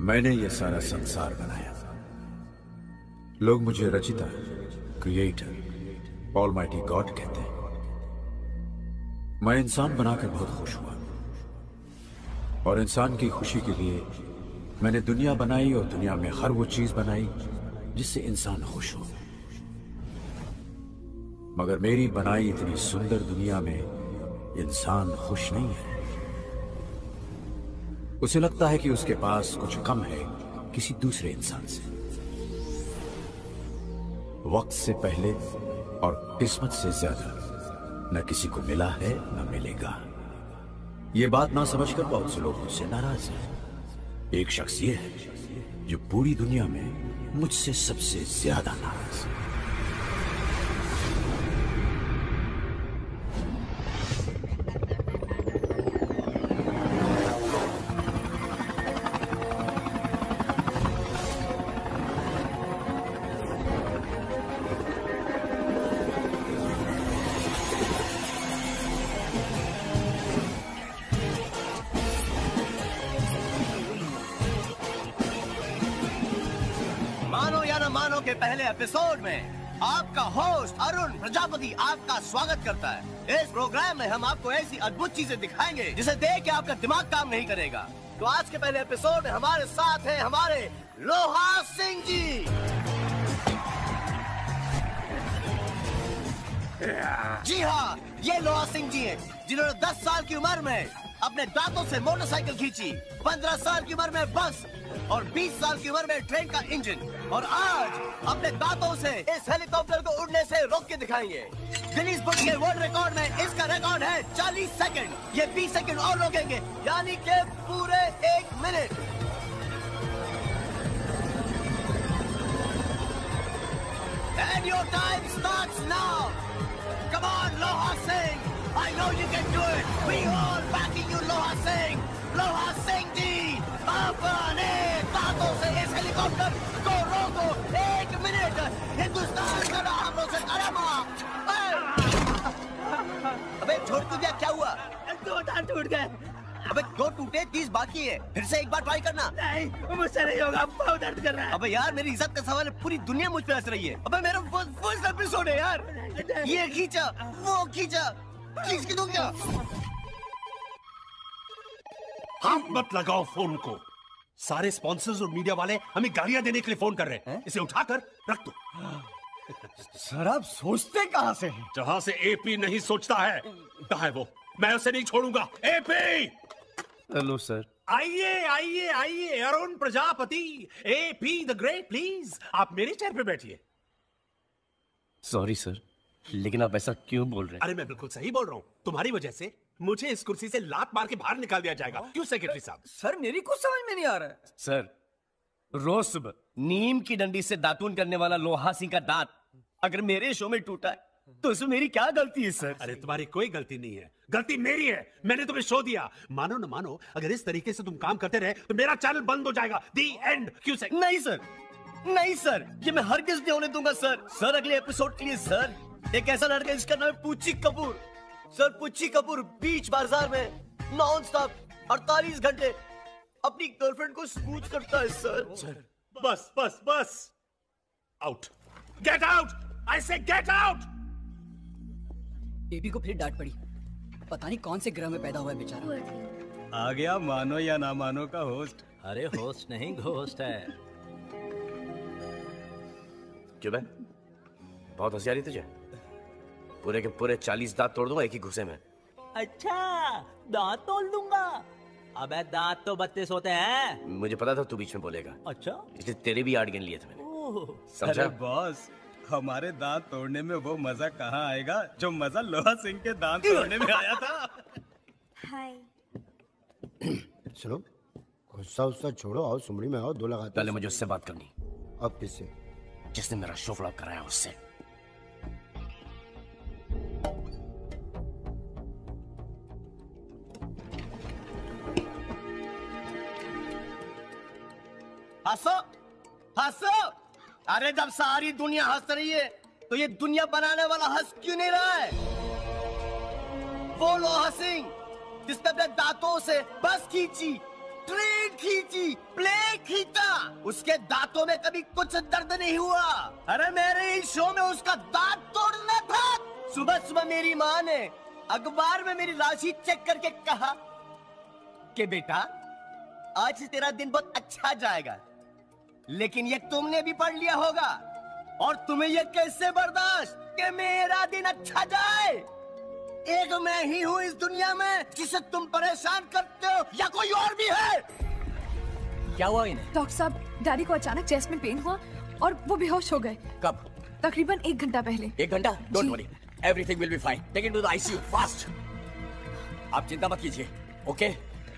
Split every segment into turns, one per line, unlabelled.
मैंने ये सारा संसार बनाया। लोग मुझे रचिता क्रिएटर ऑल माइटी गॉड कहते हैं। मैं इंसान बनाकर बहुत खुश हुआ। और इंसान की खुशी के लिए मैंने दुनिया बनाई और दुनिया में हर वो चीज़ बनाई जिससे इंसान खुश हो। मगर मेरी बनाई इतनी सुंदर दुनिया में इंसान खुश नहीं है। उसे लगता है कि उसके पास कुछ कम है किसी दूसरे इंसान से। वक्त से पहले और किस्मत से ज़्यादा न किसी को मिला है, न मिलेगा। ये बात ना समझकर बहुत से लोग मुझसे नाराज़ हैं। एक शख्स ये है जो पूरी दुनिया में मुझसे सबसे ज़्यादा नाराज़ है।
एपिसोड में आपका होस्ट अरुण प्रजापति आपका स्वागत करता है। इस प्रोग्राम में हम आपको ऐसी अद्भुत चीज़ें दिखाएँगे, जिसे देख के आपका दिमाग काम नहीं करेगा। तो आज के पहले एपिसोड में हमारे साथ हैं हमारे लोहा सिंह जी। जी हाँ ये लोहा सिंह जी हैं, जिन्होंने 10 साल की उम्र में अपने दांतों से मोटरसाइकिल खींची 15 साल की उम्र में बस और 20 साल की उम्र में ट्रेन का इंजन। और आज अपने दांतों से इस हेलीकॉप्टर को उड़ने से रोक के दिखाएँगे। गिनीज बुक के वर्ल्ड रिकॉर्ड में इसका रिकॉर्ड है चालीस सेकेंड ये बीस सेकेंड और रोकेंगे, यानी के पूरे एक minute and your time starts now come on Loha Singh I know you can do it we all backing you Loha Singh Loha Singh अपने दांतों से इस हेलीकॉप्टर को रोको एक मिनट हिंदुस्तान का नाम रोशन करेगा अबे छोड़ तू दिया क्या हुआ
दो दांत टूट गए
अबे दो टूटे तीस बाकी है फिर से एक बार ट्राई करना
नहीं मुझसे नहीं। होगा बहुत दर्द कर रहा है
अबे यार मेरी इज़्ज़त का सवाल है पूरी दुनिया मुझ पे हंस रही है अबे मेरा फ़र्स्ट एपिसोड है यार ये खींचा वो खींचा खींच के क्या
हाथ मत लगाओ फ़ोन को। सारे स्पॉन्सर्स और मीडिया वाले हमें गालियाँ देने के लिए फ़ोन कर रहे हैं। इसे उठाकर रख दो।
सर आप सोचते कहाँ से हैं?
जहाँ से एपी नहीं सोचता है कहा है वो? मैं उसे नहीं छोड़ूँगा। AP
hello sir.
आइए आइए आइए Arun Prajapati. AP the great please आप मेरे चेयर पे बैठिए।
सॉरी सर लेकिन आप ऐसा क्यों बोल रहे हैं?
अरे मैं बिल्कुल सही बोल रहा हूँ। तुम्हारी वजह से मुझे इस कुर्सी से लात मार के बाहर निकाल दिया जाएगा। क्यों सेक्रेटरी साहब?
सर मेरी कुछ समझ में नहीं आ रहा है।
सर रोज सुबह नीम की डंडी से दातून करने वाला लोहा सिंह का दांत अगर मेरे शो में टूटा है तो इसमें मेरी क्या गलती है सर?
अरे तुम्हारी कोई गलती नहीं है। गलती मेरी है। मैंने तुम्हें शो दिया। मानो ना मानो अगर इस तरीके से तुम काम करते रहे तो मेरा चैनल बंद हो जाएगा। दी एंड क्यों से
नहीं सर। नहीं सर। ये मैं हर किस होने दूँगा सर। सर अगले एपिसोड के लिए सर। एक ऐसा लड़का जिसका नाम है पुच्ची कपूर।
सर पुच्ची कपूर बीच बाज़ार में नॉन स्टॉप अड़तालीस घंटे अपनी गर्लफ्रेंड को स्पूच करता है सर।
बस बस बस। आउट गेट आउट आई से गेट आउट
बेबी को फिर डांट पड़ी। पता नहीं कौन से ग्रह में पैदा हुआ है बेचारा।
आ गया मानो या ना मानो का होस्ट
अरे होस्ट नहीं घोस्ट है।
क्यों बे? बहुत हँसी आ रही तुझे। पूरे के पूरे चालीस दांत तोड़ दूँगा एक ही घुसे में।
अच्छा दांत तोड़ दूँगा। अबे दांत तो बत्तीस होते हैं।
मुझे पता था तू बीच में बोलेगा।
अच्छा।
इसलिए तेरे भी आठ गिन लिए थे मैंने। समझा?
बॉस हमारे दांत तोड़ने में वो मज़ा कहाँ आएगा जो मज़ा लोहा सिंह के दांत तोड़ने में आया था।
हाय।
सुनो गुस्सा उस्सा छोड़ो आओ सुमड़ी में आओ दो लगाते
पहले मुझे उससे बात करनी।
अब किससे?
जिसने मेरा शो फ्लॉप कराया उससे।
हंसो हंसो। अरे जब सारी दुनिया हंस रही है तो ये दुनिया बनाने वाला हंस क्यों नहीं रहा है? वो लोहा सिंह जिसने अपने दांतों से बस खींची, ट्रेन
खींची प्ले खींचा। उसके दांतों में कभी कुछ दर्द नहीं हुआ। अरे मेरे इस शो में उसका दांत तोड़ना था सुबह सुबह मेरी माँ ने अखबार में मेरी राशि चेक करके कहा कि बेटा आज से तेरा दिन बहुत अच्छा जाएगा लेकिन ये तुमने भी पढ़ लिया होगा और तुम्हें ये कैसे बर्दाश्त कि मेरा दिन अच्छा जाए? एक मैं ही हूँ इस दुनिया में जिसे तुम परेशान करते हो या कोई और भी है?
क्या हुआ इन्हें?
डॉक्टर साहब डैडी को अचानक चेस्ट में पेन हुआ और वो बेहोश हो गए।
कब?
तकरीबन एक घंटा पहले।
एक घंटा? Don't. Worry everything will be fine take it to the ICU fast आप चिंता मत कीजिए okay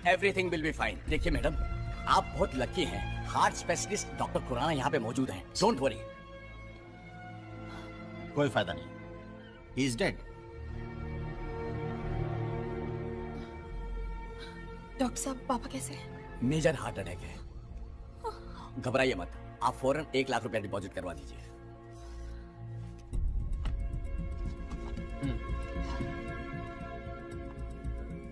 everything will be fine देखिए मैडम आप बहुत लकी हैं। हार्ट स्पेशलिस्ट डॉक्टर खुराना यहाँ पे मौजूद हैं। डोंट वरी
कोई फ़ायदा नहीं। ही इज़ डेड
डॉक्टर साहब पापा कैसे हैं?
मेजर हार्ट अटैक है। घबराइए मत। आप फ़ौरन एक लाख रुपया डिपॉजिट करवा दीजिए।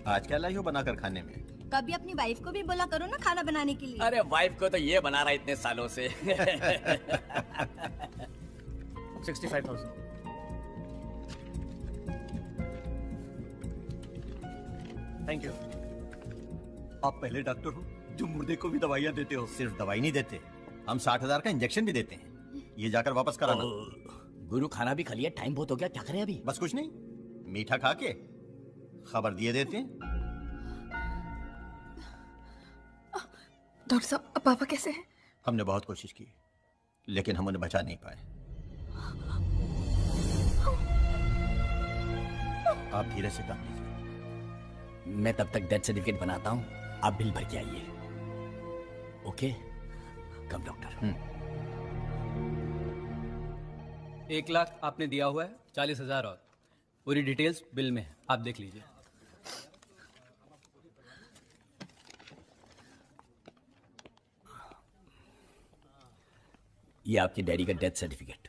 आज क्या लाई हो बनाकर खाने में?
कभी अपनी वाइफ को भी बोला करो ना खाना बनाने के लिए।
अरे वाइफ को तो ये बना रहा है इतने सालों से।
Sixty five thousand. Thank you
आप पहले डॉक्टर हो जो मुर्दे को भी दवाइयाँ देते हो। सिर्फ़ दवाई नहीं देते हम साठ हज़ार का इंजेक्शन भी देते हैं। ये जाकर वापस कराना
गुरु खाना भी खा लिया टाइम बहुत हो गया क्या करें अभी?
बस कुछ नहीं मीठा खा के खबर दिए देते हैं?
डॉक्टर साहब अब पापा कैसे हैं?
हमने बहुत कोशिश की लेकिन हम उन्हें बचा नहीं पाए। आप धीरे से काम लीजिए
मैं तब तक डेथ सर्टिफिकेट बनाता हूँ आप बिल भर के आइए। ओके? Come doctor.
एक लाख आपने दिया हुआ है चालीस हज़ार और। पूरी डिटेल्स बिल में है आप देख लीजिए।
ये आपके डैडी का death certificate.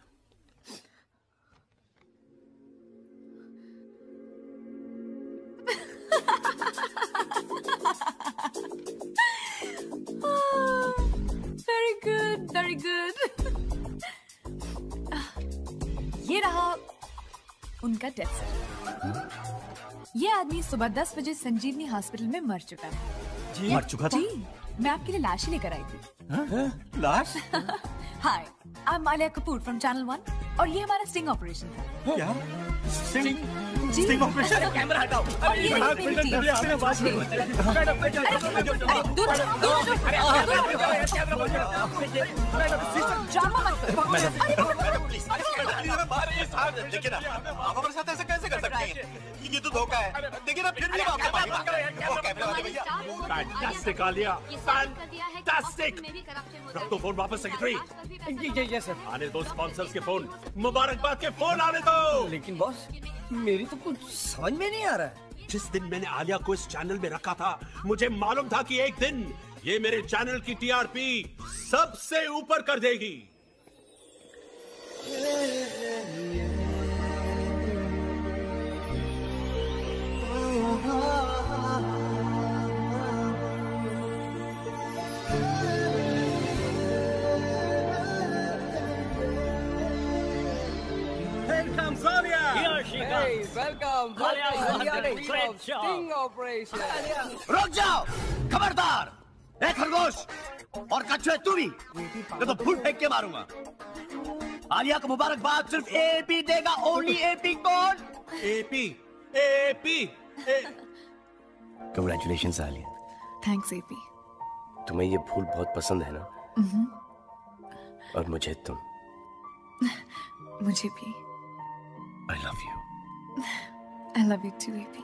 Very good very good ये रहा उनका डेथ सर्टिफिकेट ये आदमी सुबह दस बजे संजीवनी हॉस्पिटल में मर चुका है।
मर चुका था?
जी मैं आपके लिए लाश ही लेकर आई थी।
लाश?
Hi I am Malia Kapoor from channel one और ये हमारा स्टिंग ऑपरेशन था
क्या स्टिंग स्टिंग ऑपरेशन
कैमरा हटाओ।
अरे, अरे, दूर दूर हटो। ड्रामा मत करो।
देखिए ना आप हमारे साथ ऐसे कैसे कर सकते हैं? ये तो धोखा है। देखिए ना फिर भी आप आपको मारेंगे। वाले भैया।
फैंटास्टिक आलिया। फैंटास्टिक रख दो फ़ोन वापस सेक्रेटरी
ये सर।
आने दो स्पॉन्सर्स के फ़ोन मुबारकबाद के फ़ोन आने दो।
लेकिन बॉस मेरी तो कुछ समझ में नहीं आ रहा है।
जिस दिन मैंने आलिया को इस चैनल में रखा था मुझे मालूम था कि एक दिन ये मेरे चैनल की टीआरपी सबसे ऊपर कर देगी।
Here comes. Alia!
रुक जाओ! खबरदार! ए खरगोश! और कछुए तू भी! मैं तो फूल फेंक के मारूँगा। आलिया को मुबारकबाद सिर्फ़ एपी देगा ओनली एपी कौन?
AP AP
congratulation Alia.
Thanks AP
तुम्हें ये फूल बहुत पसंद है ना? और मुझे तुम।
मुझे भी।
I love you
I love you too AP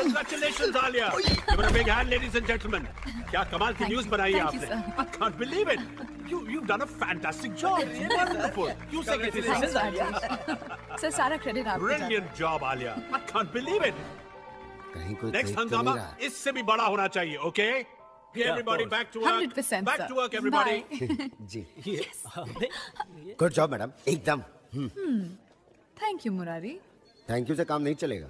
Congratulations, Alia. Give her a big hand, ladies and gentlemen. क्या कमाल की न्यूज़ बनाई है आपने. I can't believe it. You you've done a fantastic job. Wonderful. You secretary.
Thanks Rajesh sir सारा credit आपको
Brilliant job, Alia. I can't believe it.
कहीं कोई
Next
तो
हंगामा इससे भी बड़ा होना चाहिए, okay? Everybody back to work.
100%
Back
sir.
to work, everybody.
Good job madam एकदम
thank you Murari
thank you से काम नहीं चलेगा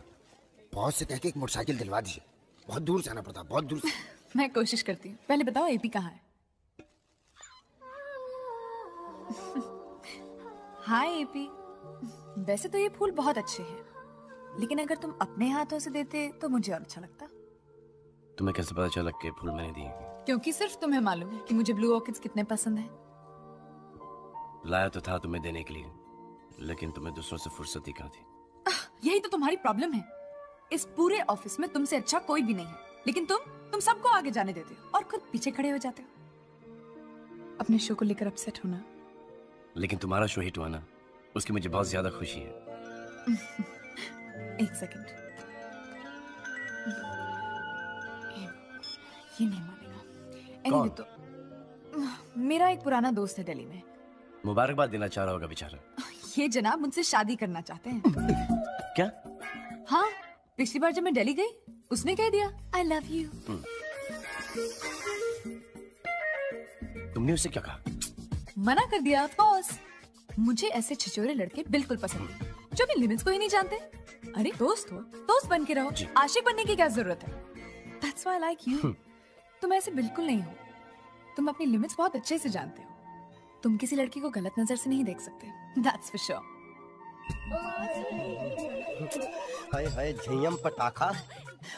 बहुत से कह के एक मोटरसाइकिल दिलवा दीजिए बहुत दूर से आना पड़ता बहुत दूर से।
मैं कोशिश करती हूँ। पहले बताओ एपी कहाँ है? हाय एपी वैसे तो ये फूल बहुत अच्छे हैं। लेकिन अगर तुम अपने हाथों से देते तो मुझे और अच्छा लगता।
तुम्हें कैसे पता चला कि फूल मैंने दिए
क्योंकि सिर्फ़ तुम्हें मालूम है कि मुझे ब्लू ऑर्किड्स कितने पसंद हैं।
लाया तो था तुम्हें देने के लिए लेकिन तुम्हें दूसरों से फुर्सत ही कहाँ थी?
यही तो तुम्हारी प्रॉब्लम है। इस पूरे ऑफ़िस में तुमसे अच्छा कोई भी नहीं है। लेकिन तुम तुम सबको आगे जाने देते हो और खुद पीछे खड़े हो जाते हो। अपने शो को लेकर अपसेट होना।
लेकिन तुम्हारा शो हिट हुआ ना उसकी मुझे बहुत ज़्यादा खुशी है।
एक सेकंड ये नहीं मानेगा। Anyway, तो मेरा एक पुराना दोस्त है दिल्ली में।
मुबारकबाद देना चाह रहा होगा बेचारा।
ये जनाब मुझसे शादी करना चाहते हैं।
क्या?
हाँ। पिछली बार जब मैं दिल्ली गई उसने कह दिया। आई लव यू
तुमने उसे क्या कहा?
मना कर दिया कोर्स मुझे ऐसे छिचोरे लड़के बिल्कुल पसंद नहीं। जो भी लिमिट्स को ही नहीं जानते। अरे दोस्त हो दोस्त बन के रहो। आशिक बनने की क्या ज़रूरत है? That's why I like you तुम ऐसे बिल्कुल नहीं हो। तुम अपनी लिमिट्स बहुत अच्छे से जानते हो। तुम किसी लड़की को गलत नज़र से नहीं देख सकते। That's for sure
hi hi झयम पटाखा।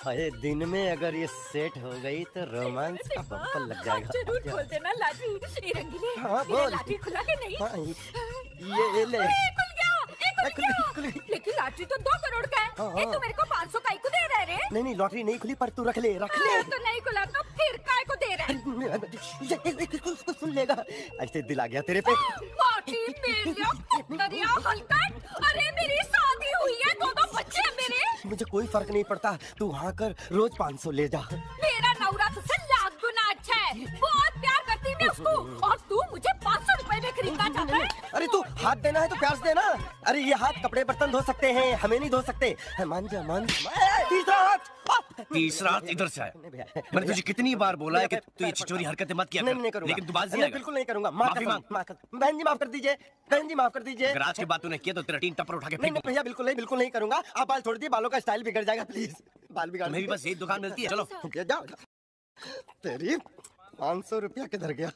अरे दिन में अगर ये सेट हो गई तो रोमांस का बम्पर लग जाएगा।
ज़रूर खोल देना लाठी ये रंगीले
हाँ, बोल।
लाठी खुला के नहीं।
हाँ, ये ये ले
ए, खुल गया ए, खुल गया लेकिन लॉटरी तो दो करोड़ का है।
हाँ, हाँ।
तू मेरे को पाँच सौ का दे रहा है।
नहीं नहीं लॉटरी नहीं खुली पर तू रख ले रख ले।
हाँ, तो नहीं खुला तो फिर काय को दे रहा है?
सुन लेगा। ऐसे दिल आ गया तेरे पे।
हलकट। अरे मेरी शादी हुई है दो दो बच्चे हैं मेरे।
मुझे कोई फ़र्क नहीं पड़ता। तू वहाँ कर रोज पाँच सौ ले जा।
मेरा नवरा तुझसे लाख गुना अच्छा है। उसको और तू मुझे पाँच सौ रुपए में खरीदना चाहता है?
अरे तू हाथ देना है तो प्यार से देना। अरे ये हाथ कपड़े बर्तन धो सकते हैं हमें नहीं धो सकते। मान जा मान तीसरा हाथ!
तीसरा हाथ इधर से आया। मैंने तुझे कितनी बार बोला है कि तू ये छिचोरी हरकतें मत किया
नहीं
कर।
नहीं करूँगा।
लेकिन तू बात
नहीं,
नहीं
बिल्कुल नहीं करूँगा। माफ़ी
मांग।
बहन जी माफ़ कर दीजिए बहन जी माफ़ कर दीजिए।
अगर आज के बाद तूने किया तो तेरा टीन टप्पर उठा के
नहीं
फेंक
भैया बिल्कुल नहीं बिल्कुल नहीं करूँगा। आप बाल छोड़ दिए बालों का स्टाइल बिगड़ जाएगा प्लीज़ बाल बिगाड़
मेरी बस यही दुकान मिलती है। चलो।
जाओ। तेरी पाँच सौ रुपया किधर गया?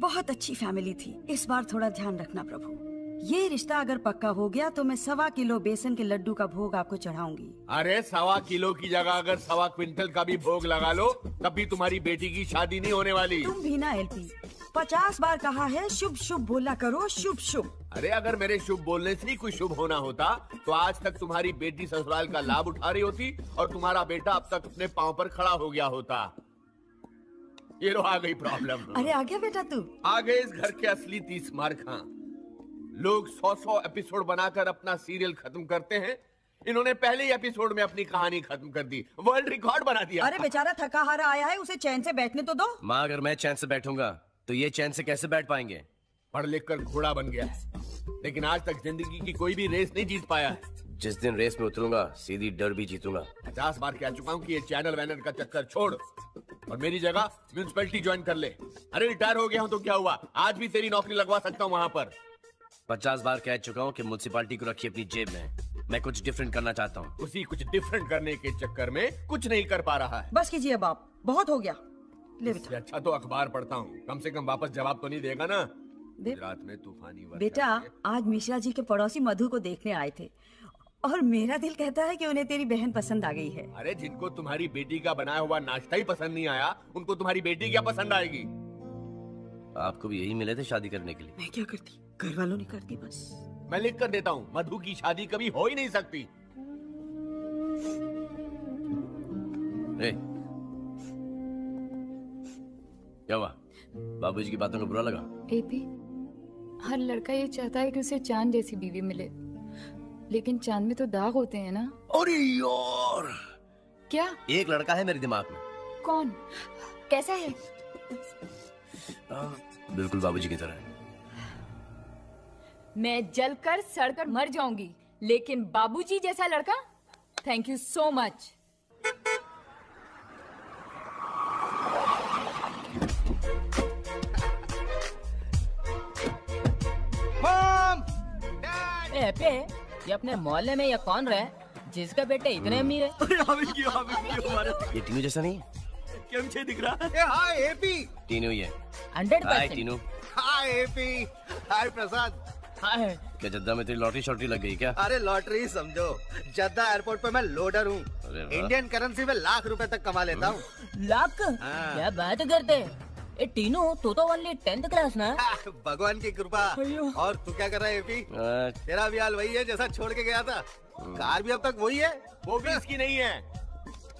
बहुत अच्छी फैमिली थी। इस बार थोड़ा ध्यान रखना प्रभु। ये रिश्ता अगर पक्का हो गया तो मैं सवा किलो बेसन के लड्डू का भोग आपको चढ़ाऊँगी।
अरे सवा किलो की जगह अगर सवा क्विंटल का भी भोग लगा लो तब भी तुम्हारी बेटी की शादी नहीं होने वाली।
तुम भी ना एलपी पचास बार कहा है शुभ शुभ बोला करो शुभ शुभ।
अरे अगर मेरे शुभ बोलने से ही कुछ शुभ होना होता तो आज तक तुम्हारी बेटी ससुराल का लाभ उठा रही होती और तुम्हारा बेटा अब तक अपने पाँव पर खड़ा हो गया होता। ये रो आ गई प्रॉब्लम
अरे आ गया बेटा तू।
आ गए इस घर के असली तीस मार खां लोग सौ सौ एपिसोड बनाकर अपना सीरियल खत्म करते हैं। इन्होंने पहले ही एपिसोड में अपनी कहानी खत्म कर दी। वर्ल्ड रिकॉर्ड बना दिया।
अरे बेचारा थका हारा आया है उसे चैन से बैठने तो दो।
माँ अगर मैं चैन से बैठूँगा तो ये चैन से कैसे बैठ पाएँगे?
पढ़ लिख कर घोड़ा बन गया है। लेकिन आज तक ज़िंदगी की कोई भी रेस नहीं जीत पाया है।
जिस दिन रेस में उतरूँगा सीधी डर भी जीतूँगा।
पचास बार कह चुका हूँ कि ये चैनल वैनल का चक्कर छोड़। और मेरी जगह म्यूनसिपैलिटी ज्वाइन कर ले। अरे रिटायर हो गया हूँ तो क्या हुआ? आज भी तेरी नौकरी लगवा सकता हूँ वहाँ पर।
पचास बार कह चुका हूँ कि म्यूनसिपालिटी को रखी अपनी जेब में। मैं कुछ डिफरेंट करना चाहता हूँ।
उसी कुछ डिफरेंट करने के चक्कर में कुछ नहीं कर पा रहा है।
बस कीजिए बाप बहुत हो गया। ले बेटा।
अच्छा तो अखबार पढ़ता हूँ। कम से कम वापस जवाब तो नहीं देगा ना।
दे-
गुजरात में तूफानी
बेटा आज मिश्रा जी के पड़ोसी मधु को देखने आए थे। और मेरा दिल कहता है कि उन्हें तेरी बहन पसंद आ गई है।
अरे जिनको तुम्हारी बेटी का बनाया हुआ नाश्ता ही पसंद नहीं आया उनको तुम्हारी बेटी क्या पसंद आएगी?
आपको भी यही मिले थे शादी करने के लिए?
मैं क्या करती? घर वालों ने करती बस।
मैं लिख कर देता हूँ मधु की शादी कभी हो ही नहीं सकती।
ए, क्या हुआ? बाबूजी की बातों को बुरा लगा?
एपी हर लड़का ये चाहता है कि उसे चाँद जैसी बीवी मिले। लेकिन चाँद में तो दाग होते हैं ना।
अरे यार।
क्या?
एक लड़का है मेरे दिमाग में।
कौन? कैसा है?
बिल्कुल बाबूजी की तरह
मैं जलकर सड़कर मर जाऊँगी लेकिन बाबूजी जैसा लड़का थैंक यू सो मच
ए पे ये अपने मोहल्ले में ये कौन रहे
जिसका बेटे इतने हम्म। अमीर है?
ये जैसा नहीं
क्या दिख रहा है? हाय एपी
टीनू ये।
Hundred
hi
hi AP hi Prasad.
क्या जद्दा में तेरी लॉटरी शॉटरी लग गई क्या?
अरे लॉटरी समझो। जद्दा एयरपोर्ट पे मैं लोडर हूँ। इंडियन करेंसी में लाख रुपए तक कमा लेता हूँ।
लाख? हाँ। क्या बात करते ए टीनू तू तो ओनली टेंथ क्लास ना?
भगवान की कृपा। और तू क्या कर रहा है एपी? तेरा भी हाल वही है जैसा छोड़ के गया था। कार भी अब तक वही है?
वो भी इसकी नहीं है।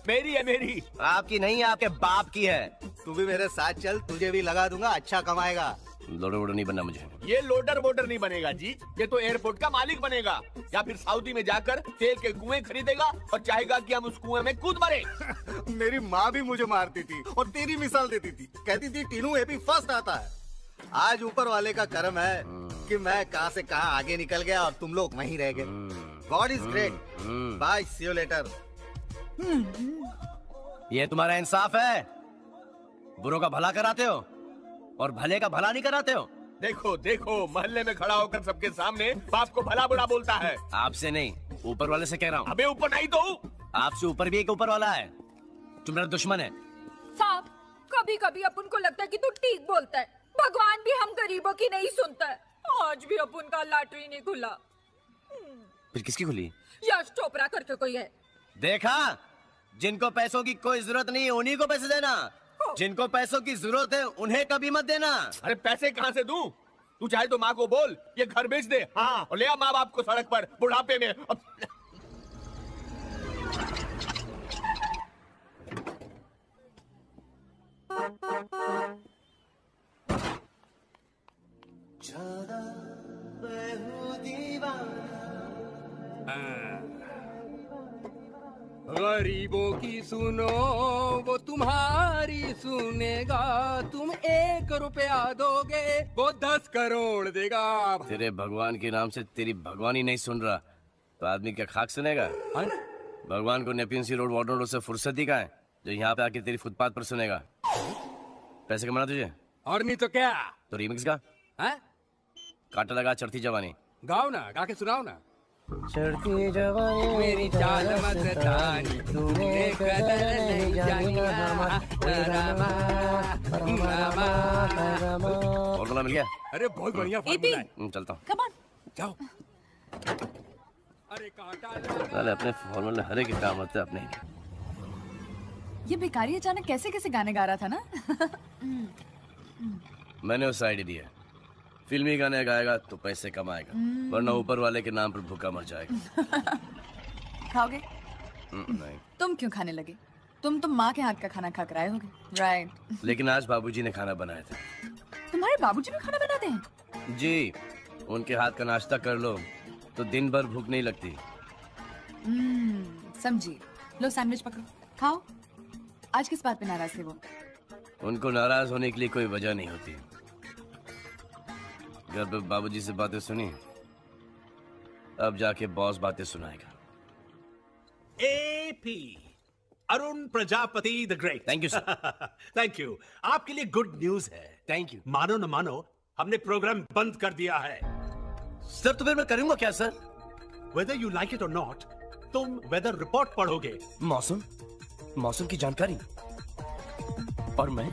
मेरी है मेरी।
आपकी नहीं है आपके बाप की है।
तू भी मेरे साथ चल तुझे भी लगा दूँगा अच्छा कमाएगा।
लोडर वोडर नहीं बनना मुझे।
ये लोडर वोडर नहीं बनेगा जी। ये तो एयरपोर्ट का मालिक बनेगा। या फिर सऊदी में जाकर तेल के कुएँ खरीदेगा और चाहेगा कि हम उस कुएँ में कूद मरे।
मेरी माँ भी मुझे मारती थी और तेरी मिसाल देती थी। कहती थी टीनू एपी फ़र्स्ट आता है। आज ऊपर वाले का कर्म है कि मैं कहाँ से कहाँ आगे निकल गया और तुम लोग वहीं रह गए। God is great bye see you later
ये तुम्हारा इंसाफ है। बुरो का भला कराते हो? और भले का भला नहीं कराते हो।
देखो देखो मोहल्ले में खड़ा होकर सबके सामने बाप को भला बुरा बोलता है।
आपसे नहीं ऊपर वाले से कह रहा हूँ।
अबे ऊपर नहीं तो।
आपसे ऊपर भी एक ऊपर वाला है। जो मेरा दुश्मन है।
साहब कभी कभी अपन को लगता है कि तू ठीक बोलता है। भगवान भी हम गरीबों की नहीं सुनता है। आज भी अपन का लॉटरी नहीं खुला।
फिर किसकी खुली?
यश चोपड़ा करके कोई है।
देखा? जिनको पैसों की कोई ज़रूरत नहीं उन्हीं को पैसे देना। जिनको पैसों की ज़रूरत है उन्हें कभी मत देना।
अरे पैसे कहाँ से दूँ? तू चाहे तो माँ को बोल ये घर बेच दे। हाँ। और ले आ माँ बाप को सड़क पर बुढ़ापे में। अब-
गरीबों की सुनो वो तुम्हारी सुनेगा। तुम एक रुपया दोगे वो दस करोड़ देगा।
तेरे भगवान के नाम से तेरी भगवान ही नहीं सुन रहा। तो आदमी क्या खाक सुनेगा? भगवान को Nepean Sea Road water road से फुर्सत ही कहाँ है जो यहाँ पे आके तेरी फुटपाथ पर सुनेगा? पैसे कमाना तुझे?
और नहीं तो क्या?
तो रीमिक्स का
हैं?
काटा लगा चढ़ती जवानी।
गाओ ना गा के सुनाओ ना।
चढ़ती जवानी
मेरी चाल मस्तानी तूने कदर नहीं जानी रामा, रामा, रामा।
फॉर्मूला मिल गया?
अरे बहुत बढ़िया फॉर्मूला है।
हम्म, चलता हूँ।
कम ऑन
जाओ।
साले अपने फॉर्मूले हरे के काम आते अपने।
ये भिखारी अचानक कैसे कैसे गाने गा रहा था ना?
मैंने उस आईडी दिया। फिल्मी गाने गाएगा तो पैसे कमाएगा
हम्म।
वरना ऊपर वाले के नाम पर भूखा मर जाएगा।
खाओगे?
हम्म, नहीं।
तुम क्यों खाने लगे? तुम तो माँ के हाथ का खाना खा कर आए होगे। राइट
लेकिन आज बाबूजी ने खाना बनाया था।
तुम्हारे बाबूजी भी खाना बनाते हैं?
जी उनके हाथ का नाश्ता कर लो तो दिन भर भूख नहीं लगती।
हम्म, समझी। लो सैंडविच पकड़ो। खाओ। आज किस बात पे नाराज़ थे वो?
उनको नाराज़ होने के लिए कोई वजह नहीं होती। घर पे बाबूजी से बातें सुनी। अब जाके बॉस बातें सुनाएगा।
AP Arun Prajapati the great
thank you
thank you आपके लिए गुड न्यूज़ है।
थैंक यू
मानो न मानो हमने प्रोग्राम बंद कर दिया है।
सर तो फिर मैं करूँगा क्या sir
whether you like it और नॉट तुम वेदर रिपोर्ट पढ़ोगे।
मौसम? मौसम की जानकारी? और मैं?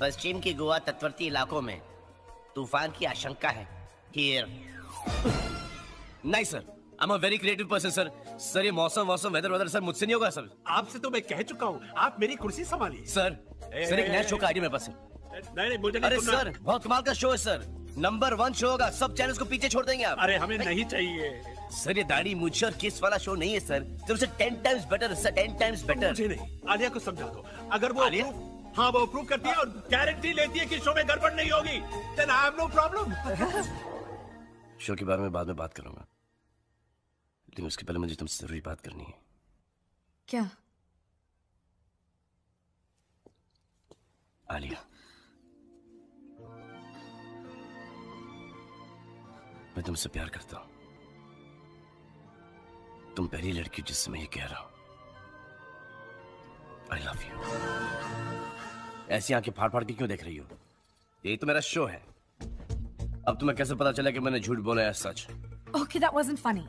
पश्चिम के गोवा तटवर्ती इलाकों में तूफ़ान की आशंका है। हियर
नहीं sir I am a very creative person sir sir ये मौसम मौसम वेदर वेदर सर मुझसे नहीं होगा सर
आपसे तो मैं कह चुका हूँ आप मेरी कुर्सी संभालिए।
सर
ए,
सर एक नया शो का आइडिया मेरे पास है।
नहीं नहीं मुझे
अरे सर बहुत कमाल का शो है सर नंबर वन शो होगा सब चैनल्स को पीछे छोड़ देंगे आप।
अरे हमें नहीं। चाहिए।
सर ये दाढ़ी मुझे और किस वाला शो नहीं है सर तुमसे ten times better sir ten times better
मुझे नहीं। आलिया को समझा दो। अगर वो approve- हाँ वो अप्रूव करती है और गारंटी लेती है कि शो में गड़बड़ नहीं होगी। Then I have no problem
show के बारे में बाद में बात करूँगा। लेकिन उसके पहले मुझे तुमसे ज़रूरी बात करनी है।
क्या?
आलिया। मैं तुमसे प्यार करता हूँ। तुम पहली लड़की जिससे मैं ये कह रहा हूँ। आई लव यू ऐसी आँखें फाड़ फाड़ के क्यों देख रही हो? यही तो मेरा शो है। अब तुम्हें कैसे पता चला कि मैंने झूठ बोला है सच?
Okay, that wasn't funny.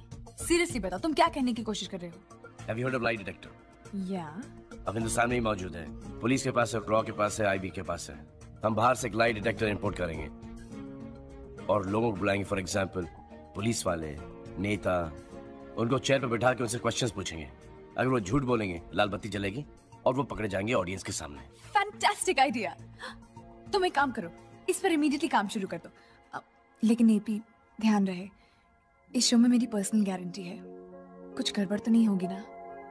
Seriously बताओ तुम क्या कहने की कोशिश कर रहे हो?
Have you heard of lie detector
या
अब हिंदुस्तान में ही मौजूद है। पुलिस के पास है रॉ के पास है आईबी के पास है। हम बाहर से एक लाई डिटेक्टर इंपोर्ट करेंगे। और लोगों को बुलाएँगे फॉर एग्ज़ाम्पल पुलिस वाले नेता उनको चेयर पर बैठा के उनसे क्वेश्चंस पूछेंगे। अगर वो झूठ बोलेंगे लाल बत्ती जलेगी? और वो पकड़े जाएँगे ऑडियंस के सामने।
फैंटास्टिक आइडिया तुम एक काम करो इस पर इमीडिएटली काम शुरू कर दो। लेकिन एपी ध्यान रहे इस शो में मेरी पर्सनल गारंटी है। कुछ गड़बड़ तो नहीं होगी ना?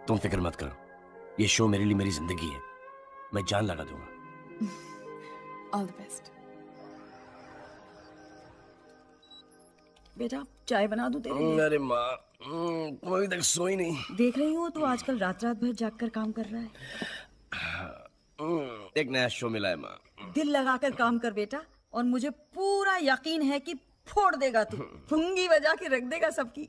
तुम फ़िक्र मत करो ये शो मेरे लिए मेरी ज़िंदगी है। मैं जान लगा दूँगा।
ऑल द बेस्ट
बेटा चाय बना दूँ तेरे लिए?
अरे माँ अभी तक सोई नहीं।
देख रही हूँ तू आजकल रात रात भर जागकर काम कर रहा है।
हम्म, एक नया शो मिला है माँ।
दिल लगाकर काम कर बेटा और मुझे पूरा यकीन है कि फोड़ देगा तू। पुंगी बजा के रख देगा सबकी।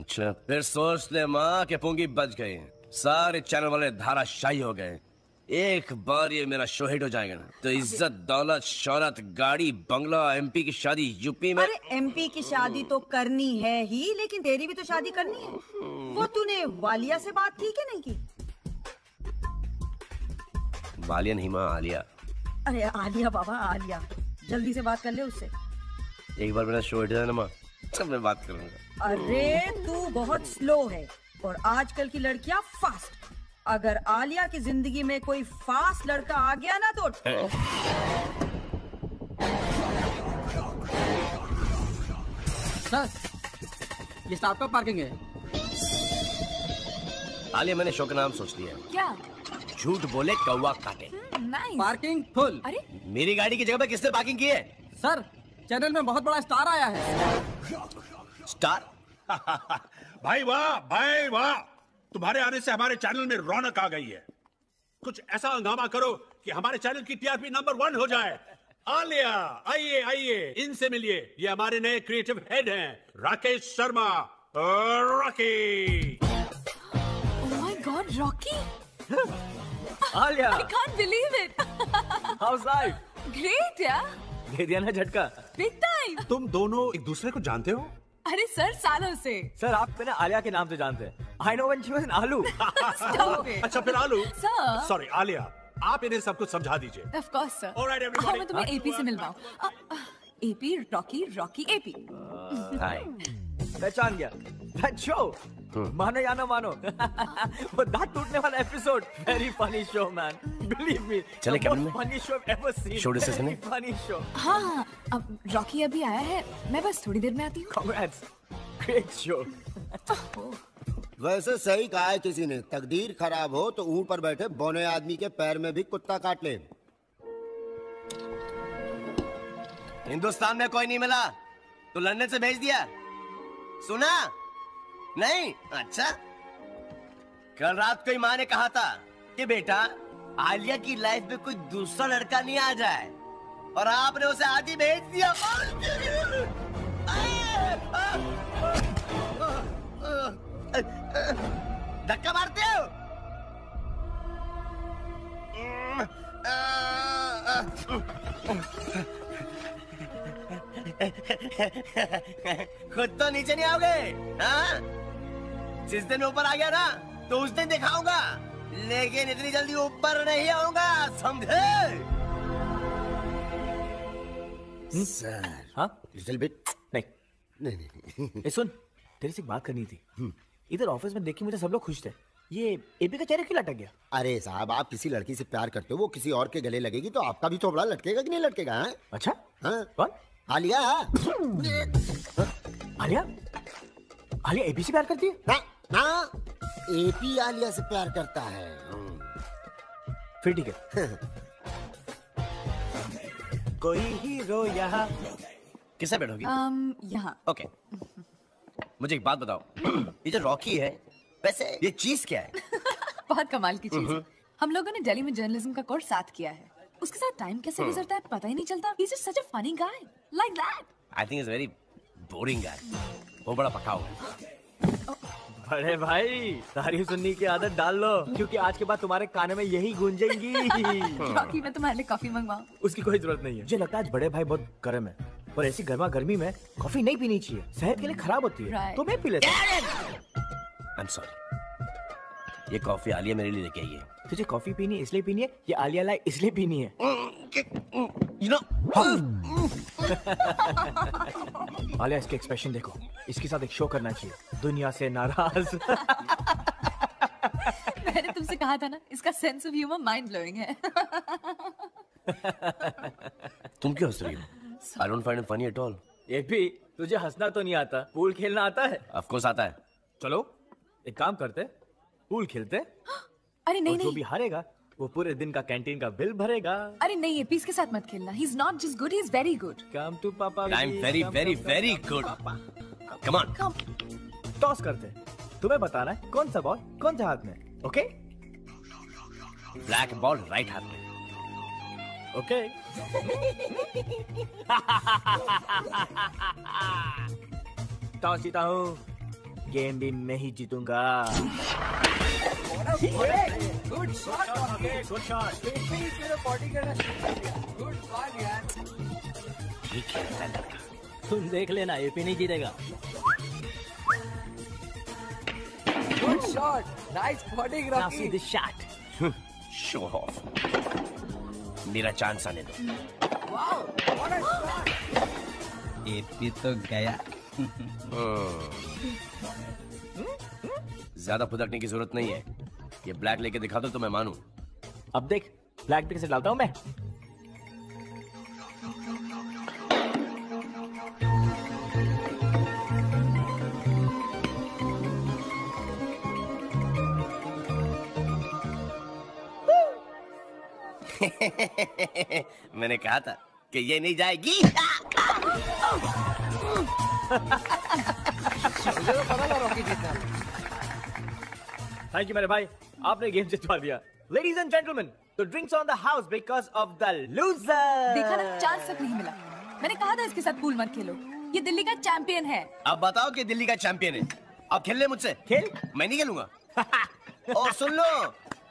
अच्छा फिर सोच ले माँ के पुंगी बच गए सारे चैनल वाले धाराशाही हो गए एक बार ये मेरा शो हिट हो जाएगा ना तो इज़्ज़त दौलत शौहरत गाड़ी बंगला एमपी की शादी यूपी में
अरे एमपी की शादी तो करनी है ही लेकिन तेरी भी तो शादी करनी है। वो तूने वालिया से बात की कि नहीं की?
वालिया नहीं माँ आलिया।
अरे आलिया बाबा आलिया। जल्दी से बात कर ले उससे।
एक बार मेरा शो हिट जाए ना माँ तब मैं बात करूँगा।
अरे तू बहुत स्लो है और आजकल की लड़कियाँ फास्ट अगर आलिया की ज़िंदगी में कोई फास्ट लड़का आ गया ना तो
सर ये स्टाफ का पार्किंग है?
आलिया मैंने शो का नाम सोच लिया है।
क्या?
झूठ बोले कौवा काटे।
नाइस
पार्किंग फुल
अरे।
मेरी गाड़ी की जगह पे किसने पार्किंग की है?
सर चैनल में बहुत बड़ा स्टार आया है।
स्टार
भाई वाह भाई वाह। तुम्हारे आने से हमारे चैनल में रौनक आ गई है। कुछ ऐसा हंगामा करो कि हमारे चैनल की टीआरपी नंबर वन हो जाए। आलिया आइए आइए इनसे मिलिए। ये हमारे नए क्रिएटिव हेड हैं Rakesh Sharma Rocky.
Oh my God Rocky?
Alia.
I can't believe it
how's life
great यार
दे दिया ना झटका।
बिग टाइम
तुम दोनों एक दूसरे को जानते हो?
अरे सर सालों से।
सर आप मैंने आलिया के नाम से जानते हैं। I know when she was in आलू
Stop it.
अच्छा फिर आलू
Sir.
सॉरी आलिया आप इन्हें सब कुछ समझा दीजिए।
Of course sir
All right, everybody.
हाँ मैं तुम्हें एपी से मिलवाऊं। AP Rocky Rocky AP
hi
पहचान गया। दैट शो मानो या ना मानो। वो दांत टूटने वाला episode very funny show man believe me
चले कैबिन में?
Funny show ever seen
Show discussion है?
फनी शो
हाँ हाँ अब रॉकी अभी आया है। मैं बस थोड़ी देर में आती हूँ।
कांग्रेट्स ग्रेट शो
वैसे सही कहा है किसी ने। तकदीर खराब हो तो ऊँट पर बैठे बौने आदमी के पैर में भी कुत्ता काट ले।
हिंदुस्तान में कोई नहीं मिला। तो लंदन से भेज दिया। सुना? नहीं? अच्छा। कल रात को माँ ने कहा था कि बेटा, आलिया की लाइफ में कोई दूसरा लड़का नहीं आ जाए। और आपने उसे आज ही भेज दिया। धक्का मारते हो? खुद तो नीचे नहीं आओगे हाँ? जिस दिन ऊपर आ गया ना तो उस दिन दिखाऊँगा। लेकिन इतनी जल्दी ऊपर नहीं आऊँगा समझे?
सर।
हाँ?
लिटिल बिट
नहीं।
नहीं नहीं।
सुन तेरे से बात करनी थी। इधर ऑफ़िस में देख मुझे सब लोग खुश थे। ये एपी का चेहरा क्यों लटक गया?
अरे साहब आप किसी लड़की से प्यार करते हो वो किसी और के गले लगेगी तो आपका भी थोबड़ा लटकेगा कि नहीं लटकेगा हाँ?
अच्छा?
हाँ।
कौन?
आलिया।
आलिया? आलिया एपी से प्यार करती है?
ना ना एपी आलिया से प्यार करता है।
फिर ठीक है। कोई हीरो यहाँ?
किससे बैठोगी?
um, यहाँ।
ओके। मुझे एक बात बताओ। ये जो रॉकी है वैसे ये चीज़ क्या है?
बहुत कमाल की चीज़।
हम्म।
हम लोगों ने दिल्ली में जर्नलिज्म का कोर्स साथ किया है। उसके साथ टाइम कैसे
हम्म।
गुजरता है पता ही नहीं चलता। He is such a funny guy like that
I think is very boring guy वो बड़ा पका हुआ है
बड़े भाई तारीफ़ सुनने की आदत डाल लो क्योंकि आज के बाद तुम्हारे कान में यही गूंजेंगी।
मैं तुम्हारे लिए कॉफ़ी मंगवाऊं।
उसकी कोई ज़रूरत नहीं है। मुझे लगता है बड़े भाई बहुत गर्म है। पर ऐसी गर्मा गर्मी में कॉफ़ी नहीं पीनी चाहिए। सेहत के लिए खराब होती है।
Right.
तो मैं पी लेता हूँ।
आई एम सॉरी ये कॉफ़ी आलिया मेरे लिए लेके आई है।
तुझे कॉफ़ी पीनी है इसलिए पीनी है या आलिया लाई इसलिए पीनी है?
यू नो
आलिया इसके एक्सप्रेशन देखो। इसके साथ एक शो करना चाहिए। दुनिया से नाराज़।
मैंने तुमसे कहा था ना इसका sense of humour mind blowing है।
तुम क्यों हंस रही हो? I don't find it funny at all
ये भी तुझे हंसना तो नहीं आता। पूल खेलना आता है?
ऑफ़ कोर्स आता है।
चलो एक काम करते पूल खेलते
अरे नहीं
और जो भी हारेगा वो पूरे दिन का कैंटीन का बिल भरेगा।
अरे नहीं ये पीस के साथ मत खेलना। He is not just good he is very good
come to papa
I am very very very good come on
toss करते तुम्हें बताना है कौन सा बॉल कौन सा हाथ में ओके
ब्लैक बॉल राइट हाथ में।
ओके टॉस जीता हूँ गेम भी मैं ही जीतूँगा
good shot
good shot
good shot यार
ठीक है
तुम देख लेना एपी नहीं जीतेगा।
Good shot nice body
shot.
Show off मेरा चांस आने दो।
वाओ व्हाट शॉट
एपी तो गया।
ज़्यादा फुदकने की ज़रूरत नहीं है। ये ब्लैक लेके दिखा दो तो मैं मानू।
अब देख ब्लैक भी कैसे डालता हूँ मैं।
मैंने कहा था कि ये नहीं जाएगी।
तो
थैंक यू मेरे भाई। आपने गेम जितवा दिया। लेडीज़ एंड जेंटलमैन तो drinks on the house because of the loser
देखा ना चांस तक नहीं मिला। मैंने कहा था इसके साथ पूल मत खेलो। ये दिल्ली का चैंपियन है।
अब बताओ कि दिल्ली का चैंपियन है। अब खेल ले मुझसे।
खेल?
मैं नहीं खेलूँगा। और सुन लो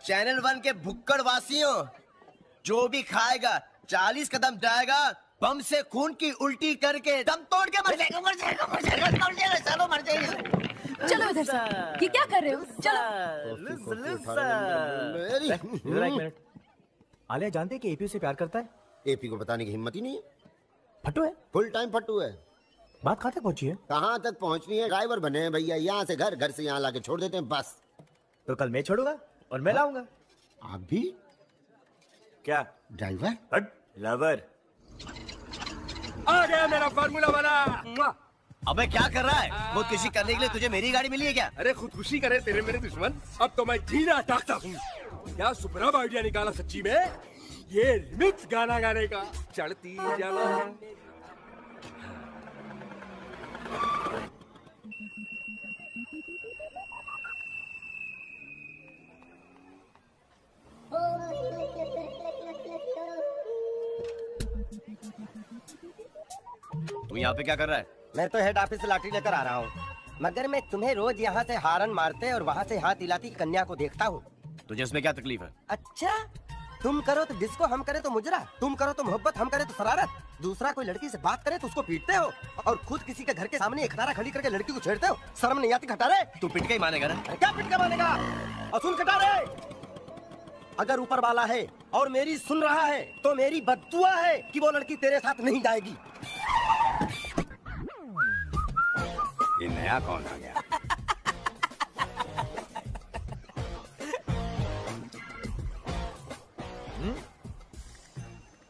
चैनल वन के भुक्कड़ वासियों जो भी खाएगा चालीस कदम जाएगा बम से खून की उल्टी करके दम तोड़ के मर जाएगा मर जाएगा मर जाएगा मर जाएगा चलो मर जाएगा।
चलो इधर से। ये क्या कर रहे हो? चलो।
इधर एक मिनट। आलिया जानते हैं कि एपी से प्यार करता है?
एपी को बताने की हिम्मत ही नहीं है।
फट्टू है?
फुल टाइम फटू है।
बात कहाँ तक पहुँची है?
कहाँ तक पहुँचनी है? ड्राइवर बने हैं भैया यहाँ से घर घर से यहाँ लाके छोड़ देते हैं बस।
तो कल मैं छोड़ूँगा और मैं लाऊँगा।
आप भी?
क्या?
ड्राइवर?
लवर।
आ गया मेरा फार्मूला वाला।
अबे क्या कर रहा है? खुदकुशी करने के लिए तुझे मेरी गाड़ी मिली है क्या?
अरे खुदकुशी करे तेरे मेरे दुश्मन। अब तो मैं जीना चाहता हूँ। क्या सुपरब आइडिया निकाला सच्ची में? ये रिमिक्स गाना गाने का। चढ़ती जाना। जला
तू यहाँ पे क्या कर रहा है?
मैं तो हेड ऑफ़िस से लाटरी लेकर आ रहा हूँ। मगर मैं तुम्हें रोज यहाँ से हारन मारते और वहाँ से हाथ दिलाती कन्या को देखता हूँ।
तुझे इसमें क्या तकलीफ़ है?
अच्छा तुम करो तो डिस्को हम करे तो मुजरा तुम करो तो मोहब्बत हम करे तो शरारत। दूसरा कोई लड़की से बात करे तो उसको पीटते हो और खुद किसी के घर के सामने एक खटारा खड़ी करके लड़की को छेड़ते हो। शर्म नहीं आती खटारे
तू पिट के ही मानेगा ना।
क्या पिट के मानेगा? और सुन कटारे अगर ऊपर वाला है और मेरी सुन रहा है तो मेरी बदुआ है कि वो लड़की तेरे साथ नहीं जाएगी।
ये नया कौन आ गया?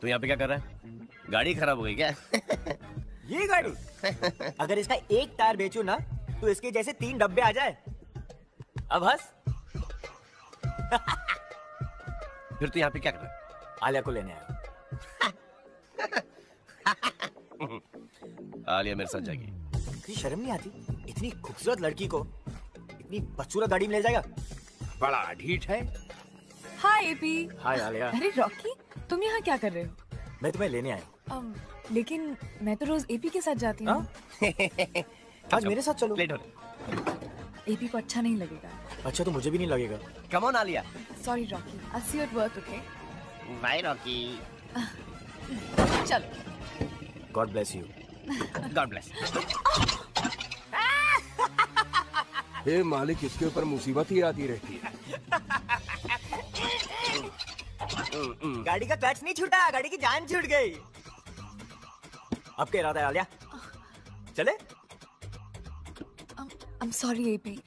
तू यहाँ पे क्या कर रहा है? गाड़ी खराब हो गई क्या?
ये गाड़ी? अगर इसका एक टायर बेचू ना तो इसके जैसे तीन डब्बे आ जाए। अब हंस।
फिर तू यहाँ पे क्या कर रहा है?
आलिया को लेने आया
आलिया मेरे साथ जाएगी।
तुझे शर्म नहीं आती? इतनी खूबसूरत लड़की को इतनी बदसूरत गाड़ी में ले जाएगा?
बड़ा ढीठ है।
Hi AP
hi Alia.
अरे रॉकी तुम यहाँ क्या कर रहे हो?
मैं तुम्हें लेने आया
अम, लेकिन मैं तो रोज एपी के साथ जाती हूँ।
आज मेरे साथ चलो।
लेट हो। रही
एपी को अच्छा नहीं लगेगा।
अच्छा तो मुझे भी नहीं लगेगा।
Come on Alia
sorry Rocky I see you at work okay
bye Rocky
चलो।
God bless you
God bless
हे मालिक इसके ऊपर मुसीबत ही आती रहती है।
गाड़ी का क्लच नहीं छूटा गाड़ी की जान छूट गई। अब क्या इरादा है आलिया चले।
I am sorry AP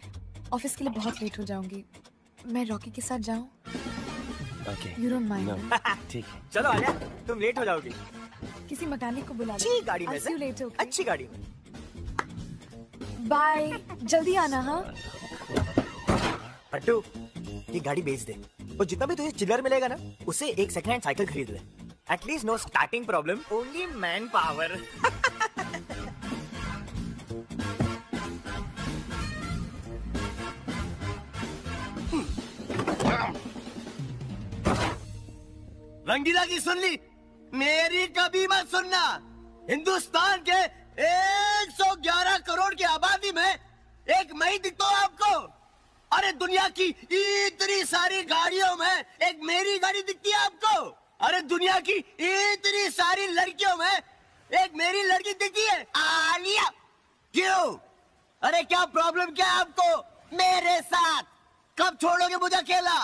office के लिए बहुत लेट हो जाऊँगी। मैं रॉकी के साथ जाऊँ?
ओके
यू डोंट माइंड
ठीक है।
चलो आलिया तुम लेट हो जाओगी।
किसी मैकेनिक को बुला
अच्छी गाड़ी में से।
later, okay?
अच्छी गाड़ी में।
बाय जल्दी आना हाँ?
पट्टू ये गाड़ी बेच दे। और जितना भी तुझे चिल्लर मिलेगा ना उसे एक सेकंड हैंड साइकिल खरीद ले। At least no starting problem only man power
Rangeela की सुन ली। मेरी कभी मत सुनना। हिंदुस्तान के 111 करोड़ की आबादी में एक मैं दिखता हूँ आपको। अरे दुनिया की इतनी सारी गाड़ियों में एक मेरी गाड़ी दिखती है आपको। अरे दुनिया की इतनी सारी लड़कियों में एक मेरी लड़की दिखती है। आलिया, क्यों? अरे क्या प्रॉब्लम क्या है आपको? मेरे साथ। कब छोड़ोगे मुझे अकेला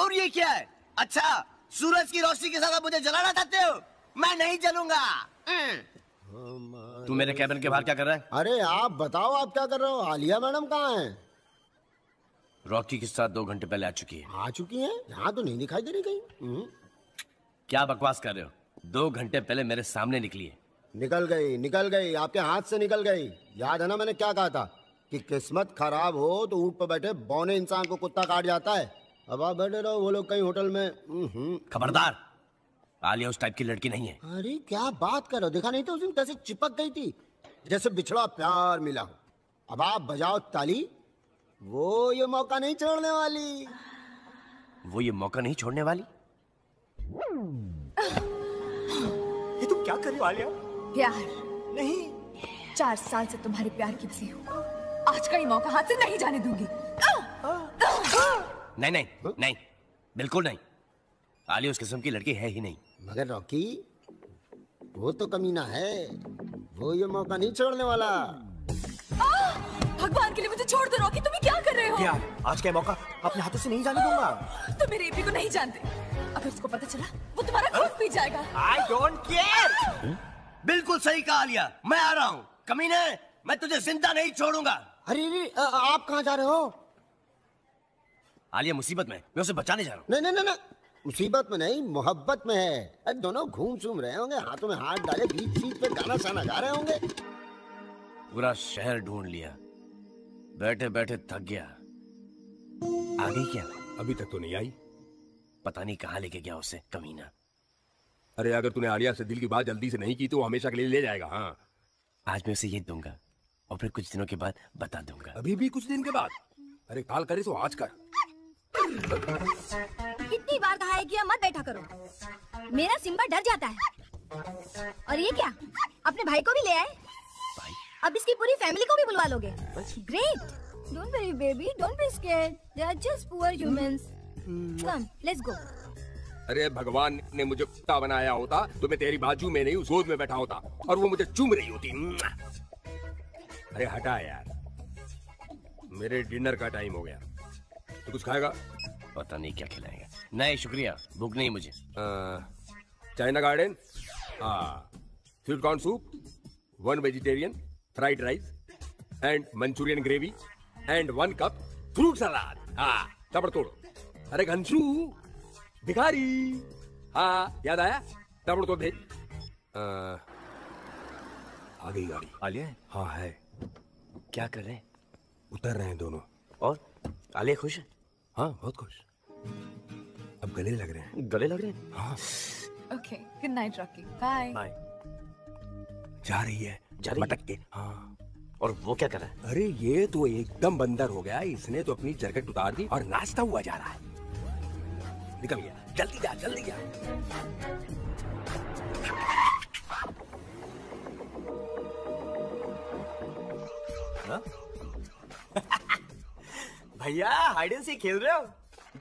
और ये क्या है? अच्छा सूरज की रोशनी के साथ आप मुझे जलाना चाहते हो? मैं नहीं जलूँगा। हम्म।
तू मेरे कैबिन के बाहर क्या कर रहा है?
अरे आप बताओ आप क्या कर रहे हो? आलिया मैडम कहाँ हैं?
रॉकी के साथ दो घंटे पहले आ चुकी है।
आ चुकी है? यहाँ तो नहीं दिखाई दे रही कहीं। हम्म,
क्या बकवास कर रहे हो? दो घंटे पहले मेरे सामने निकली है।
निकल गई निकल गई आपके हाथ से निकल गई। याद है ना मैंने क्या कहा था? कि किस्मत खराब हो तो ऊँट पर बैठे बौने इंसान को कुत्ता काट जाता है। अब आप बैठे रहो वो लोग कहीं होटल में। हम्म,
खबरदार आलिया उस टाइप की लड़की नहीं है।
अरे क्या बात कर रहे हो? देखा नहीं था उस दिन कैसे चिपक गई थी? जैसे बिछड़ा प्यार मिला हो। अब आप बजाओ ताली। वो ये मौका नहीं छोड़ने वाली।
वो ये मौका नहीं छोड़ने वाली?
ये तुम क्या कर रही हो आलिया?
प्यार। नहीं। चार साल से तुम्हारे प्यार की बसी हूँ। आज का ये मौका हाथ से नहीं जाने दूँगी।
नहीं नहीं नहीं बिल्कुल नहीं। आलिया उस किस्म की लड़की है ही नहीं।
मगर रॉकी वो तो कमीना है। वो ये मौका नहीं छोड़ने वाला!
भगवान के लिए मुझे छोड़ दो रॉकी तुम ये क्या कर रहे हो?
यार आज का मौका? अपने हाथों से नहीं जाने दूँगा।
तुम मेरे एपी को नहीं जानते। अगर उसको पता चला वो तुम्हारा खून पी जाएगा।
आई डोंट केयर बिल्कुल सही कहा लिया। मैं आ रहा हूँ। कमीने मैं तुझे ज़िंदा नहीं छोड़ूँगा।
अरे अरे आप कहाँ जा रहे हो?
आलिया मुसीबत में। मैं उसे बचाने जा रहा हूँ।
नहीं नहीं नहीं नहीं। मुसीबत में नहीं मोहब्बत में है। अरे दोनों घूम सूम रहे होंगे हाथों में हाथ डाले बीच बीच पे गाना साना गा रहे होंगे।
पूरा शहर ढूंढ लिया। बैठे बैठे थक गया। आ गई क्या?
अभी तक तो नहीं आई।
पता नहीं कहाँ लेके गया उसे कमीना।
अरे अगर तूने आलिया से दिल की बात जल्दी से नहीं की तो वो हमेशा के लिए ले जाएगा हाँ।
आज मैं उसे ये दूँगा और फिर कुछ दिनों के बाद बता दूँगा।
अभी भी कुछ दिन के बाद? अरे काल करे तो आज कर।
कितनी बार कहा है कि मत बैठा करो। मेरा सिम्बा डर जाता है। और ये क्या? अपने भाई को भी ले आए? अब इसकी पूरी फैमिली को भी बुलवा लोगे? Great don't worry baby don't be scared they are just poor humans come let's go
अरे भगवान ने मुझे कुत्ता बनाया होता तो मैं तेरी बाजू में नहीं उस गोद में बैठा होता और वो मुझे चूम रही होती। अरे हटा यार। मेरे डिनर का टाइम हो गया। तो कुछ खाएगा?
पता नहीं क्या खिलाएगा। नहीं शुक्रिया भूख नहीं मुझे।
China garden? हाँ sweet corn soup? One vegetarian fried rice and Manchurian gravy and one cup fruit salad हाँ तबड़ तोड़। अरे घनशू भिखारी। हाँ याद आया? तबड़ तोड़ भेज। आ, आ गई गाड़ी।
आलिया
हाँ है।
क्या कर रहे हैं?
उतर रहे हैं दोनों।
और? आलिया खुश है?
हाँ बहुत खुश। अब गले लग रहे हैं।
गले लग रहे हैं?
हाँ।
Okay good night Rocky bye
bye
जा रही है।
जा रही है?
मटक के। हाँ।
और वो क्या कर रहा है?
अरे ये तो एकदम बंदर हो गया। इसने तो अपनी जैकेट उतार दी और नाचता हुआ जा रहा है। निकल गया। जल्दी जा जल्दी जा।
भैया हाइड एंड सीक खेल रहे हो?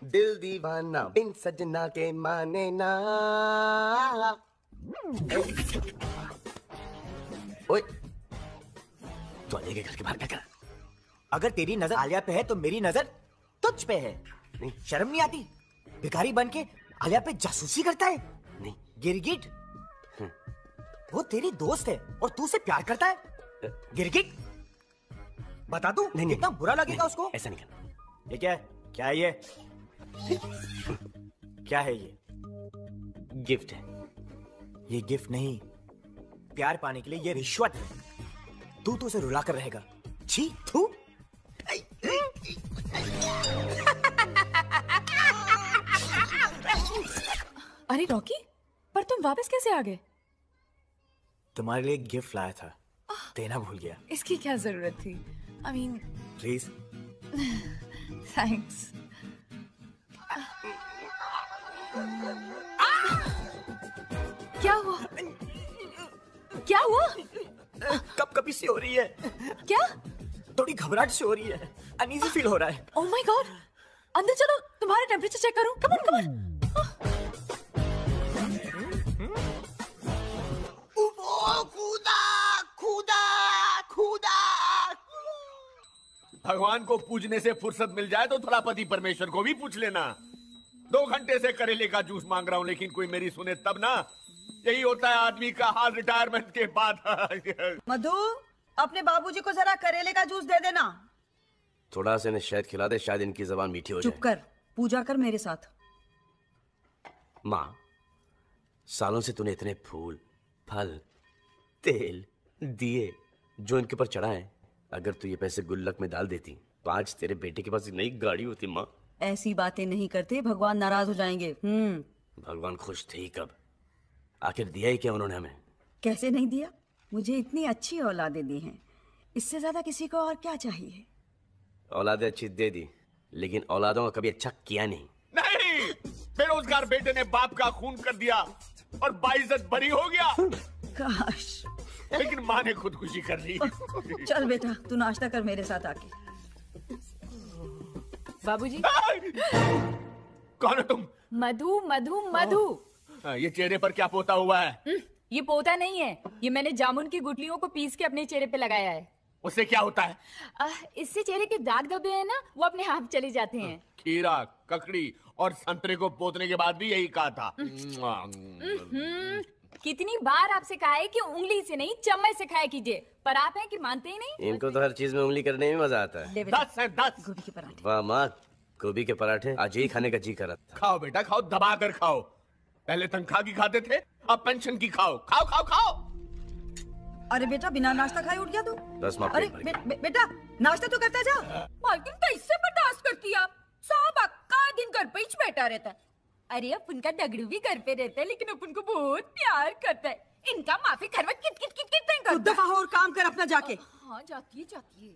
दिल दीवाना बिन सजना के माने ना।
ओए। तो आलिया के घर के बाहर क्या कर।
अगर तेरी नज़र आलिया पे है तो मेरी नज़र तुझ पे है। नहीं। शर्म नहीं आती? भिखारी बन के आलिया पे जासूसी करता है? नहीं। गिरगिट? वो तेरी दोस्त है और तू उसे प्यार करता है? गिरगिट? बता तू नहीं, कितना बुरा लगेगा उसको?
ऐसा नहीं करना।
ये क्या है? क्या है ये? क्या है ये?
गिफ्ट है।
ये गिफ्ट नहीं। प्यार पाने के लिए ये रिश्वत है। तू तो उसे रुला कर रहेगा। छी तू
अरे रॉकी पर तुम वापस कैसे आ गए?
तुम्हारे लिए गिफ्ट लाया था। देना भूल गया।
इसकी क्या ज़रूरत थी? आई मीन
प्लीज़
थैंक्स क्या हुआ? क्या हुआ?
कब कभी से हो रही है।
क्या?
थोड़ी घबराहट से हो रही है। अनईजी फील हो रहा है।
ओह माय गॉड अंदर चलो तुम्हारा टेम्परेचर चेक करूँ। कम ऑन कम ऑन
खुदा खुदा खुदा भगवान को पूजने से फुर्सत मिल जाए तो थोड़ा पति परमेश्वर को भी पूछ लेना। दो घंटे से करेले का जूस मांग रहा हूँ लेकिन कोई मेरी सुने तब ना। यही होता है आदमी का हाल रिटायरमेंट के बाद।
मधु अपने बाबूजी को जरा करेले का जूस दे देना।
थोड़ा सा इन्हें शहद खिला दे शायद इनकी जबान मीठी हो
चुप कर पूजा कर मेरे साथ।
माँ सालों से तूने इतने फूल फल तेल दिए जो इनके ऊपर चढ़ाए। अगर तू ये पैसे गुल्लक में डाल देती तो आज तेरे बेटे के पास एक नई गाड़ी होती माँ।
ऐसी बातें नहीं करते भगवान नाराज़ हो जाएँगे। हम्म।
भगवान खुश थे ही कब? आखिर दिया ही क्या उन्होंने हमें?
कैसे नहीं दिया? मुझे इतनी अच्छी औलादें दी हैं। इससे ज़्यादा किसी को और क्या चाहिए?
औलादे अच्छी दे दी लेकिन औलादों का कभी अच्छा किया नहीं।
नहीं! बेरोजगार बेटे ने बाप का खून कर दिया और बाइज्जत बरी हो गया।
काश।
लेकिन माँ ने खुदकुशी कर ली।
चल बेटा तू नाश्ता कर मेरे साथ आके।
बाबूजी?
कौन हो तुम?
मधु मधु मधु।
हाँ, ये चेहरे पर क्या पोता हुआ है?
हम्म, ये पोता नहीं है। ये मैंने जामुन की गुटलियों को पीस के अपने चेहरे पे लगाया है।
उससे क्या होता है?
इससे चेहरे के दाग धब्बे हैं ना वो अपने आप चले जाते हैं।
खीरा ककड़ी और संतरे को पोतने के बाद भी यही कहा था।
हम्म, कितनी बार आपसे कहा है कि उंगली से नहीं चम्मच से खाया कीजिए। पर आप हैं कि मानते ही नहीं?
इनको तो हर चीज़ में उंगली करने में मज़ा आता है।
दस है दस।
गोभी के पराठे।
वाह माँ गोभी के पराठे आज यही खाने का जी कर
खाओ बेटा खाओ दबा कर खाओ। पहले तनख्वाह की खाते थे अब पेंशन की खाओ। खाओ खाओ खाओ।
अरे बेटा बिना नाश्ता खाए उठ गया तू।
बस माँ
अरे बे, बे, बेटा नाश्ता तो करता जा।
मालकिन कैसे बर्दाश्त करती है आप? साहब अक्का दिन घर पे ही बैठा रहता है। अरे अपन का डगड़ू भी घर पे रहता है लेकिन अपन को बहुत प्यार करता है। इनका माफ़ी घर में किट किट किट किट नहीं करता
दफ़ा हो और काम कर अपना जाके।
हाँ जाती है जाती है।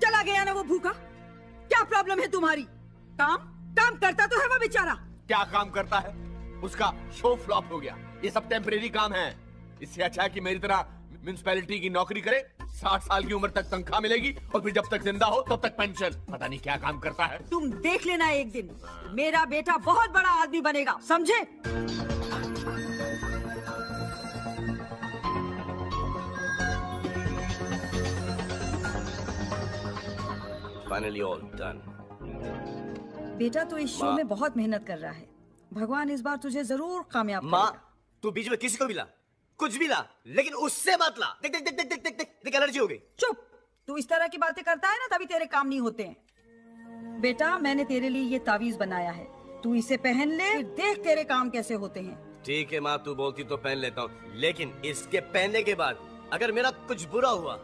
चला गया ना वो भूखा? क्या प्रॉब्लम है तुम्हारी? काम? काम करता तो है वो बेचारा।
क्या काम करता है? उसका शो फ्लॉप हो गया। ये सब टेम्परेरी काम है। इससे अच्छा है कि मेरी तरह म्यूनिसपैलिटी की नौकरी करे साठ साल की उम्र तक तनख्वाह मिलेगी और फिर जब तक ज़िंदा हो तब तक पेंशन पता नहीं क्या काम करता है।
तुम देख लेना एक दिन। मेरा बेटा बहुत बड़ा आदमी बनेगा समझे?
फाइनली ऑल डन
बेटा तो इस शो
में।
बहुत मेहनत कर रहा है। भगवान इस बार तुझे ज़रूर कामयाब
माँ तू बीच में किसी को भी ला। कुछ भी ला लेकिन उससे मत ला। देख देख देख देख देख देख देख देख एलर्जी हो गई।
चुप। तू इस तरह की बातें करता है ना तभी तेरे काम नहीं होते हैं। बेटा मैंने तेरे लिए ये तावीज बनाया है। तू इसे पहन ले फिर देख तेरे काम कैसे होते हैं।
ठीक है माँ तू बोलती तो पहन लेता हूँ। लेकिन इसके पहनने के बाद अगर मेरा कुछ बुरा हुआ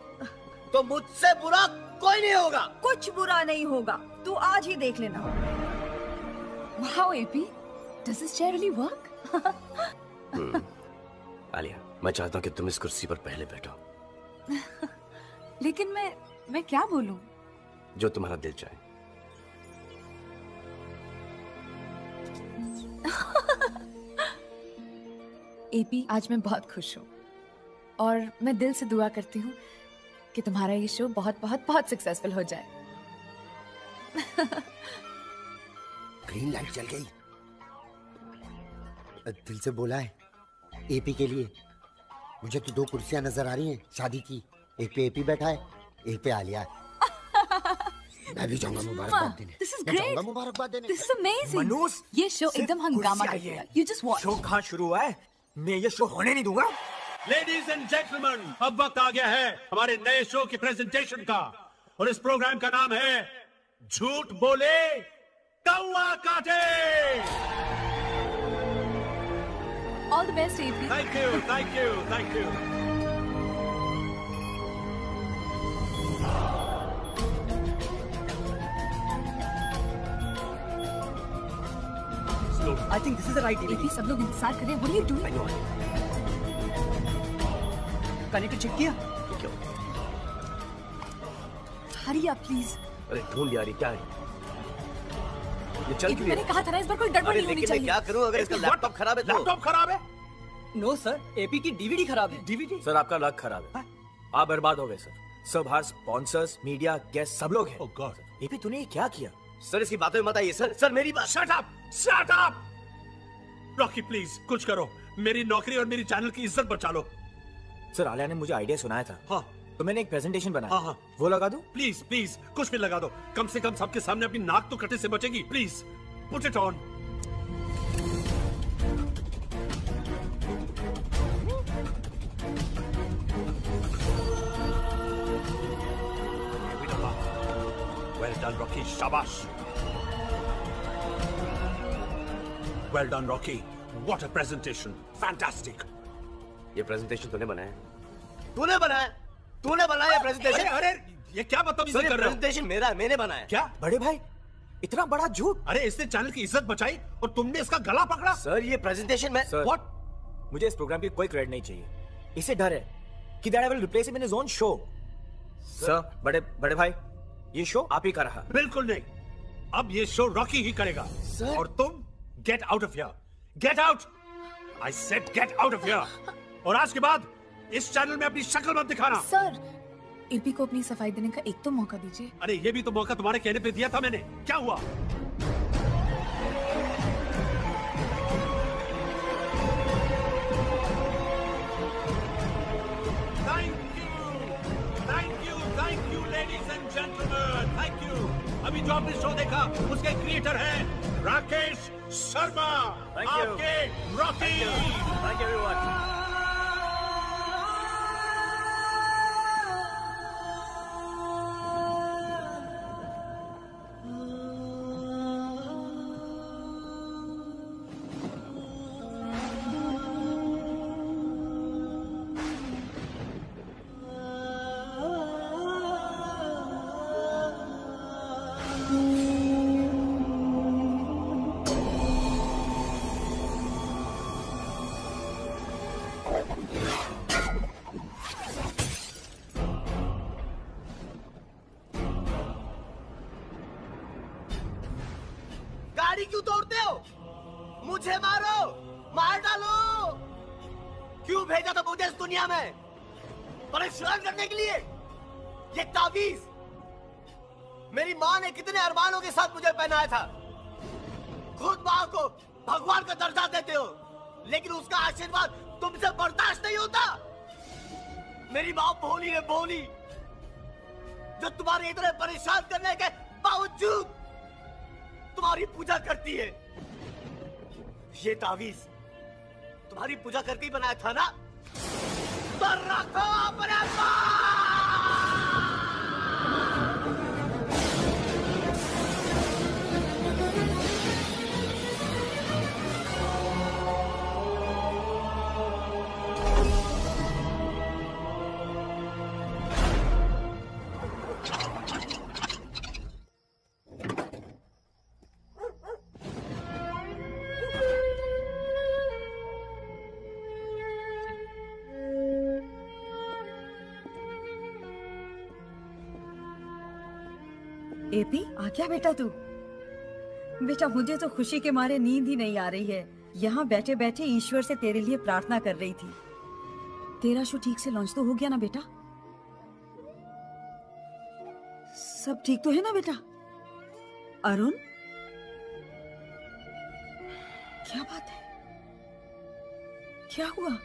तो मुझसे बुरा कोई नहीं होगा।
कुछ बुरा नहीं होगा। तू आज ही देख लेना।
Wow, AP, does this chair really work?
Alia मैं चाहता हूँ कि तुम इस कुर्सी पर पहले बैठो।
लेकिन मैं मैं क्या बोलूँ?
जो तुम्हारा दिल चाहे।
एपी आज मैं बहुत खुश हूँ। और मैं दिल से दुआ करती हूँ कि तुम्हारा ये शो बहुत बहुत बहुत सक्सेसफुल हो जाए।
ग्रीन लाइट जल गई। दिल से बोला है एपी के लिए। मुझे तो दो कुर्सियाँ नज़र आ रही हैं शादी की। एक पे एपी बैठा है एक पे आलिया है। मैं भी जाऊँगा मुबारकबाद देने।
This is
मैं जाऊँगा मुबारकबाद देने।
This is amazing.
मनोज,
ये शो एकदम हंगामा कर
आई है।
You just watch.
शो कहाँ शुरू हुआ है? मैं ये शो होने नहीं दूँगा।
लेडीज़ एंड जेंटलमैन अब वक्त आ गया है हमारे नए शो की प्रेजेंटेशन का। और इस प्रोग्राम का नाम है झूठ बोले कौआ काटे।
All the best, AP.
Thank you thank you thank you
I think this is the right
AP, सब लोग इंतज़ार कर रहे हैं. What are you doing?
Connector check किया
Hurry up, please.
अरे ढूंढ यार ये क्या है ये चल क्यों
मैंने कहा था ना इस बार कोई गड़बड़ नहीं होनी चाहिए.
क्या करूँ? अगर इसका लैपटॉप खराब है तो
लैपटॉप खराब है?
नो सर एपी की डीवीडी खराब है।
डीवीडी
सर आपका लक खराब है। आप बर्बाद हो गए सर सब बाहर स्पॉन्सर्स मीडिया गेस्ट सब लोग हैं।
ओह गॉड
एपी तूने ये क्या किया?
सर इसकी बातों में मत आइए सर सर मेरी बात
shut up shut up Rocky please कुछ करो। मेरी नौकरी और मेरी चैनल की इज़्ज़त बचा लो।
सर आलिया ने मुझे आइडिया सुनाया था।
हाँ।
तो मैंने एक प्रेजेंटेशन बनाया
हाँ हाँ
वो लगा दो
प्लीज़ प्लीज़ कुछ भी लगा दो कम से कम सबके सामने अपनी नाक तो कटे से बचेगी please put it on Well done, Rocky. Shabash. Well done, Rocky. What a presentation. Fantastic.
ये प्रेजेंटेशन तूने बनाया तूने बनाया तूने बनाया प्रेजेंटेशन
अरे ये क्या बदतमीजी
सर
कर रहे
प्रेजेंटेशन मेरा है, मैंने बनाया।
क्या?
बड़े भाई इतना बड़ा झूठ।
अरे इसने चैनल की इज़्ज़त बचाई और तुमने इसका गला पकड़ा।
सर ये प्रेजेंटेशन में
सर
व्हाट
मुझे इस प्रोग्राम की कोई क्रेडिट नहीं चाहिए। इसे डर है कि that I will replace him in his own show sir बड़े बड़े भाई ये शो आप ही का रहा।
बिल्कुल नहीं। अब ये शो रॉकी ही करेगा। सर और तुम get out of here get out I said get out of here और आज के बाद इस चैनल में अपनी शक्ल मत दिखाना।
सर एपी को अपनी सफ़ाई देने का एक तो मौका दीजिए।
अरे ये भी तो मौका तुम्हारे कहने पे दिया था मैंने। क्या हुआ? Thank you thank you thank you ladies and gentleman thank you अभी जो आपने शो देखा उसके क्रिएटर हैं राकेश शर्मा
Thank you.
आपके रॉकी
थैंक यू एवरीवन
पहनाया था। खुद माँ को भगवान का दर्जा देते हो, लेकिन उसका आशीर्वाद तुमसे बर्दाश्त नहीं होता। मेरी माँ भोली है भोली, जो तुम्हारे इतने परेशान करने के बावजूद तुम्हारी पूजा करती है। ये तावीज तुम्हारी पूजा करके ही बनाया था ना? तो रखो अपने
एपी? आ क्या बेटा तू? बेटा मुझे तो खुशी के मारे नींद ही नहीं आ रही है। यहाँ बैठे बैठे ईश्वर से तेरे लिए प्रार्थना कर रही थी। तेरा शो ठीक से लॉन्च तो हो गया ना बेटा? सब ठीक तो है ना बेटा? अरुण? क्या बात है? क्या हुआ?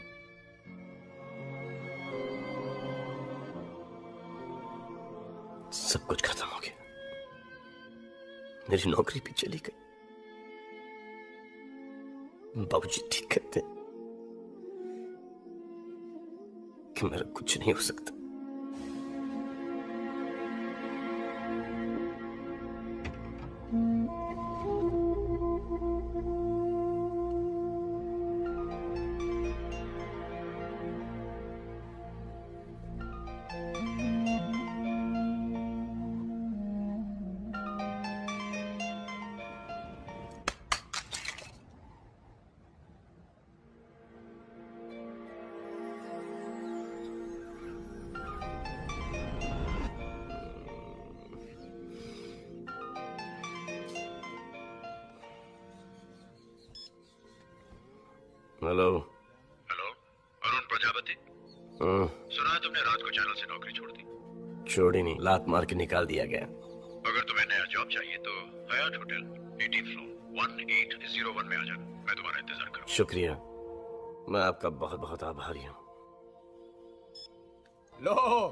सब कुछ खत्म। मेरी नौकरी भी चली गई। बाबूजी ठीक कहते कि मेरा कुछ नहीं हो सकता। लात मार के निकाल दिया गया।
अगर तुम्हें नया जॉब चाहिए तो हयात होटल 18 फ्लोर 1801 में आ जाना। मैं तुम्हारा इंतज़ार करूँगा
शुक्रिया। मैं आपका बहुत बहुत आभारी हूँ।
लो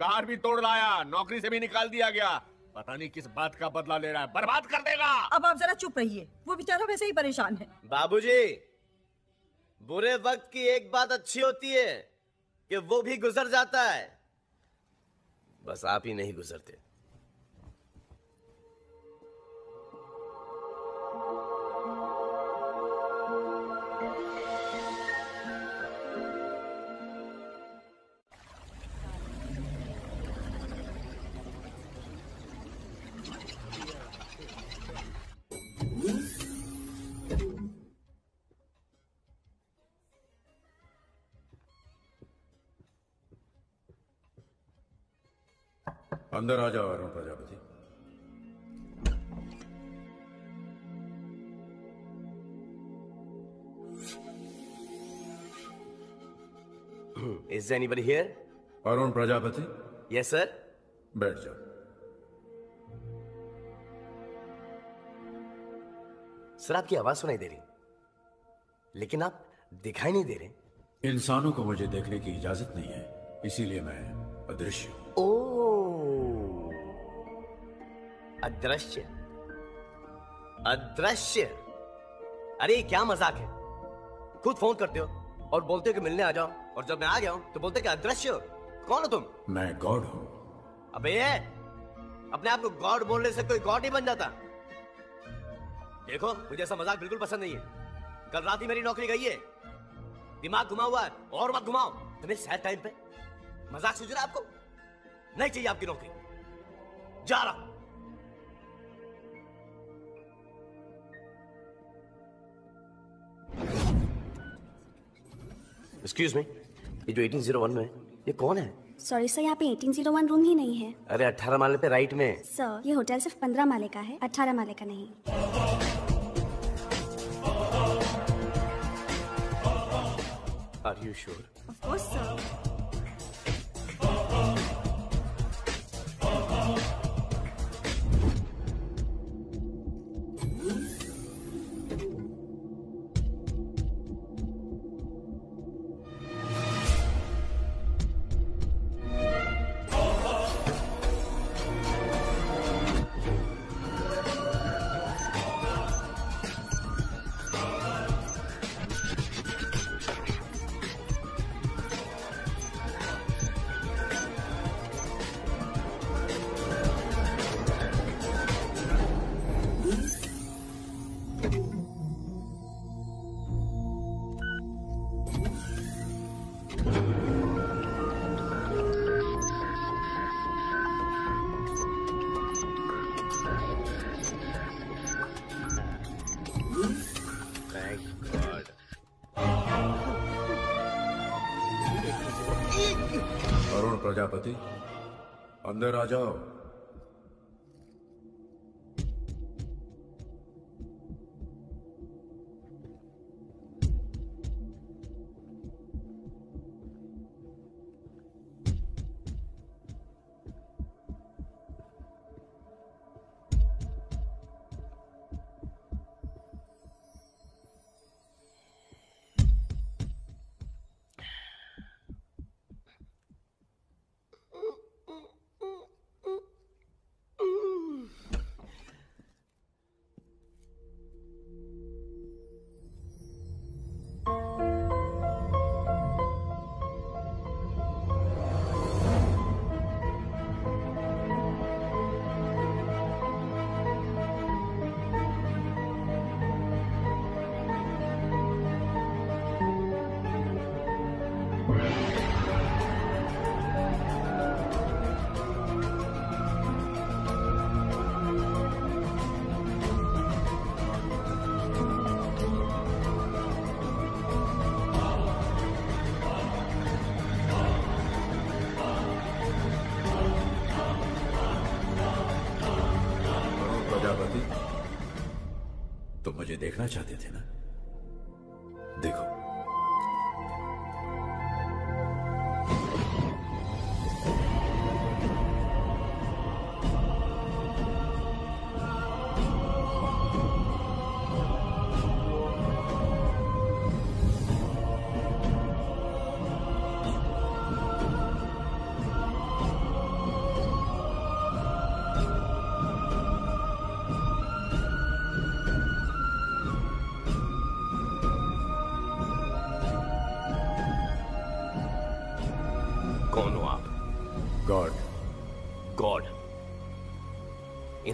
कार भी तोड़ लाया नौकरी से भी निकाल दिया गया। पता नहीं किस बात का बदला ले रहा है बर्बाद कर देगा।
अब आप जरा चुप रहिए वो बेचारा वैसे ही परेशान है।
बाबूजी बुरे वक्त की एक बात अच्छी होती है कि वो भी गुजर जाता है। बस आप ही नहीं गुजरते।
अंदर आ जाओ Arun Prajapati.
Is anybody here?
Arun Prajapati.
Yes, sir.
बैठ जाओ।
सर आपकी आवाज़ सुनाई दे रही लेकिन आप दिखाई नहीं दे रहे।
इंसानों को मुझे देखने की इजाज़त नहीं है इसीलिए मैं अदृश्य हूँ।
ओ अदृश्य। अदृश्य? अरे क्या मज़ाक है? खुद फ़ोन करते हो और बोलते हो कि मिलने आ जाओ और जब मैं आ गया हूँ तो बोलते कि अदृश्य हो। कौन हो तुम?
मैं गॉड हूँ।
अबे ये अपने आप को गॉड बोलने से कोई गॉड नहीं बन जाता। देखो मुझे ऐसा मज़ाक बिल्कुल पसंद नहीं है। कल रात ही मेरी नौकरी गई है। दिमाग घुमा हुआ है और मत घुमाओ। तुम्हें सैड टाइम पे मज़ाक सूझ रहा है आपको? नहीं चाहिए आपकी नौकरी। जा रहा एक्सक्यूज मी ये जो 1801 में ये कौन है?
सॉरी सर यहाँ पे 1801 रूम ही नहीं है।
अरे 18 माले पे राइट में
सर ये होटल सिर्फ़ 15 माले का है 18 माले का नहीं।
Are you sure
of course sir
अंदर आ जाओ।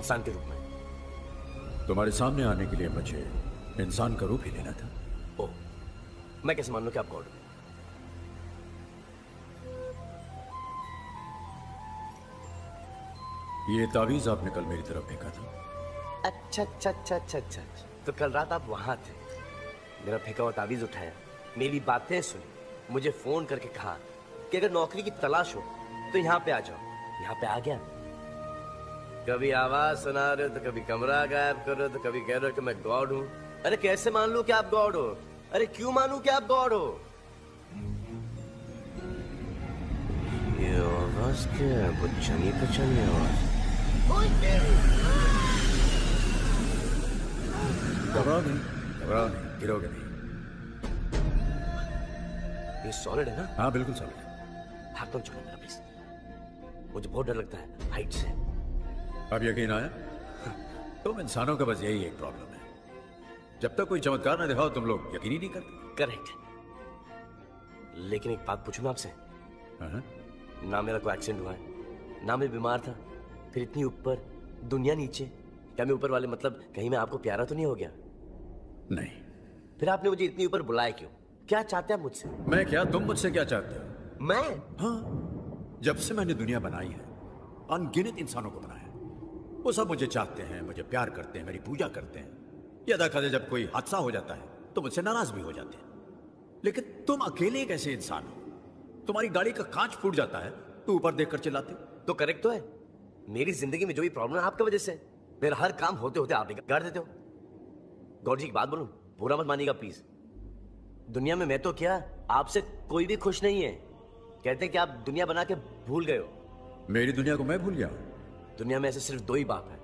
इंसान के रूप में।
तुम्हारे सामने आने के लिए मुझे इंसान का रूप ही लेना था।
ओ मैं कैसे मान लू कि आप गॉड
ये तावीज आपने कल मेरी तरफ़ फेंका था।
अच्छा अच्छा अच्छा अच्छा अच्छा तो कल रात आप वहाँ थे। मेरा फेंका हुआ तावीज उठाया। मेरी बातें सुनी। मुझे फ़ोन करके कहा कि अगर नौकरी की तलाश हो तो यहाँ पे आ जाओ। यहाँ पे आ गया कभी आवाज़ सुना रहे हो तो कभी कमरा गायब कर रहे हो तो कभी कह रहे हो कि मैं गॉड हूँ। अरे कैसे मान लू कि आप गॉड हो? अरे क्यों मानू कि आप गॉड हो? ये आवाज़ क्या है? पहचानी पहचानी आवाज़।
घबराओ नहीं। घबराओ नहीं गिरोगे नहीं।
ये सॉलिड है ना?
हाँ बिल्कुल सॉलिड
हाथ तो छोड़ो मेरा प्लीज़ मुझे बहुत डर लगता है हाइट से।
अब यकीन आया? तुम इंसानों का बस यही एक प्रॉब्लम है। जब तक कोई चमत्कार न दिखाओ तुम लोग यकीन ही नहीं करते।
करेक्ट लेकिन एक बात पूछूँ आपसे?
हाँ?
ना मेरा कोई एक्सीडेंट हुआ है ना मैं बीमार था फिर इतनी ऊपर दुनिया नीचे। क्या मैं ऊपर वाले मतलब कहीं मैं आपको प्यारा तो नहीं हो गया?
नहीं।
फिर आपने मुझे इतनी ऊपर बुलाया क्यों? क्या चाहते हैं मुझसे?
मैं क्या तुम मुझसे क्या चाहते हो?
मैं?
हाँ। जब से मैंने दुनिया बनाई है अनगिनत इंसानों को बनाया। वो सब मुझे चाहते हैं मुझे प्यार करते हैं मेरी पूजा करते हैं। ये अदा करे जब कोई हादसा हो जाता है तो मुझसे नाराज़ भी हो जाते हैं। लेकिन तुम अकेले एक ऐसे इंसान हो। तुम्हारी गाड़ी का कांच फूट जाता है तो ऊपर देखकर चिल्लाते। हो
तो करेक्ट तो है। मेरी ज़िंदगी में जो भी प्रॉब्लम है आपकी वजह से। मेरा हर काम होते होते आप बिगाड़ देते हो। गौर जी की बात बोलूँ बुरा मत मानिएगा प्लीज़ दुनिया में मैं तो क्या आपसे कोई भी खुश नहीं है। कहते हैं कि आप दुनिया बना के भूल गए हो।
मेरी दुनिया को मैं भूल गया
दुनिया में ऐसे सिर्फ़ दो ही बाप है,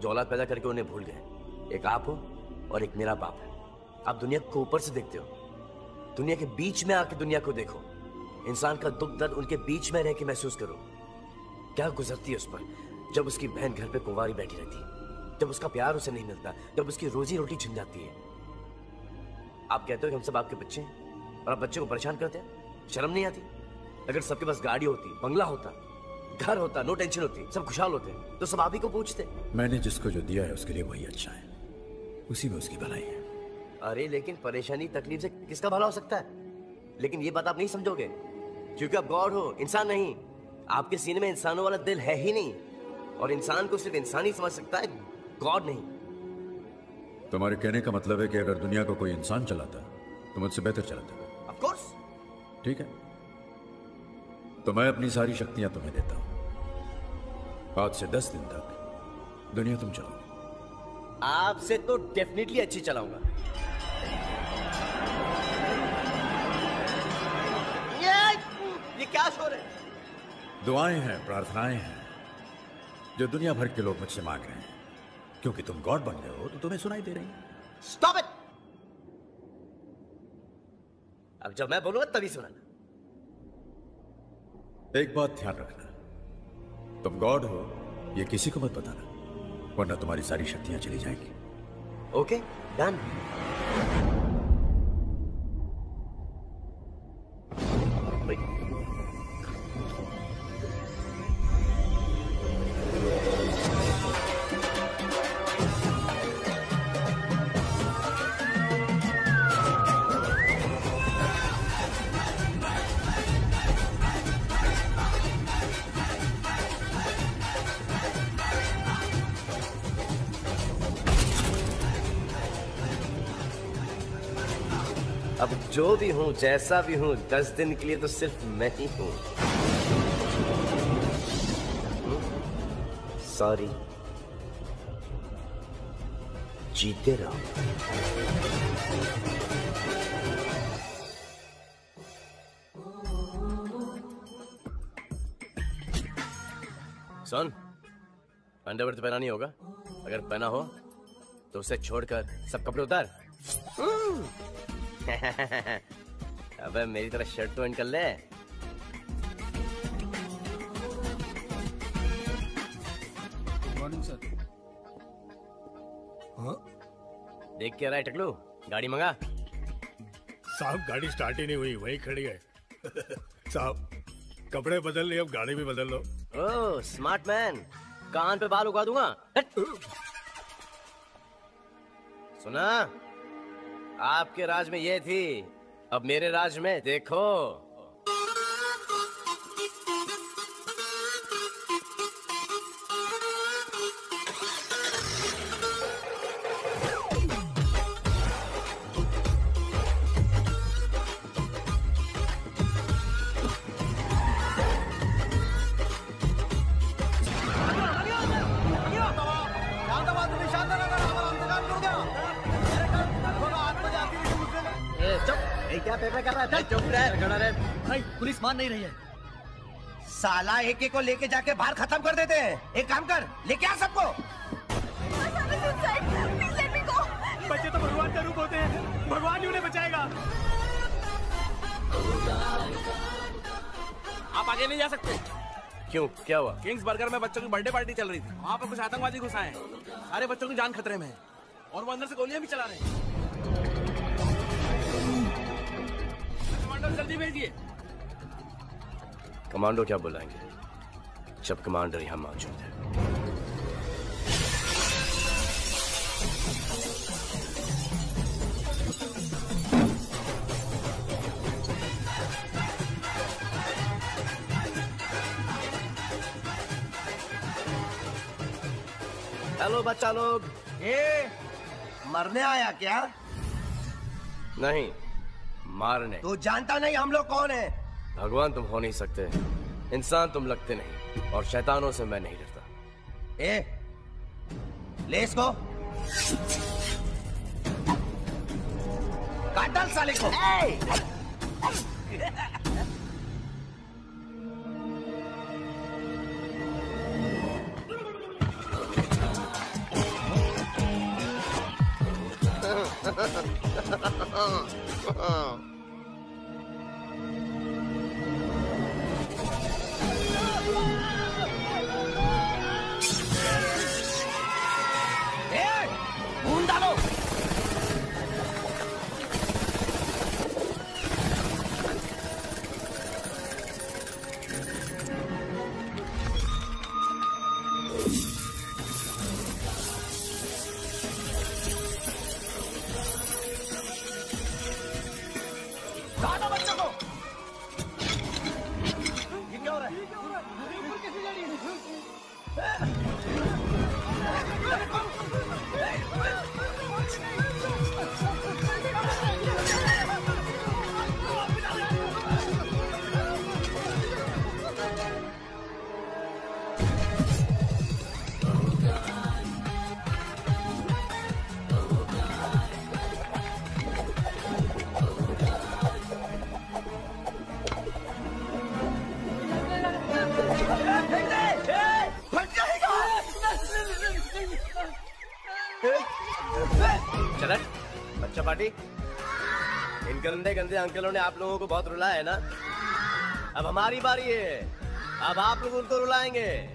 जो औलाद पैदा करके उन्हें भूल गए। एक आप हो और एक मेरा बाप है। आप दुनिया को ऊपर से देखते हो। दुनिया के बीच में आके दुनिया को देखो। इंसान का दुख दर्द उनके बीच में रह के महसूस करो। क्या गुजरती है उस पर? जब उसकी बहन घर पे कुंवारी बैठी रहती है, जब उसका प्यार उसे नहीं मिलता, जब उसकी रोजी रोटी छिन जाती है। आप कहते हो कि हम सब आपके बच्चे हैं और आप बच्चे को परेशान करते हैं? शर्म नहीं आती? अगर सबके पास गाड़ी होती, बंगला होता घर होता नो टेंशन होती सब खुशहाल होते तो सब आप ही को पूछते।
मैंने जिसको जो दिया है उसके लिए वही अच्छा है। उसी में उसकी भलाई है।
अरे लेकिन परेशानी तकलीफ़ से किसका भला हो सकता है? लेकिन ये बात आप नहीं समझोगे क्योंकि आप गॉड हो इंसान नहीं। आपके सीने में इंसानों वाला दिल है ही नहीं और इंसान को सिर्फ़ इंसान ही समझ सकता है गॉड नहीं।
तुम्हारे कहने का मतलब है कि अगर दुनिया को कोई इंसान चलाता तो मुझसे बेहतर चलाता।
ऑफ़ कोर्स
ठीक है। तो मैं अपनी सारी शक्तियाँ तुम्हें देता हूँ। आज से दस दिन तक दुनिया तुम चलाओ
आपसे तो डेफिनेटली अच्छी चलाऊँगा। ये ये क्या शोर है?
दुआएँ हैं प्रार्थनाएँ हैं जो दुनिया भर के लोग मुझसे मांग रहे हैं। क्योंकि तुम गॉड बन गए हो तो तुम्हें सुनाई दे रही है।
स्टॉप इट अब जब मैं बोलूँगा तभी सुनाना।
एक बात ध्यान रखना। तुम गॉड हो, ये किसी को मत बताना, वरना तुम्हारी सारी शक्तियाँ चली जाएँगी।
ओके डन जो भी हूँ, जैसा भी हूँ, दस दिन के लिए तो सिर्फ़ मैं ही हूँ। सॉरी
जीते रहो।
सुन, अंडरवेयर तो पहना नहीं होगा। अगर पहना हो तो उसे छोड़कर सब कपड़े उतार। अबे मेरी तरह शर्ट तो कर ले।
मॉर्निंग सर
देख के रहा है टकलू गाड़ी मंगा।
साहब गाड़ी स्टार्ट ही नहीं हुई वही खड़ी है। साहब कपड़े बदल लिए अब गाड़ी भी बदल लो।
ओ स्मार्ट मैन कान पे बाल उगा दूँगा। सुना? आपके राज में ये थी। अब मेरे राज में देखो।
साला एक एक को लेके जाके बाहर खत्म कर देते हैं। एक काम कर लेके आ सबको।
बच्चे तो भगवान का रूप होते हैं। भगवान ही उन्हें बचाएगा।
आप आगे नहीं जा सकते।
क्यों? क्या हुआ?
किंग्स बर्गर में बच्चों की बर्थडे पार्टी चल रही थी। वहाँ पर कुछ आतंकवादी घुस आए हैं। सारे बच्चों की जान खतरे में है। और वो अंदर से गोलियाँ भी चला रहे हैं। कमांडर जल्दी भेजिए।
कमांडो क्या बुलाएँगे? जब कमांडर यहाँ मौजूद है।
हेलो बच्चा लोग। ए मरने आया क्या?
नहीं मारने।
तू जानता नहीं हम लोग कौन है?
भगवान तुम हो नहीं सकते। इंसान तुम लगते नहीं और शैतानों से मैं नहीं डरता।
ए ले इसको। काट डाल साले को। ए, खून
गंदे अंकलों ने आप लोगों को बहुत रुलाया है ना? अब हमारी बारी है। अब आप लोग उनको रुलाएँगे।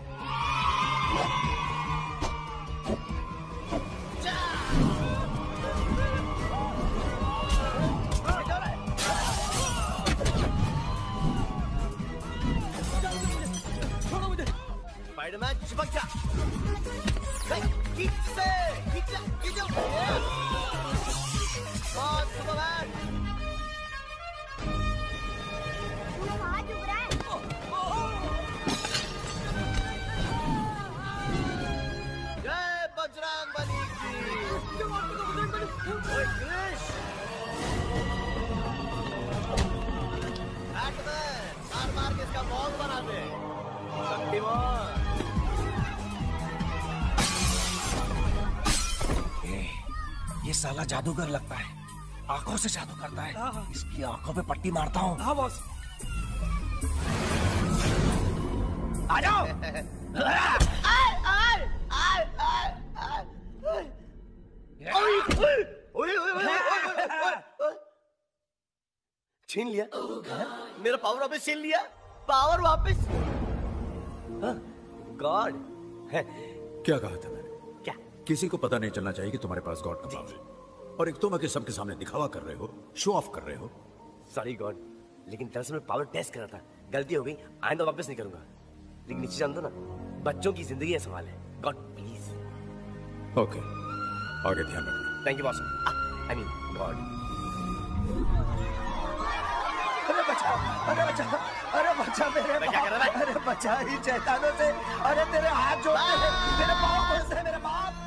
जादूगर लगता है। आँखों से जादू करता है। इसकी आँखों पे पट्टी मारता हूँ।
हाँ बॉस।
आ जाओ।
छीन लिया। मेरा पावर वापस छीन लिया। पावर वापस।
गॉड
क्या कहा था मैंने?
क्या?
किसी को पता नहीं चलना चाहिए कि तुम्हारे पास गॉड का पावर है। और एक तुम आके सबके सामने दिखावा कर रहे हो शो ऑफ़ कर रहे हो।
सॉरी गॉड लेकिन दरअसल मैं पावर टेस्ट कर रहा था। गलती हो गई आइंदा वापस नहीं करूँगा। लेकिन नीचे जान दो ना बच्चों की ज़िंदगी का सवाल है। गॉड प्लीज़
ओके आगे ध्यान रखना।
Thank you boss I mean God
अरे बचा अरे बचा अरे बचा मेरे
मैं क्या कर रहा है?
अरे बचा ही चैतानों से अरे तेरे हाथ जोड़ते हैं मेरे पाँव फंसते हैं मेरे बाप।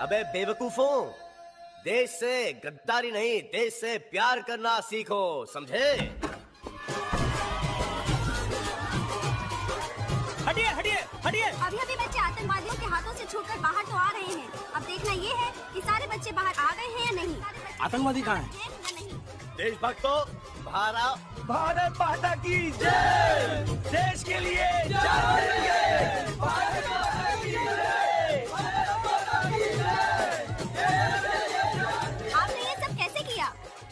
अबे बेवकूफों देश से गद्दारी नहीं देश से प्यार करना सीखो समझे?
हटिए हटिए हटिए। अभी अभी बच्चे आतंकवादियों के हाथों से छूटकर बाहर तो आ रहे हैं। अब देखना ये है कि सारे बच्चे बाहर आ गए हैं या नहीं।
आतंकवादी कहाँ है?
देशभक्तों बाहर आओ
भारत माता की जय! देश के लिए
आपने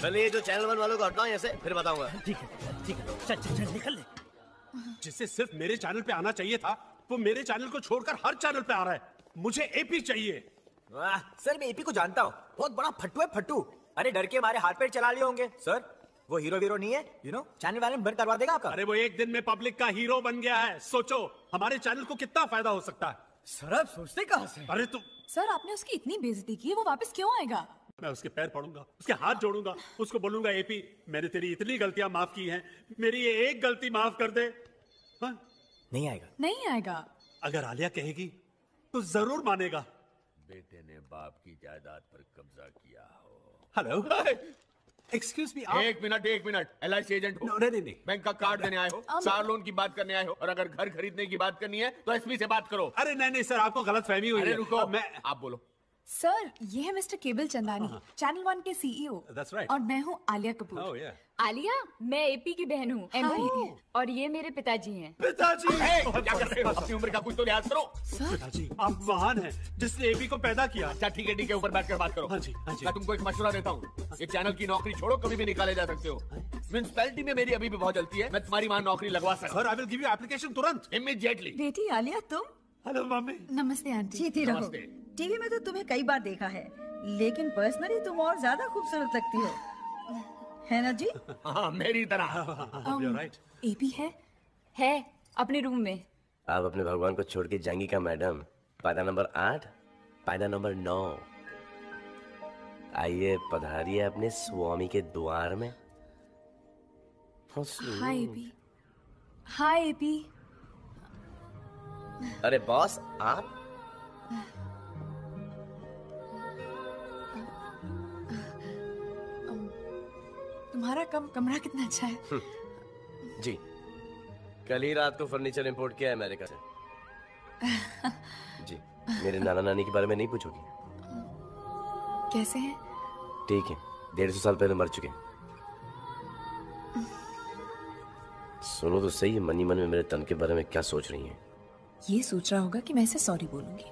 किया
चलिए जो चैनल वन वालों को हटाओ यहाँ से फिर बताऊँगा।
ठीक है ठीक है चल चल चल निकल ले। जिसे सिर्फ़ मेरे चैनल पे आना चाहिए था वो मेरे चैनल को छोड़कर हर चैनल पे आ रहा है। मुझे एपी चाहिए।
वाह सर मैं एपी को जानता हूँ। बहुत बड़ा फट्टू है फट्टू। अरे डर के हमारे हाथ पैर चला लिए होंगे। सर वो हीरो वीरो नहीं है यू नो चैनल वाले बंद करवा देगा आपका?
अरे वो एक दिन में पब्लिक का हीरो बन गया है। सोचो हमारे चैनल को कितना फ़ायदा हो सकता है।
सर आप सोचते कहा से
अरे तू
सर आपने उसकी इतनी बेइज्जती की वो वापस क्यों आएगा?
मैं उसके पैर पड़ूँगा उसके हाथ जोड़ूँगा उसको बोलूँगा एपी मैंने तेरी इतनी गलतियाँ माफ़ की हैं मेरी ये एक गलती माफ़ कर दे। हाँ?
नहीं आएगा।
नहीं आएगा।
अगर आलिया कहेगी तो ज़रूर मानेगा।
बेटे ने बाप की जायदाद पर कब्जा किया हो।
हेलो एक्सक्यूज मी
एक मिनट एक मिनट। एलआईसी एजेंट हो।
नहीं नहीं नहीं
बैंक का कार्ड देने आए हो।
Um,
कार लोन की बात करने आए हो। और अगर घर खरीदने की बात करनी है तो एसपी से बात करो।
अरे नहीं नहीं सर आपको गलत फहमी हुई
अरे
है।
रुको।
मैं
आप बोलो।
सर ये है mister Cable Chandani channel one के सीईओ
That's right.
और मैं हूँ आलिया कपूर।
Oh, yeah.
आलिया मैं एपी की बहन हूँ। एमपी और ये मेरे पिताजी हैं।
पिताजी!
ए, क्या कर रहे हो? अपनी उम्र का कुछ तो लिहाज करो।
पिताजी आप महान हैं जिसने एपी को पैदा किया।
अच्छा ठीक है ठीक है ऊपर बैठकर बात करो।
हाँ जी हाँ जी।
मैं तुमको एक मशवरा देता हूँ। ये चैनल की नौकरी छोड़ो कभी भी निकाले जा सकते हो। म्यूनसिपैलिटी में मेरी अभी भी बहुत जलती है। मैं तुम्हारी वहाँ नौकरी लगवा सकता
हूँ। I will give you application तुरंत।
इमीडिएटली
बेटी आलिया तुम?
Hello mummy.
नमस्ते आंटी।
जीती रहो।
नमस्ते।
टीवी में तो तुम्हें कई बार देखा है लेकिन पर्सनली तुम और ज़्यादा खूबसूरत लगती हो। है ना जी?
हाँ मेरी तरह।
एपी है?
है अपने रूम में।
आप अपने भगवान को छोड़ के जाएँगी क्या मैडम? पायदा नंबर आठ? पायदा नंबर नौ? आइए पधारिए अपने स्वामी के द्वार में।
हाय एपी हाय एपी
अरे बॉस आप?
तुम्हारा कम कमरा कितना अच्छा है।
जी। कल ही रात को फर्नीचर इंपोर्ट किया है अमेरिका से। जी मेरे नाना नानी के बारे में नहीं पूछोगी?
कैसे है?
ठीक है। डेढ़ सौ साल पहले मर चुके सुनो तो सही है मनी मन में मेरे तन के बारे में क्या सोच रही हैं?
ये सोच रहा होगा कि मैं इसे सॉरी बोलूँगी।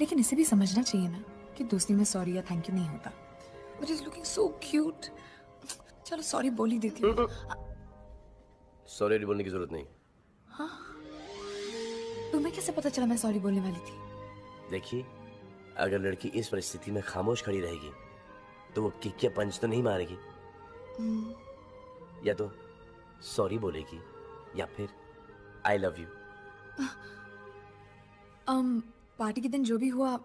लेकिन इसे भी समझना चाहिए ना कि दोस्ती में सॉरी या थैंक यू नहीं होता। But is looking so cute चलो सॉरी बोल ही देती हूँ।
सॉरी बोलने की ज़रूरत नहीं। हाँ।
तुम्हें कैसे पता चला मैं सॉरी बोलने वाली थी?
देखिए अगर लड़की इस परिस्थिति में खामोश खड़ी रहेगी तो वो किक या पंच तो नहीं मारेगी।
हम्म,
या तो सॉरी बोलेगी या फिर I love you
um, party के दिन जो भी हुआ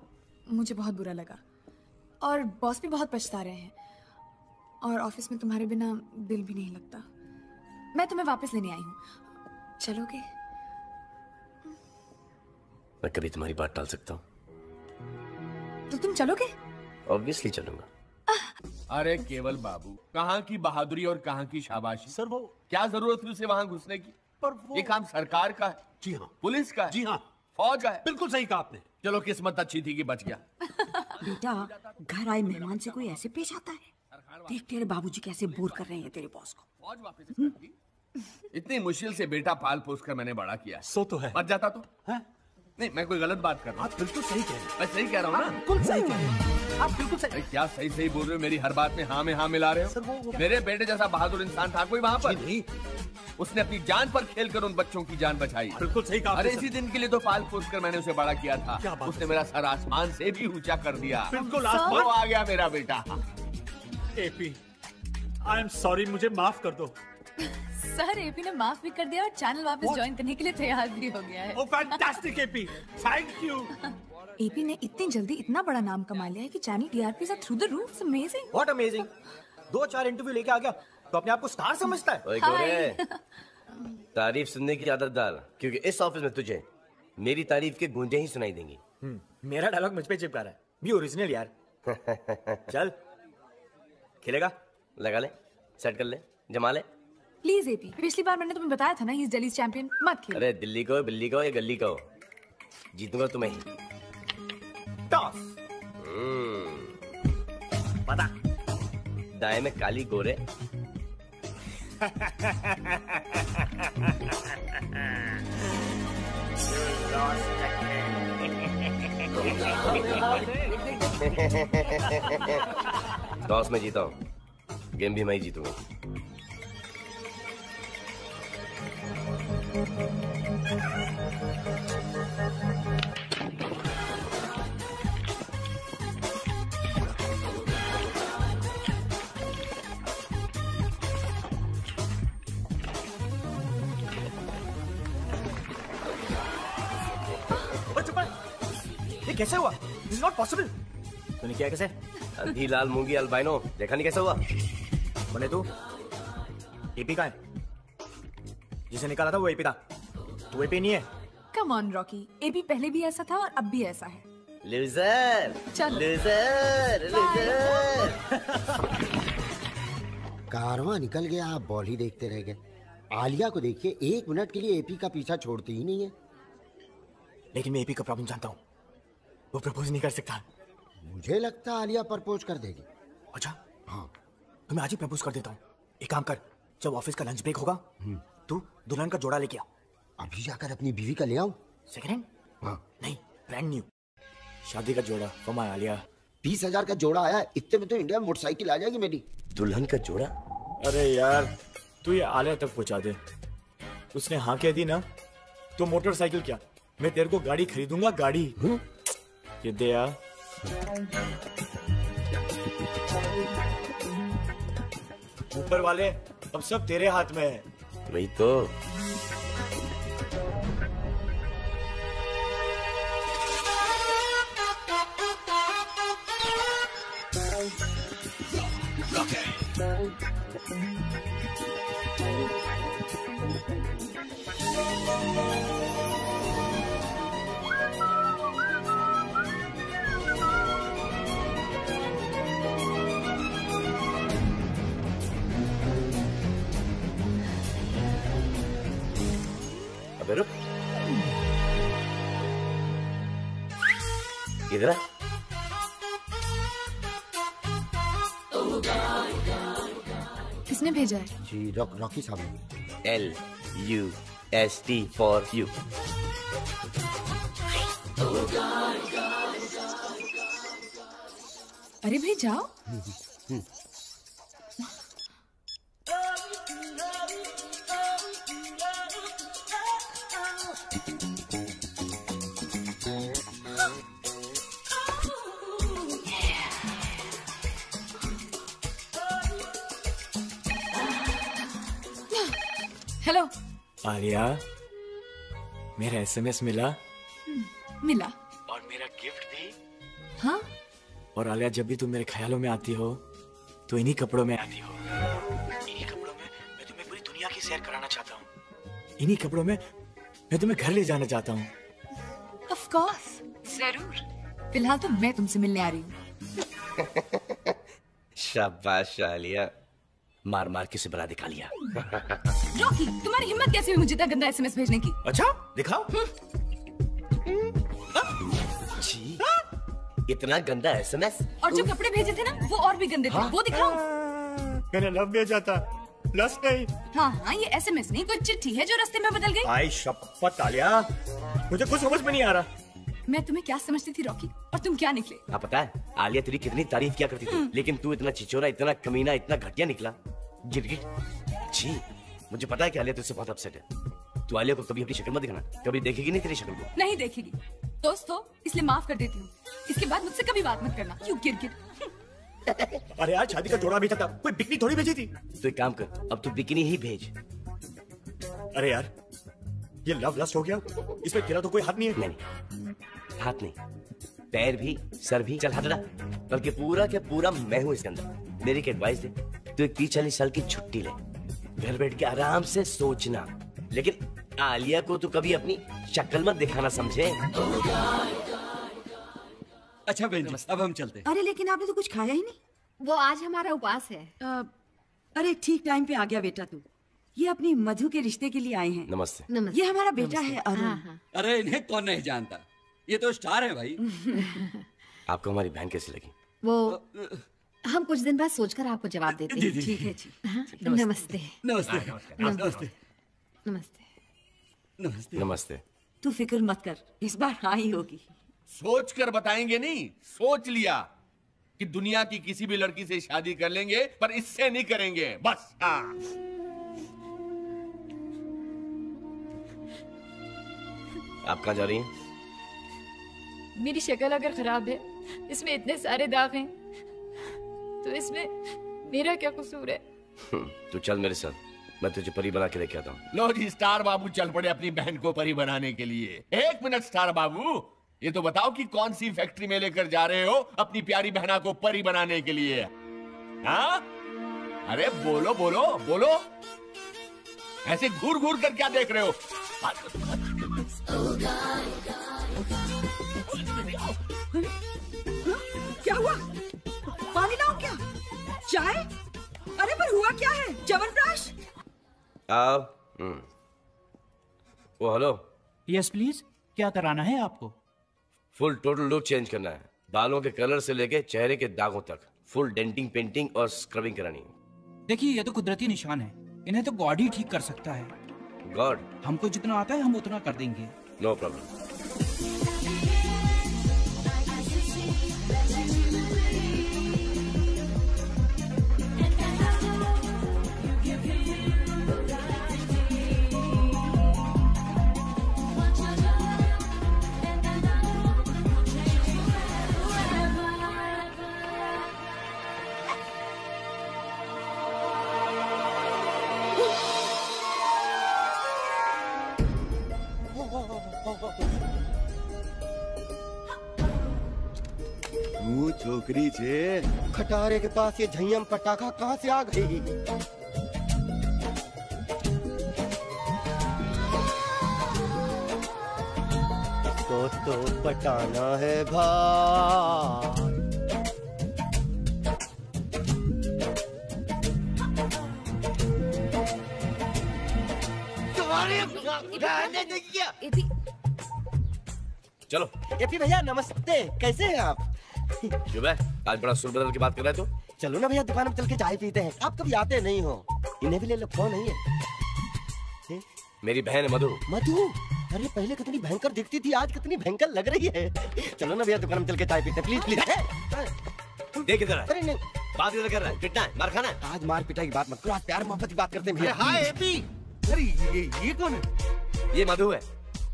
मुझे बहुत बुरा लगा। और बॉस भी बहुत पछता रहे हैं। और ऑफ़िस में तुम्हारे बिना दिल भी नहीं लगता। मैं तुम्हें वापस लेने आई हूँ। चलोगे?
मैं कभी तुम्हारी बात टाल सकता हूँ।
तो तुम चलोगे?
ऑब्वियसली चलूँगा।
अरे केवल बाबू कहाँ की बहादुरी और कहाँ की शाबाशी? सर वो क्या ज़रूरत थी उसे वहाँ घुसने की? पर वो ये काम सरकार का है।
जी हाँ।
पुलिस का है।
जी हाँ।
फौज का है।
बिल्कुल सही कहा आपने।
चलो किस्मत अच्छी थी कि बच गया।
बेटा घर आए मेहमान से कोई ऐसे पेश आता है? देख तेरे बाबूजी कैसे बोर कर रहे हैं तेरे बॉस को।
इतनी मुश्किल से बेटा पाल पोस कर मैंने बड़ा किया
सो तो है।
बच जाता तो। है? नहीं मैं कोई गलत बात कर रहा हूँ।
बिल्कुल सही कह रहे हैं।
मैं सही कह रहा हूँ ना।
बिल्कुल सही कह रहे हैं। आप बिल्कुल सही
क्या सही सही बोल रहे हो? मेरी हर बात में हाँ में हाँ मिला रहे हो। मेरे बेटे जैसा बहादुर इंसान था कोई वहाँ पर?
नहीं।
उसने अपनी जान पर खेलकर उन बच्चों की जान बचाई।
बिल्कुल सही कहा
अरे इसी दिन के लिए तो पाल पोस कर मैंने उसे बड़ा किया था। उसने मेरा सर आसमान से भी ऊँचा कर दिया।
बिल्कुल
आ गया मेरा बेटा।
एपी आई एम सॉरी मुझे माफ़ कर दो।
सर एपी ने माफ़ भी कर दिया और चैनल वापस ज्वाइन करने के लिए तैयार भी हो गया है।
ओ fantastic AP thank you
AP ने इतनी जल्दी इतना बड़ा नाम कमा लिया है कि चैनल टीआरपी से through the roof amazing
what amazing दो चार इंटरव्यू लेके आ गया। तो अपने आप को स्टार समझता है।
ओए गोरे। तारीफ़ सुनने की आदत डाल क्योंकि इस ऑफ़िस में तुझे मेरी तारीफ़ के गूंजे ही सुनाई देंगी।
मेरा डायलॉग मुझ पे चिपका रहा है। भी ओरिजिनल यार। चल खेलेगा
लगा ले सेट कर ले जमा ले।
प्लीज़ एपी पिछली बार मैंने तुम्हें बताया था ना इस दिल्ली चैंपियन मत खेल।
अरे दिल्ली को बिल्ली को या गली को? जीतूँगा तुम्हें ही।
टॉस
पता। दाएँ में काली गोरे। टॉस में जीता हूँ। गेम भी मैं ही जीतूँगा।
कैसे हुआ? इज़ नॉट पॉसिबल तूने किया कैसे?
अंधी लाल मूँगी अल्बाइनो। देखा नहीं कैसा हुआ?
बोले तू एपी का है? जिसे निकाला था वो एपी था। तू एपी नहीं है?
कम ऑन रॉकी एपी पहले भी ऐसा था और अब भी ऐसा है।
लूजर
चलो।
लूजर लूजर
कारवां निकल गया आप बॉल ही देखते रह गए। आलिया को देखिए एक मिनट के लिए एपी का पीछा छोड़ती ही नहीं है।
लेकिन मैं एपी का प्रॉब्लम जानता हूँ। वो प्रपोज नहीं कर सकता।
मुझे लगता है आलिया प्रपोज कर देगी।
अच्छा? हाँ। तो मैं आज ही प्रपोज कर देता हूँ। एक काम कर जब ऑफ़िस का लंच ब्रेक होगा तू दुल्हन का जोड़ा लेके आ।
अभी जाकर अपनी बीवी का ले आऊँ?
सेकंड हैंड
हाँ।
नहीं ब्रांड न्यू शादी का जोड़ा फॉर माय आलिया।
बीस हज़ार का जोड़ा आया इतने में तो इंडिया में मोटरसाइकिल आ जाएगी मेरी।
दुल्हन का जोड़ा?
अरे यार तू ये आलिया तक पहुँचा दे। उसने हाँ कह दी ना तो मोटरसाइकिल क्या? मैं तेरे को गाड़ी खरीदूँगा गाड़ी। ये दे यार। ऊपर वाले अब सब तेरे हाथ में है।
वही तो। अबे
किसने भेजा है?
जी रॉक रॉकी साहब
L U S T for you
अरे भाई जाओ। हेलो
आलिया मेरा एसएमएस मिला।
मिला।
और मेरा गिफ्ट भी।
हाँ?
और आलिया जब भी तुम मेरे ख्यालों में आती हो तो इन्हीं कपड़ों में आती हो। इन्हीं कपड़ों में मैं तुम्हें पूरी दुनिया की सैर कराना चाहता हूँ। इन्हीं कपड़ों में मैं तुम्हें घर ले जाना चाहता हूँ।
ऑफ़ कोर्स ज़रूर। फ़िलहाल तो मैं तुमसे मिलने आ रही हूँ।
शाबाश आलिया। मार मार के सिबरा दिखा लिया।
रॉकी तुम्हारी हिम्मत कैसे हुई मुझे इतना गंदा एसएमएस भेजने की?
अच्छा दिखाओ।
छी इतना गंदा एसएमएस
और जो कपड़े भेजे थे ना वो और भी गंदे थे। वो दिखाऊँ
मैंने लव भेजा था। लस्ट नहीं।
हाँ हाँ ये एसएमएस नहीं कोई चिट्ठी है जो रास्ते में बदल गई?
आई शपथ आलिया। मुझे कुछ समझ में नहीं आ रहा।
मैं तुम्हें क्या समझती थी रॉकी और तुम क्या निकले?
आप पता है आलिया तेरी कितनी तारीफ़ क्या करती थी। लेकिन तू इतना चिचोरा इतना कमीना इतना घटिया निकला। गिरगिट छी मुझे पता है कि आलिया तुझसे बहुत अपसेट है। तू आलिया को कभी अपनी शक्ल मत दिखाना। कभी देखेगी नहीं तेरी शक्ल को?
नहीं देखेगी। दोस्त हो इसलिए माफ़ कर देती हूँ। इसके बाद मुझसे कभी बात मत करना। यू गिरगिट
अरे यार शादी का जोड़ा भेजा था कोई बिकनी थोड़ी भेजी थी?
तो एक काम कर अब तू बिकनी ही भेज।
अरे यार ये लव लस्ट हो गया। इसमें तेरा तो कोई हाथ नहीं है।
नहीं हाथ नहीं। पैर भी सर भी चल हट। बल्कि पूरा के पूरा मैं हूँ इसके अंदर। मेरी एक एडवाइस दे तू एक तीस चालीस साल की छुट्टी ले। घर बैठ के आराम से सोचना। लेकिन आलिया को तू कभी अपनी शक्ल मत दिखाना समझे।
अच्छा बहन जी अब हम चलते हैं।
अरे लेकिन आपने तो कुछ खाया ही नहीं।
वो आज हमारा उपवास है।
अ, अरे ठीक टाइम पे आ गया बेटा तू। ये अपनी मधु के रिश्ते के लिए आए हैं।
नमस्ते।
ये हमारा बेटा है अरुण। हाँ।
अरे इन्हें कौन नहीं जानता? ये तो स्टार है भाई।
आपको हमारी बहन कैसी लगी?
वो हम कुछ दिन बाद सोचकर आपको जवाब देते हैं।
ठीक है जी।
हाँ, नमस्ते।
नमस्ते।
नमस्ते। नमस्ते।
नमस्ते।
नमस्ते।
तू फ़िक्र मत कर इस बार हाँ ही होगी।
सोच कर बताएँगे नहीं सोच लिया कि दुनिया की किसी भी लड़की से शादी कर लेंगे पर इससे नहीं करेंगे। बस हाँ।
आप कहाँ जा रही हैं?
मेरी शक्ल अगर खराब है इसमें इतने सारे दाग हैं तो इसमें मेरा क्या कसूर है?
हम्म, तू चल मेरे साथ। मैं तुझे परी बना के लेके आता हूँ।
लो जी स्टार बाबू चल पड़े अपनी बहन को परी बनाने के लिए। एक मिनट स्टार बाबू। ये तो बताओ कि कौन सी फैक्ट्री में लेकर जा रहे हो अपनी प्यारी बहना को परी बनाने के लिए? हाँ? अरे बोलो बोलो बोलो। ऐसे घूर घूर कर क्या देख रहे हो?
चाय अरे पर हुआ क्या है?
हम्म। ओ हेलो
यस प्लीज़ क्या कराना है आपको?
फुल टोटल लुक चेंज करना है। बालों के कलर से लेके चेहरे के दागों तक। फुल डेंटिंग पेंटिंग और स्क्रबिंग करानी है।
देखिए ये तो कुदरती निशान है। इन्हें तो गॉड ही ठीक कर सकता है।
गॉड
हमको जितना आता है हम उतना कर देंगे।
नो no
प्रॉब्लम छोकरी छे। खटारे के पास ये झयम पटाखा कहाँ से आ गई? तो तो पटाना है भाई।
चलो।
एपी भैया नमस्ते। कैसे हैं आप?
आज बड़ा सुर बदल की बात कर रहे हो तो।
चलो ना भैया दुकान में चल के चाय पीते हैं। आप कभी आते नहीं हो। इन्हें भी ले लो कौन नहीं है?
मेरी बहन मधु।
मधु? अरे पहले कितनी भयंकर दिखती थी आज कितनी भयंकर लग रही है। चलो ना भैया दुकान में चल के चाय पीते प्लीज़ प्लीज़।
देख इधर
अरे नहीं।
बात इधर कर रहा है। पिटना है मार खाना है।
आज मार पिटाई की बात मत करो आज प्यार मोहब्बत की बात करते हैं भैया।
हाय एपी अरे ये ये कौन है?
ये मधु है।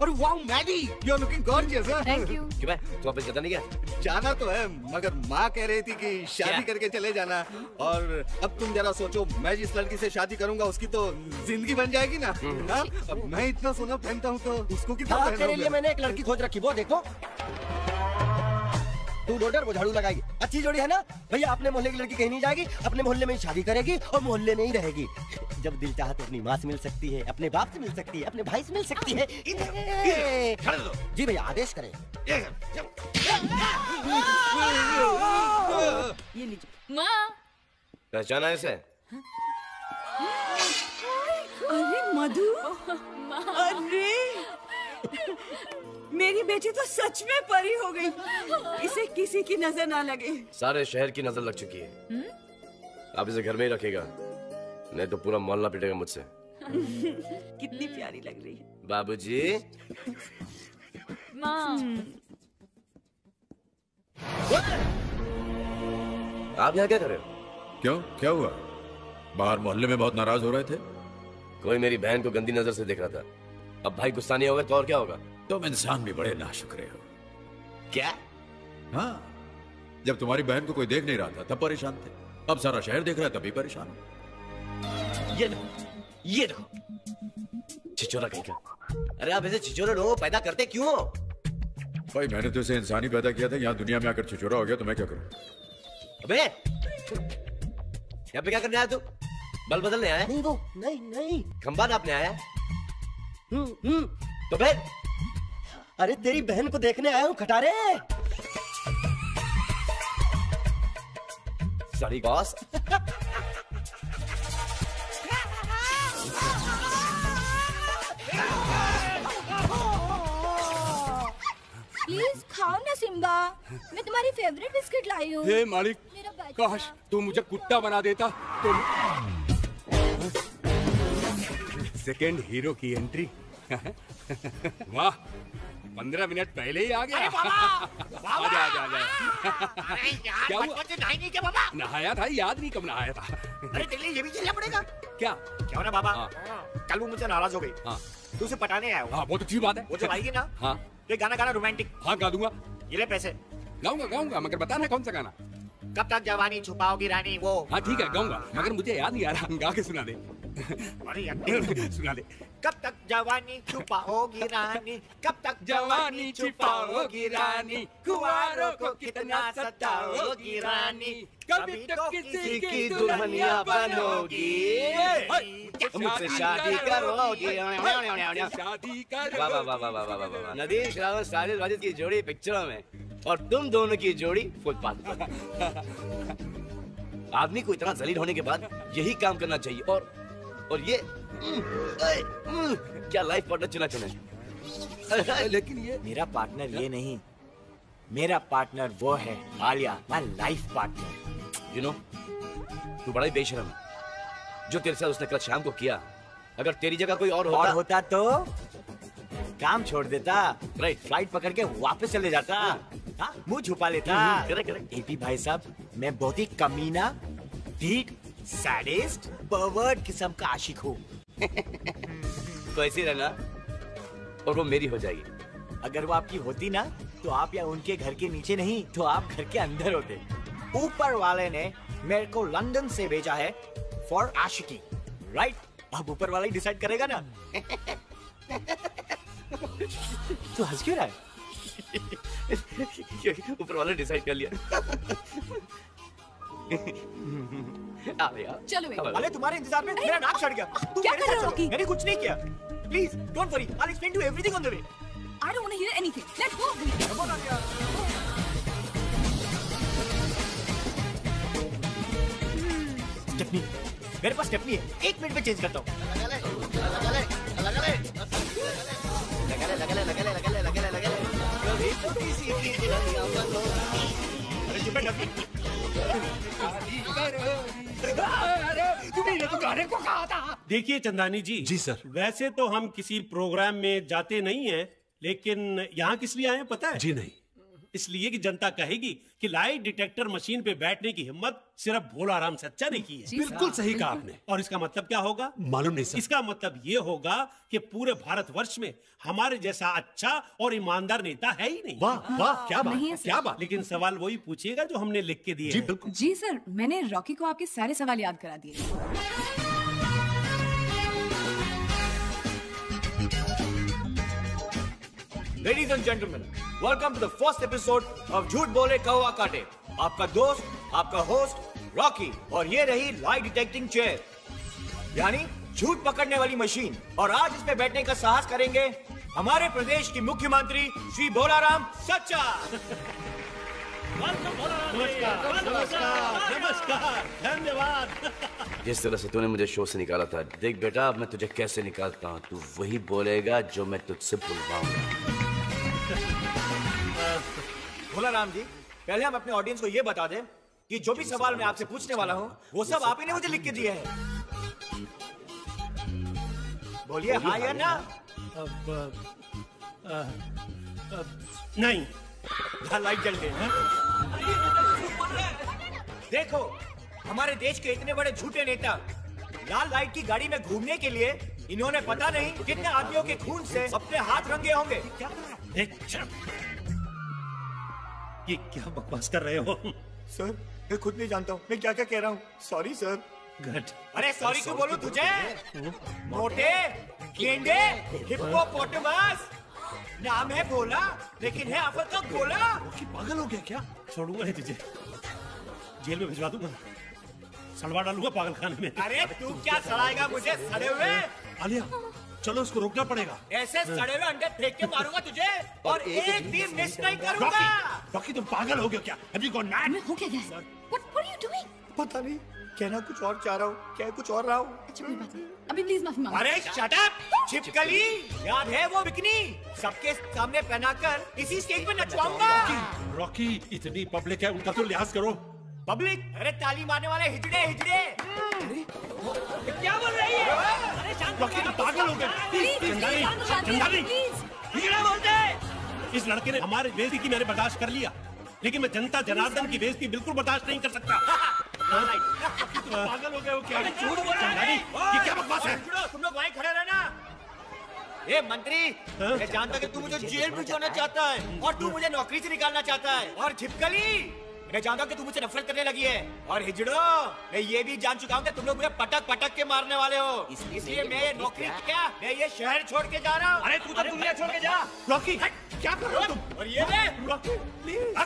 और wow Maddy you are looking gorgeous
thank you
क्यों भाई? तू वापस जाता नहीं क्या?
जाना तो है मगर माँ कह रही थी कि शादी? करके चले जाना। और अब तुम जरा सोचो मैं जिस लड़की से शादी करूँगा उसकी तो ज़िंदगी बन जाएगी ना। ना? अब मैं इतना सोना पहनता हूँ तो उसको कितना
हाँ, तेरे लिए मैंने एक लड़की खोज रखी वो देखो। तू लोडर वो झाड़ू लगाएगी। अच्छी जोड़ी है ना? भैया अपने मोहल्ले की लड़की कहीं नहीं जाएगी अपने मोहल्ले में ही शादी करेगी और मोहल्ले में ही रहेगी। जब दिल चाहे तो अपनी माँ से मिल सकती है अपने बाप से मिल सकती है अपने भाई से मिल सकती है। जी भैया आदेश करें।
ये लीजिए।
माँ।
पहचाना है इसे?
अरे मधु। अरे। मेरी बेटी तो सच में परी हो गई। इसे किसी की नज़र ना लगे।
सारे शहर की नज़र लग चुकी है। आप इसे घर में ही रखेगा नहीं तो पूरा मोहल्ला पिटेगा मुझसे।
कितनी प्यारी लग रही है।
बाबूजी। आप यहाँ क्या कर रहे हो?
क्यों? क्या हुआ? बाहर मोहल्ले में बहुत नाराज़ हो रहे थे?
कोई मेरी बहन को गंदी नज़र से देख रहा था। अब भाई गुस्सा नहीं होगा तो और क्या होगा?
तुम इंसान भी बड़े नाशुक्रे हो।
क्या?
हाँ। जब तुम्हारी बहन को कोई देख नहीं रहा था तब परेशान थे। अब सारा शहर देख रहा है तभी परेशान हो।
ये देखो ये देखो छिचोरा कहीं का? अरे आप ऐसे छिचोरे लोगों पैदा करते क्यों हो?
भाई मैंने तो इसे इंसान ही पैदा किया था यहाँ दुनिया में आकर छिचोरा हो गया तो मैं क्या करूँ?
अबे! यहाँ पे क्या करने आया तू? बल बदलने आया
नहीं वो नहीं नहीं।
खंबा नापने आया
हम्म हम्म।
तो फिर?
अरे तेरी बहन को देखने आया हूँ खटारे।
सॉरी बॉस
प्लीज़ खाओ ना सिम्बा मैं तुम्हारी फेवरेट बिस्किट लाई हूँ।
हे मालिक काश तू मुझे कुत्ता बना देता तो सेकंड हीरो की एंट्री वाह। पंद्रह मिनट पहले ही आ गया। आ जा आ जा जा। क्या हुआ?
नहीं क्या बाबा?
नहाया था याद नहीं कब नहाया था।
अरे तेरे लिए ये भी चलना पड़ेगा।
क्या?
क्या ना बाबा?
हाँ।
कल वो मुझसे नाराज़ हो गई।
हाँ।
तू उसे पटाने आया
हाँ बहुत अच्छी बात है।
वो जब आएगी ना
हाँ।
तो गाना गाना रोमांटिक
हाँ गा दूँगा।
ये ले पैसे।
गाऊँगा गाऊँगा मगर बताना कौन सा गाना।
कब तक जवानी छुपाओगी रानी वो।
हाँ ठीक है गाऊँगा। मगर मुझे याद नहीं आ रहा गा के सुना दे। सुना दे
कब तक जवानी छुपाओगी रानी कब तक
जवानी छुपाओगी रानी कुवारों को कितना सताओगी रानी कभी तो किसी की दुल्हनिया बनोगी
मुझसे शादी करोगी
शादी
करो नदीम श्रावण साजिद वाजिद की जोड़ी पिक्चरों में और तुम दोनों की जोड़ी फुटपाथ पर आदमी को इतना जलील होने के बाद यही काम करना चाहिए और और ये क्या लाइफ पार्टनर चुना चुना
लेकिन ये
मेरा पार्टनर ये नहीं। मेरा पार्टनर वो है Alia my life partner
you know तू बड़ा ही बेशरम है। जो तेरे साथ उसने कल शाम को किया अगर तेरी जगह कोई और होता
और होता तो? काम छोड़ देता।
राइट
फ़्लाइट पकड़ के वापस चले जाता। हाँ, मुँह छुपा लेता।
correct, correct.
एपी भाई साहब मैं बहुत ही कमीना ढीठ सैडिस्ट? परवर्ट किस्म का आशिक हूँ।
तो ऐसे रहना और वो मेरी हो जाएगी।
अगर वो आपकी होती ना तो आप या उनके घर के नीचे नहीं तो आप घर के अंदर होते। ऊपर वाले ने मेरे को लंदन से भेजा है फॉर आशिकी। राइट अब ऊपर वाला ही डिसाइड करेगा ना। तू हंस क्यों रहा है?
ऊपर वाला डिसाइड कर लिया।
चलो
अरे तुम्हारे इंतज़ार में मेरा नाक सड़ गया। तुम
क्या कर रहे हो,
मैंने कुछ नहीं किया। Please don't worry I explain to everything on the way
I don't want to hear anything. Let's go.
Stephanie मेरे पास स्टेफनी है। एक मिनट में चेंज करता हूँ।
अरे चुप है डफी
तुम्ही तो गाने को कहा था
देखिए चंदानी जी
जी सर।
वैसे तो हम किसी प्रोग्राम में जाते नहीं हैं लेकिन यहाँ किस लिए आए हैं पता है?
जी नहीं।
इसलिए कि जनता कहेगी कि लाई डिटेक्टर मशीन पे बैठने की हिम्मत सिर्फ़ भोला राम सच्चा ने की है।
बिल्कुल सही कहा
आपने। और इसका मतलब क्या होगा?
मालूम नहीं सर।
इसका मतलब ये होगा कि पूरे भारत वर्ष में हमारे जैसा अच्छा और ईमानदार नेता है ही नहीं।
वाह वाह क्या बात
नहीं है
क्या बात। लेकिन सवाल वही पूछिएगा जो हमने लिख के दिए
जी बिल्कुल।
जी सर मैंने रॉकी को आपके सारे सवाल याद करा दिए।
Ladies and gentleman welcome to the first episode of झूठ बोले कौवा काटे आपका दोस्त, आपका होस्ट रॉकी और ये रही लाइट डिटेक्टिंग चेयर यानी झूठ पकड़ने वाली मशीन और आज इस पे बैठने का साहस करेंगे हमारे प्रदेश की मुख्यमंत्री श्री भोलाराम सच्चा।
नमस्कार नमस्कार नमस्कार धन्यवाद।
जिस तरह से तूने मुझे शो से निकाला था देख बेटा अब मैं तुझे कैसे निकालता हूँ? तू वही बोलेगा जो मैं तुझसे बुलवाऊँगा।
भोला राम जी पहले हम अपने ऑडियंस को ये बता दें कि जो भी सवाल मैं आपसे पूछने वाला हूँ वो सब आप ही ने मुझे लिख के दिए हैं। बोलिए हाँ या ना?
नहीं
लाइट जल गई देखो हमारे देश के इतने बड़े झूठे नेता लाल लाइट की गाड़ी में घूमने के लिए इन्होंने पता नहीं कितने आदमियों के खून से अपने हाथ रंगे होंगे।
ये क्या बकवास कर रहे हो?
सर मैं खुद नहीं जानता हूँ। मैं क्या क्या कह रहा हूँ? सॉरी सर
गुड
अरे सॉरी क्यों बोलूँ? तुझे? मोटे गेंडे हिप्पोपोटामस नाम है भोला लेकिन है आफत का गोला
पागल हो गया क्या? छोड़ूँगा नहीं तुझे। जेल में भिजवा दूँगा। सड़वा डालूँगा पागल खाने में।
अरे तू क्या सड़ाएगा मुझे? सड़े हुए।
आलिया चलो उसको रोकना पड़ेगा।
ऐसे सड़े हुए अंडे फेंक के मारूँगा तुझे और एक भी मिस नहीं करूँगा।
रॉकी रॉकी तुम पागल हो गया क्या? अभी कौन मैड
हो क्या? गया what are you doing?
पता नहीं। कहना कुछ और चाह रहा हूँ? क्या कुछ और रहा हूँ?
अच्छा कोई बात नहीं। अभी प्लीज़ माफ़ी मांगो।
अरे शट अप छिपकली याद है वो बिकनी? सबके सामने पहनाकर इसी स्टेज पे नचवाऊँगा।
रॉकी इतनी पब्लिक है उनका तो लिहाज करो।
पब्लिक अरे ताली मारने वाले हिजड़े हिजड़े! क्या बोल रही है? अरे शांत
रॉकी तुम पागल हो गए।
हिजड़ा बोलते
इस लड़के ने हमारे बेइज्जती की मैंने बर्दाश्त कर लिया लेकिन मैं जनता जनार्दन की बेइज्जती बिल्कुल बर्दाश्त नहीं कर सकता। पागल हो गए हो क्या
झूठ बोल रहा है
ये क्या बकवास है
तुम लोग वहीं खड़े रहना ए मंत्री मैं जानता कि तू मुझे जेल भिजवाना चाहता है और तू मुझे नौकरी से निकालना चाहता है। और छिपकली मैं जानता हूँ कि तू मुझसे नफरत करने लगी है। और हिजड़ो मैं ये भी जान चुका हूँ कि तुम लोग मुझे पटक पटक के मारने वाले हो। इसलिए मैं ये नौकरी क्या? मैं ये शहर छोड़ के जा रहा हूँ। अरे तू तो दुनिया छोड़ के जा।
रॉकी क्या कर रहे हो तुम?
और ये
रॉकी प्लीज़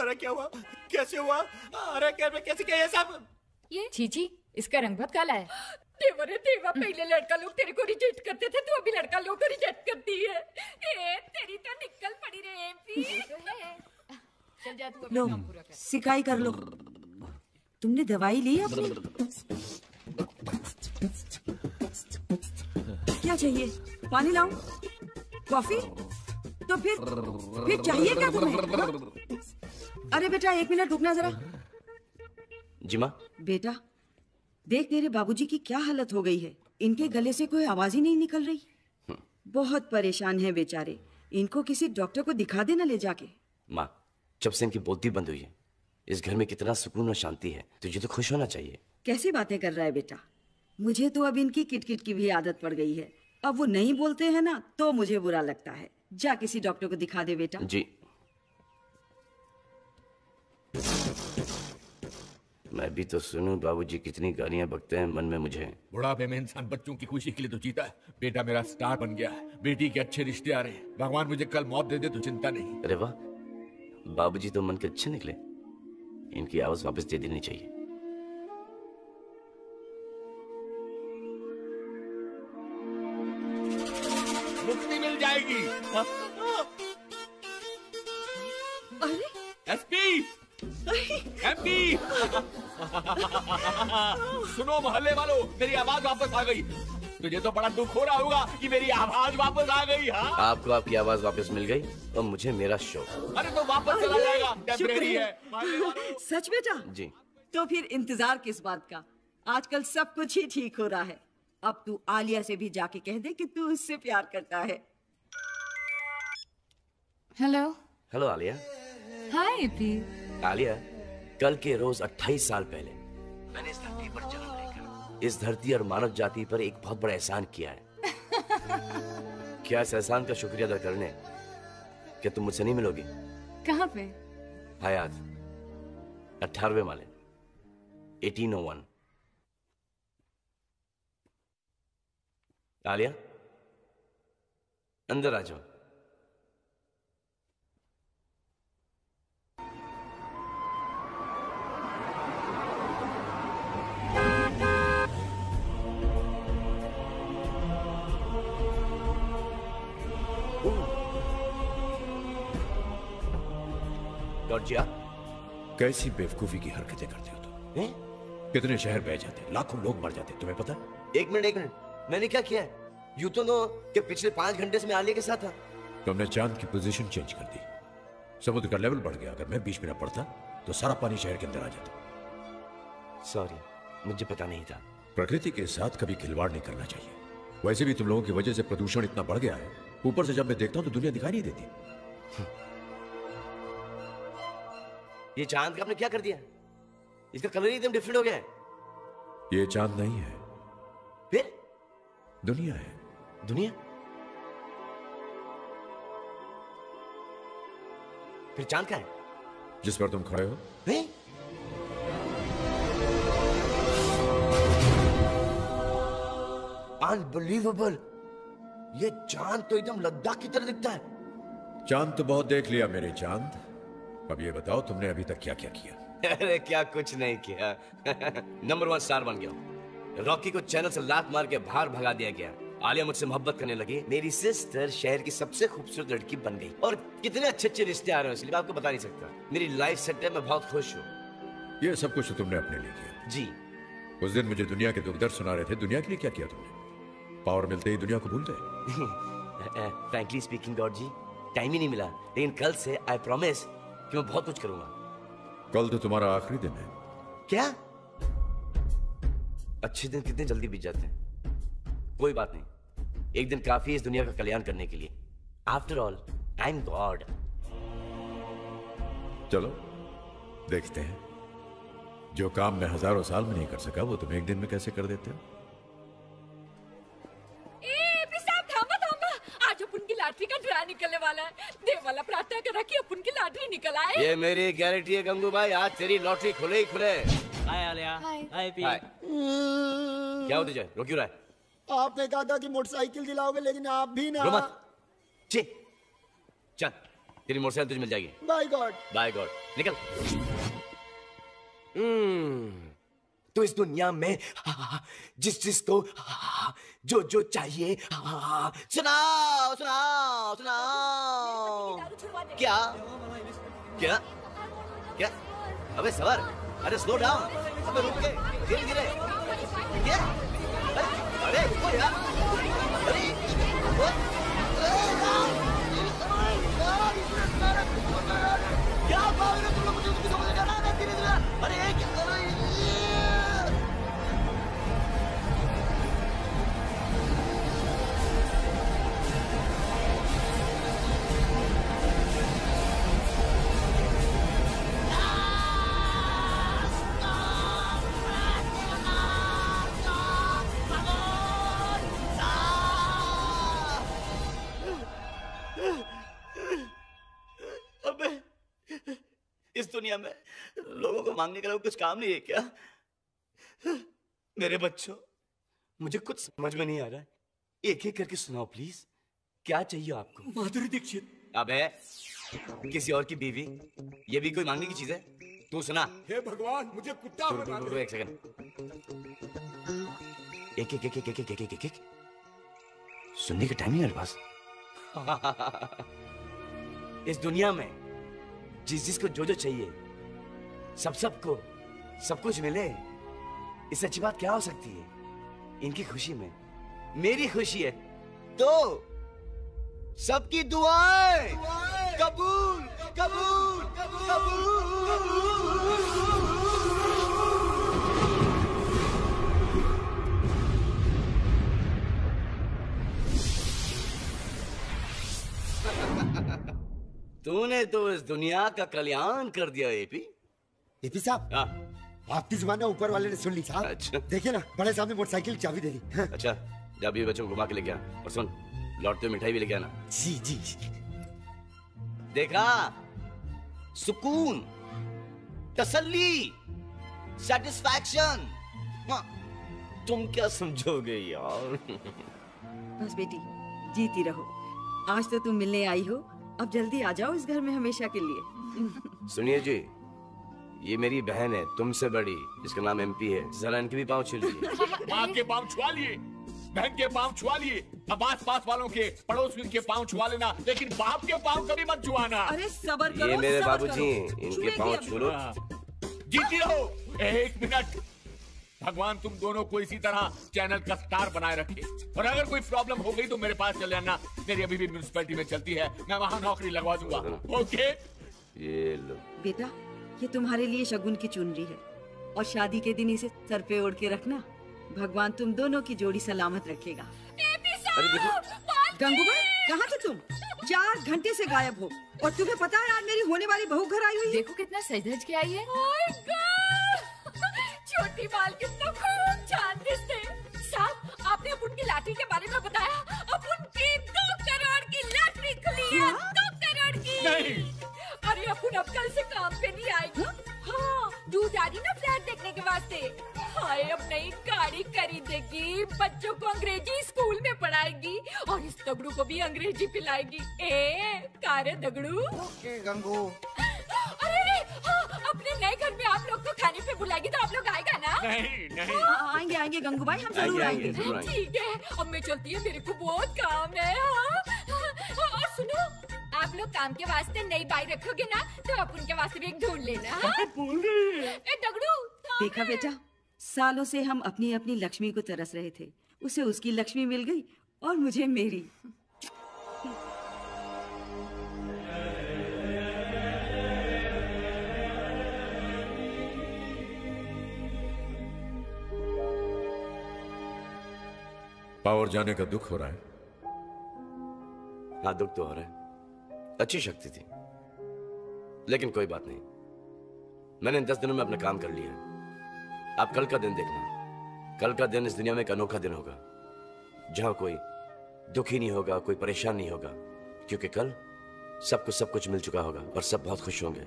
अरे क्या हुआ? कैसे हुआ? अरे क्या कैसे क्या ये सब?
ये? चीची इसका रंग बहुत काला है।
देवा रे देवा पहले लड़का लोग तेरे को रिजेक्ट करते थे तू अभी लड़का लोग को रिजेक्ट करती है। ए तेरी तो निकल पड़ी रे एमपी
चल जा तू
लो
अपना काम पूरा कर।
सिकाई कर लो। तुमने दवाई ली अपनी? क्या चाहिए? पानी लाऊं? कॉफ़ी? तो फिर फिर चाहिए क्या तुम्हें? हाँ? अरे बेटा एक मिनट रुकना जरा।
जी माँ।
बेटा देख तेरे बाबूजी की क्या हालत हो गई है। इनके गले से कोई आवाज़ ही नहीं निकल रही। बहुत परेशान है बेचारे। इनको किसी डॉक्टर को दिखा देना ले जाके।
माँ जब से इनकी बोलती बंद हुई है इस घर में कितना सुकून और शांति है तुझे तो खुश होना चाहिए।
कैसी बातें कर रहा है बेटा? मुझे तो अब इनकी किटकिट की भी आदत पड़ गई है। अब वो नहीं बोलते हैं ना तो मुझे बुरा लगता है। जा किसी डॉक्टर को दिखा दे बेटा।
जी। मैं भी तो सुनूं बाबूजी कितनी गालियाँ बकते हैं मन में मुझे।
बुढ़ापे में इंसान बच्चों की खुशी के लिए तो जीता है। बेटा मेरा स्टार बन गया है। बेटी के अच्छे रिश्ते आ रहे हैं। भगवान मुझे कल मौत दे दे तो चिंता नहीं।
अरे वाह बाबूजी तो मन के अच्छे निकले। इनकी आवाज़ वापस दे देनी चाहिए।
अरे।
एसपी। एमपी। सुनो मोहल्ले वालों मेरी आवाज़ वापस आ गई। तुझे तो बड़ा दुख हो रहा होगा कि मेरी आवाज़ वापस आ गई हाँ?
आपको आपकी आवाज़ वापस मिल गई और मुझे मेरा शो
अरे तो वापस चला जाएगा टेम्परेरी
शुक्रिया।
है।
सच बेटा?
जी।
तो फिर इंतज़ार किस बात का? आजकल सब कुछ ही ठीक हो रहा है। अब तू आलिया से भी जाके कह दे कि तू उससे प्यार करता है।
Hello
hello Alia
hi P
Alia कल के रोज 28 साल पहले मैंने इस धरती पर जन्म लेकर इस धरती और मानव जाति पर एक बहुत बड़ा एहसान किया है। क्या इस एहसान का शुक्रिया अदा करने क्या तुम मुझसे नहीं मिलोगी?
कहाँ पे?
हयात अठारहवें माले 1801 आलिया अंदर आ जाओ। जॉर्जिया
कैसी बेवकूफ़ी की हरकतें करते हो तुम? तो? कितने शहर बह जाते लाखों लोग मर जाते तुम्हें पता?
एक मिनट एक मिनट। मैंने क्या किया है? यू तो नो कि पिछले पाँच घंटे से मैं आलिया के साथ था।
तुमने चाँद की पोजीशन चेंज कर दी। समुद्र का लेवल बढ़ गया। अगर मैं बीच में न पड़ता तो सारा पानी शहर के अंदर आ जाता।
सॉरी मुझे पता नहीं था।
प्रकृति के साथ कभी खिलवाड़ नहीं करना चाहिए। वैसे भी तुम लोगों की वजह से प्रदूषण इतना बढ़ गया है। ऊपर से जब मैं देखता हूँ तो दुनिया दिखाई नहीं देती।
ये चाँद का आपने क्या कर दिया? इसका कलर ही एकदम डिफरेंट हो गया है।
ये चाँद नहीं है।
फिर?
दुनिया है।
दुनिया? फिर चाँद का है।
जिस पर तुम खड़े हो।
नहीं अनबिलीवेबल ये चाँद तो एकदम लद्दाख की तरह दिखता है।
चाँद तो बहुत देख लिया मेरे चाँद। अब ये बताओ तुमने अभी तक क्या क्या? किया
अरे क्या कुछ नहीं किया। नंबर वन स्टार बन गया रॉकी को चैनल से लात मार के बाहर भगा दिया गया। आलिया मुझसे मोहब्बत करने लगी। मेरी सिस्टर शहर की सबसे खूबसूरत लड़की बन गई। और कितने अच्छे अच्छे रिश्ते आ रहे हैं इसलिए मैं आपको बता नहीं सकता। मेरी लाइफ सेट है मैं बहुत खुश हूँ।
ये सब कुछ तो तुमने अपने लिए किया।
जी।
उस दिन मुझे दुनिया के दुख दर्द सुना रहे थे। दुनिया के लिए क्या किया तुमने? पावर मिलते ही दुनिया को भूल गए
frankly speaking God ji time ही नहीं मिला। लेकिन कल से आई प्रॉमिस कि मैं बहुत कुछ करूँगा।
कल तो तुम्हारा आखिरी दिन है।
क्या? अच्छे दिन कितने जल्दी बीत जाते हैं। कोई बात नहीं। एक दिन काफ़ी है इस दुनिया का कल्याण करने के लिए। After all I am God
चलो देखते हैं। जो काम मैं हज़ारों साल में नहीं कर सका वो तुम एक दिन में कैसे कर देते हो?
लॉटरी का ड्रा निकलने वाला है। देव वाला प्रार्थना कर कि अपन की लॉटरी निकल आए।
ये मेरी गारंटी है गंगू भाई आज तेरी लॉटरी खुले ही खुले।
हाय आलिया हाय। पी
क्या होती जाए? रो क्यों रहा है
आपने कहा था कि मोटरसाइकिल दिलाओगे लेकिन आप भी ना।
मत ची चल तेरी मोटरसाइकिल तुझे मिल जाएगी।
बाय गॉड
बाय गॉड निकल। हम्म। तो इस दुनिया में जिस जिसको जो जो चाहिए सुनाओ सुनाओ सुनाओ। क्या? क्या? क्या? अबे, सवर, अरे स्लो डाउन अबे, रुक के धीरे धीरे क्या? अरे रुको यार। अरे क्या मुझे अरे, क्या? दुनिया में। लोगों को मांगने के लिए कुछ काम नहीं है क्या? मेरे बच्चों मुझे कुछ समझ में नहीं आ रहा है। एक एक करके सुनाओ प्लीज़। क्या चाहिए आपको?
माधुरी दीक्षित।
अबे किसी और की बीवी? ये भी कोई मांगने की चीज़ है? तू सुना।
हे भगवान मुझे कुत्ता बना
रुक, रुक, एक सेकंड एक एक एक एक एक एक एक एक एक सुनने का टाइम नहीं है मेरे पास इस दुनिया में जिस जिसको जो जो चाहिए। सब सबको सब कुछ मिले। इससे अच्छी बात क्या हो सकती है? इनकी खुशी में। मेरी खुशी है। तो सबकी दुआएँ। कबूल कबूल कबूल। तूने तो इस दुनिया का कल्याण कर दिया एपी।
एपी साहब आपकी ज़ुबान ऊपर वाले ने सुन ली साहब?
अच्छा।
देखिए ना बड़े साहब ने मोटरसाइकिल चाबी दे दी।
अच्छा जब ये बच्चों को घुमा के लेके आ और सुन लौटते हुए मिठाई भी लेके आना।
जी जी।
देखा? सुकून तसल्ली सेटिस्फैक्शन तुम क्या समझोगे यार?
बस बेटी जीती रहो। आज तो तुम मिलने आई हो अब जल्दी आ जाओ इस घर में हमेशा के लिए।
सुनिए जी ये मेरी बहन है तुमसे बड़ी जिसका नाम एमपी है। जरा इनके भी पाँव छू लीजिए
माँ के पाँव छुआ लिए बहन के पाँव छुआ लिए। अब आस पास वालों के पड़ोस के पाँव छुआ लेना लेकिन बाप के पाँव कभी मत छुआना।
अरे सबर करो
ये मेरे बाबूजी हैं, इनके पाँव छू लो
जीती रहो एक मिनट।
भगवान तुम दोनों को इसी तरह चैनल का स्टार बनाए रखे और अगर कोई प्रॉब्लम हो गई तो मेरे पास चले आना। मेरी अभी भी म्यूनिसपैलिटी में चलती है। मैं वहाँ नौकरी लगवा दूँगा। ओके
ये लो।
बेटा ये तुम्हारे लिए शगुन की चुनरी है। और शादी के दिन इसे सर पे ओढ़ के रखना। भगवान तुम दोनों की जोड़ी सलामत रखेगा। गंगूबाई कहाँ थे तुम? चार घंटे से गायब हो। और तुम्हें पता है आज मेरी होने वाली बहू घर आई हुई है।
देखो कितना सज धज के आई है।
छोटी बाल कितना खूब जानते थे साहब आपने अपुन की लाठी के बारे में बताया? अपुन की दो करोड़ की लॉटरी खुली है दो करोड़ की।
नहीं।
अरे अपुन अब कल से काम पे नहीं आएगी। हाँ। दूध आ रही ना फ्लैट देखने के वास्ते। हाय अब नई गाड़ी खरीदेगी बच्चों को अंग्रेज़ी स्कूल में पढ़ाएगी और इस दगड़ू को भी अंग्रेज़ी पिलाएगी। ए कारे दगड़ू।
गंगू।
अरे अरे हाँ, अपने नए घर में आप लोग को खाने पे बुलाएगी तो आप लोग आएगा ना?
नहीं नहीं।
हाँ, आएँगे आएँगे गंगू भाई हम ज़रूर
आएँगे,
आएँगे।
ज़रूर आएँगे।
ठीक है अब मैं चलती हूँ मेरे को बहुत काम है हाँ। और सुनो आप लोग काम के वास्ते नई बाई रखोगे ना तो आप उनके वास्ते भी एक ढूंढ लेना। हाँ? ए दगड़ू
देखा बेटा सालों से हम अपनी अपनी लक्ष्मी को तरस रहे थे। उसे उसकी लक्ष्मी मिल गई और मुझे मेरी।
पावर जाने का दुख हो रहा है।
हाँ दुख तो हो रहा है। अच्छी शक्ति थी। लेकिन कोई बात नहीं। मैंने इन दस दिनों में अपना काम कर लिया। आप कल का दिन देखना। कल का दिन इस दुनिया में एक अनोखा दिन होगा, जहाँ कोई दुखी नहीं होगा, कोई परेशान नहीं होगा, क्योंकि कल सबको सब कुछ मिल चुका होगा और सब बहुत खुश होंगे।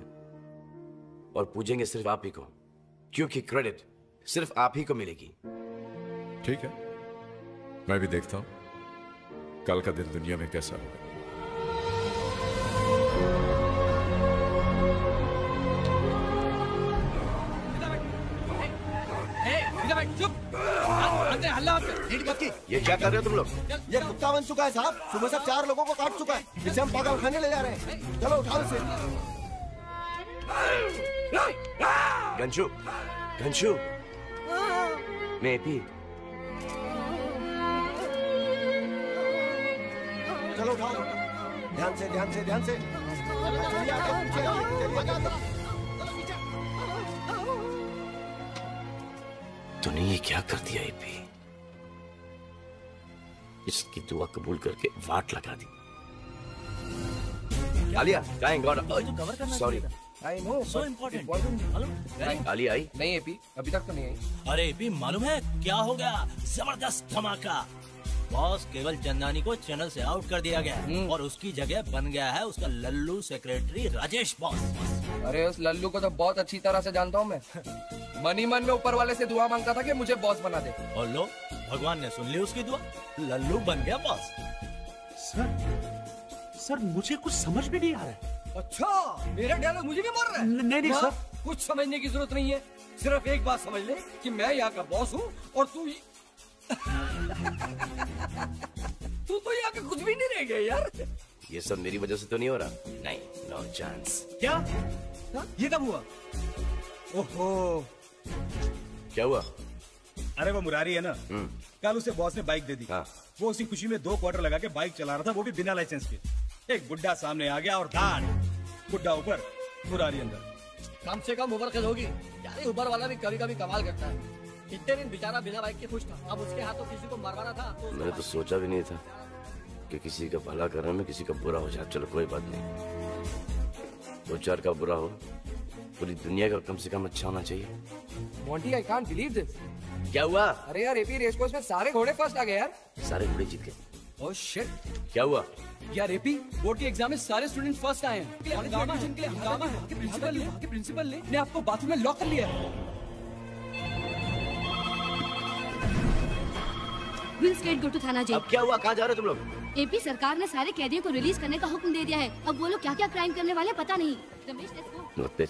और पूजेंगे सिर्फ़ आप ही को, क्योंकि क्रेडिट सिर्फ़ आप ही को मिलेगी।
ठीक है। मैं भी देखता हूँ, कल का दिन दुनिया में कैसा होगा।
ये क्या कर रहे हो तुम लोग?
ये कुत्ता बन चुका है साहब। सुबह से चार लोगों को काट चुका है। इसे हम पागल खाने ले जा रहे हैं। चलो उठाओ इसे।
गंशु गंशु। मैं भी।
चलो उठाओ। ध्यान से ध्यान से ध्यान से। चलिए आगे, चलिए। आगे।
तूने ये क्या कर दिया एपी इसकी दुआ कबूल करके वाट लगा दी। Alia cawing God sorry
I know so
Alia आई?
नहीं एपी अभी तक तो नहीं आई।
अरे एपी मालूम है? क्या हो गया? ज़बरदस्त धमाका। बॉस केवल चंदानी को चैनल से आउट कर दिया गया है और उसकी जगह बन गया है उसका लल्लू सेक्रेटरी राजेश बॉस।
अरे उस लल्लू को तो बहुत अच्छी तरह से जानता हूँ मैं। मनी मन में ऊपर वाले से दुआ माँगता था कि मुझे बॉस बना दे।
और लो भगवान ने सुन ली उसकी दुआ लल्लू बन गया बॉस।
सर सर मुझे कुछ समझ में नहीं आ रहा है।
अच्छा मेरा डायलॉग मुझे भी मार रहा है।
नहीं, नहीं,
हाँ,
सर।
कुछ समझने की ज़रूरत नहीं है। सिर्फ़ एक बात समझ ले कि मैं यहाँ का बॉस हूँ और तू ही- तू तो यहाँ का कुछ भी नहीं रह गया यार।
ये सब मेरी वजह से तो नहीं हो रहा। नहीं नो चांस
क्या? हा? ये कब हुआ?
ओहो।
क्या हुआ?
अरे वो मुरारी है ना?
हम्म,
कल उसे बॉस ने बाइक दे दी।
हाँ।
वो उसी खुशी में दो क्वार्टर लगा के बाइक चला रहा था वो भी बिना लाइसेंस के। एक बुड्ढा सामने आ गया और धाड़ बुड्ढा ऊपर मुरारी अंदर।
कम से कम उबर खज होगी यार उबर वाला भी कभी कभी कमाल करता है। इतने दिन बेचारा बिना बाइक के खुश था। अब उसके हाथों किसी को मरवाना था तो
मैंने तो सोचा भी नहीं था कि किसी का भला करने में किसी का बुरा हो जाए। चलो कोई बात नहीं। दो चार का बुरा हो पूरी दुनिया का कम से कम अच्छा होना चाहिए।
Monty I can't believe this
क्या हुआ?
अरे यार एपी रेस कोर्स में सारे घोड़े फ़र्स्ट आ गए यार।
सारे घोड़े जीत गए।
ओह शिट
क्या हुआ?
यार एपी बोर्ड के एग्ज़ाम में सारे स्टूडेंट फ़र्स्ट आए हैं। हंगामा है। के लिए हंगामा है। प्रिंसिपल के प्रिंसिपल ने आपको बाथरूम में लॉक कर लिया है।
विल स्टेट गो टू थाना जेल।
अब क्या हुआ? कहाँ जा रहे हो तुम लोग?
एपी सरकार ने सारे कैदियों को रिलीज़ करने का हुक्म दे दिया है। अब वो लोग क्या क्या क्राइम करने वाले पता नहीं। रमेश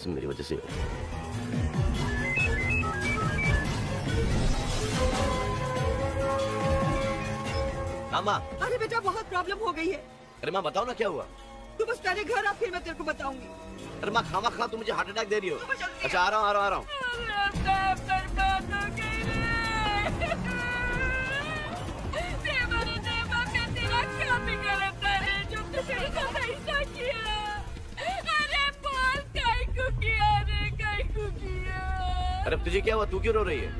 है मेरी वजह से हो रहा है। हाँ माँ
अरे बेटा बहुत प्रॉब्लम हो गई है।
अरे माँ बताओ ना क्या हुआ?
तू बस पहले घर आ फिर मैं तेरे को बताऊँगी।
अरे माँ खामा खा तुम मुझे हार्ट अटैक दे रही हो। अच्छा आ रहा हूँ आ रहा हूँ अरे तुझे क्या हुआ? तू क्यों रो रही है?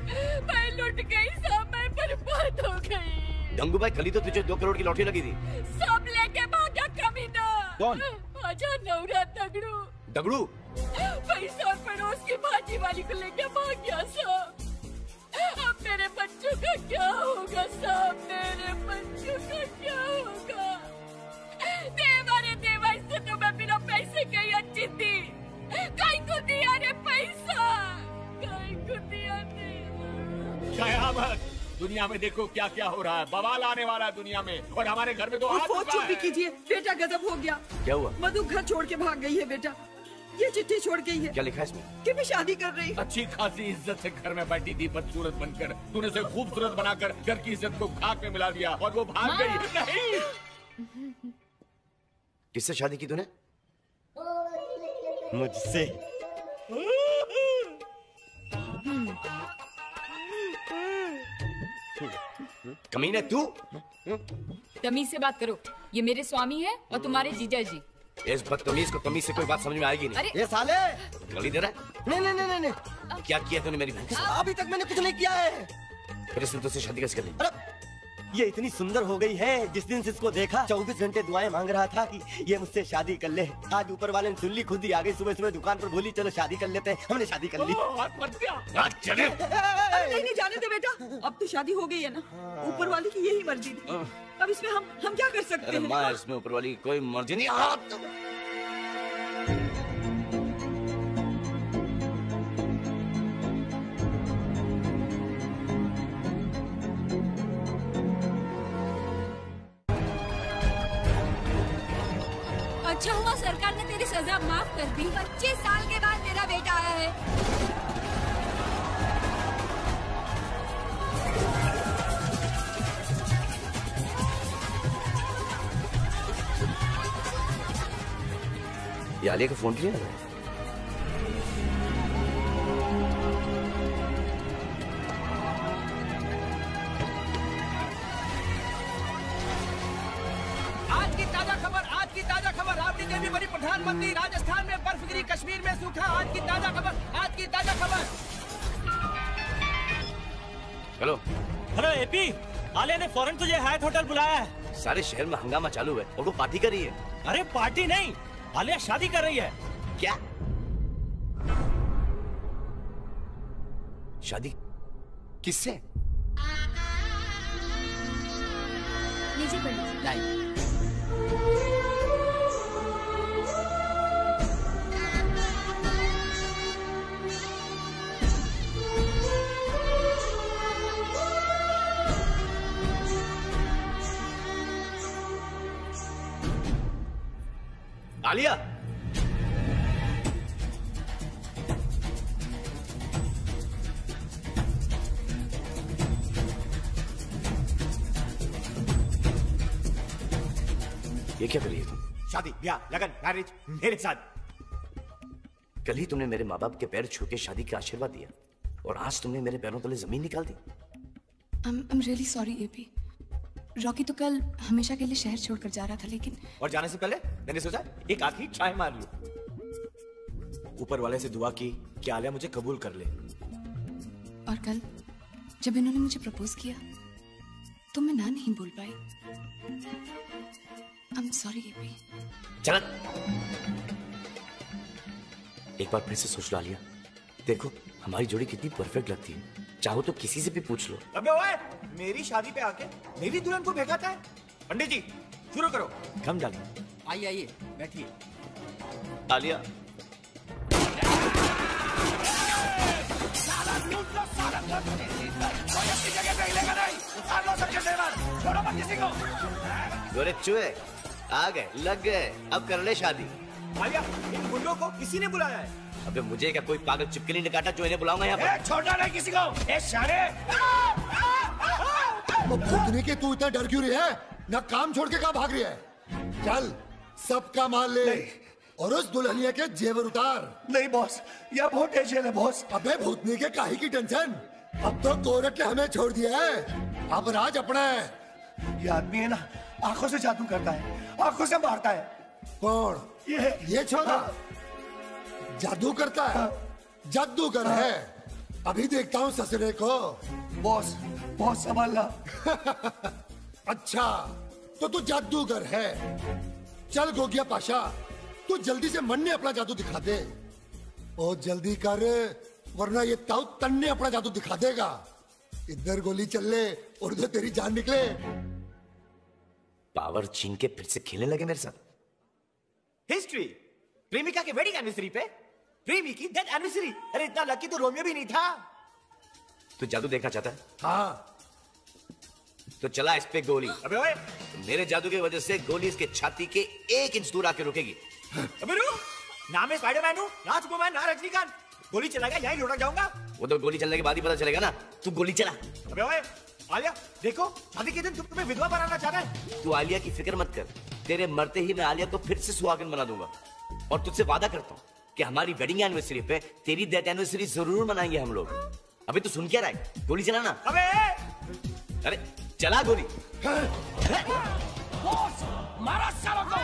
मैं लुट गई सब मैं बर्बाद हो गई।
डंगू भाई कल ही तो तुझे दो करोड़ की लॉटरी लगी थी।
सब लेके भागा कमीना।
कौन?
आजा नवरा दगड़ू।
दगड़ू?
पैसा पड़ोस की भाजी वाली को लेके भाग गया सब। अब मेरे बच्चों का क्या होगा? सब मेरे बच्चों का क्या होगा? देवा रे देवा इससे तो मैं बिना पैसे के ही अच्छी थी। कहीं को दिया रे पैसा? कहीं को दिया
कयामत दुनिया में देखो क्या क्या हो रहा है। बवाल आने वाला है दुनिया में। और हमारे घर में तो आ
वो
चुका
चुप भी
है।
कीजिए। बेटा गजब हो गया।
क्या हुआ?
मधु घर छोड़ के भाग गई है बेटा। ये चिट्ठी छोड़ गई है
क्या लिखा है इसमें?
कि मैं शादी कर रही हूँ।
अच्छी खासी इज़्ज़त से घर में बैठी थी बदसूरत बनकर। तूने उसे खूबसूरत बनाकर घर की इज़्ज़त को खाक में मिला दिया और वो भाग गई। नहीं!
किससे शादी की तूने?
मुझसे।
कमीने तू?
तमीज से बात करो। ये मेरे स्वामी है और तुम्हारे जीजा जी।
इस बदतमीज को तमीज से कोई बात समझ में आएगी नहीं।
अरे
ये साले!
गली दे रहा है?
नहीं नहीं नहीं नहीं
क्या किया तूने मेरी बहन से?
अभी तक मैंने कुछ नहीं किया है।
फिर इसने तुझसे शादी कैसे कर ली
ये इतनी सुंदर हो गई है। जिस दिन से इसको देखा चौबीस घंटे दुआएँ मांग रहा था कि ये मुझसे शादी कर ले। आज ऊपर वाले ने सुन ली खुद ही आ गई सुबह सुबह दुकान पर बोली चलो शादी कर लेते हैं। हमने शादी कर ली।
चले।
नहीं नहीं जाने दे बेटा। अब तो शादी हो गई है ना। ऊपर वाली की यही मर्ज़ी थी। अब इसमें हम हम क्या कर सकते हैं?
इसमें ऊपर वाली की कोई मर्ज़ी नहीं।
कर भी पच्चीस साल के बाद मेरा बेटा आया है।
ये आलिया का फ़ोन किया है?
बनी राजस्थान में बर्फ़ गिरी कश्मीर में सूखा। आज की ताज़ा खबर आज की ताज़ा खबर।
हेलो।
हेलो एपी आलिया ने फ़ौरन तुझे हायत होटल बुलाया है।
सारे शहर में हंगामा चालू है और वो पार्टी कर रही है।
अरे पार्टी नहीं आलिया शादी कर रही है।
क्या? शादी किससे?
लीजिए पंडित
आलिया। ये क्या कर रही है तुम?
शादी ब्याह लगन मैरिज मेरे साथ।
कल ही तुमने मेरे माँ बाप के पैर छू के शादी का आशीर्वाद दिया और आज तुमने मेरे पैरों तले ज़मीन निकाल दी।
I'm, I'm really sorry, AP. Rocky तो कल हमेशा के लिए शहर छोड़कर जा रहा था लेकिन
और जाने से पहले मैंने सोचा एक आखिरी ट्राई मार लूँ। ऊपर वाले से दुआ की कि आलिया मुझे कबूल कर ले।
और कल जब इन्होंने मुझे प्रपोज किया तो मैं ना नहीं बोल पाई। आई एम सॉरी एपी
चल। एक बार फिर से सोच ला लिया। देखो हमारी जोड़ी कितनी परफेक्ट लगती है। चाहो तो किसी से भी पूछ लो।
अबे ओए मेरी शादी पे आके मेरी दुल्हन को भेजाता है पंडित जी शुरू करो।
कम डाली
आइए आइए बैठिए।
आलिया गोरे चूहे आ गए लग गए अब कर ले शादी।
आलिया इन गुंडों को किसी ने बुलाया है?
अबे मुझे क्या कोई पागल चिपकली ने काटा जो इन्हें बुलाऊँगा यहाँ पर?
छोटा नहीं किसी को। ए
तो भूतनी की तू इतना डर क्यों रही है? ना काम छोड़ के कहा भाग रही है? चल सबका माल ले। और उस दुल्हनिया के जेवर उतार।
नहीं बॉस। यह बहुत टेंशन है बॉस।
अबे भूतनी के काहे की टेंशन? अब तो गोरख ने हमें छोड़ दिया है। अब राज अपना है।
ये आदमी है ना आँखों से जादू करता है आँखों से मारता है।
कौन?
ये
ये छोरा? जादू करता है। जादू जादूगर है। अभी देखता हूँ ससुरे को।
बॉस बॉस संभालना।
अच्छा तो तू जादूगर है। चल गोगिया पाशा, तू जल्दी से मन ने अपना जादू दिखा दे। ओ, जल्दी कर, वरना ये ताऊ तन्ने अपना जादू दिखा देगा। इधर गोली चल ले, और उधर तेरी जान निकले।
पावर छीन के फिर से खेलने लगे मेरे साथ। हिस्ट्री, प्रेमिका के वेडिंग एनिवर्सरी पे? प्रेमी की डेथ एनिवर्सरी अरे इतना लकी तो रोमियो भी नहीं था। तू जादू देखना चाहता है?
हाँ।
तो चला इस पे गोली। अबे ओए। मेरे जादू की वजह से गोली इसके छाती के एक इंच दूर आके रुकेगी। अबे रुक ना मैं स्पाइडरमैन हूँ। ना सुपरमैन ना रजनीकांत। गोली चलाएगा यहीं लुढ़क जाऊँगा। वो तो गोली चलने के बाद ही पता चलेगा ना। तू गोली चला। अबे ओए आलिया देखो शादी के दिन तुम तुम्हें विधवा बनाना चाह रहा है। तू आलिया की फ़िक्र मत कर। तेरे मरते ही मैं आलिया को फिर से सुहागन बना दूँगा। और तुझसे वादा करता हूँ। कि हमारी वेडिंग एनिवर्सरी पे तेरी डेथ एनिवर्सरी ज़रूर मनाएँगे हम लोग। अभी तो सुन क्या रहा है? गोली चलाना। अबे! अरे चला गोली।
बॉस मारा सालों को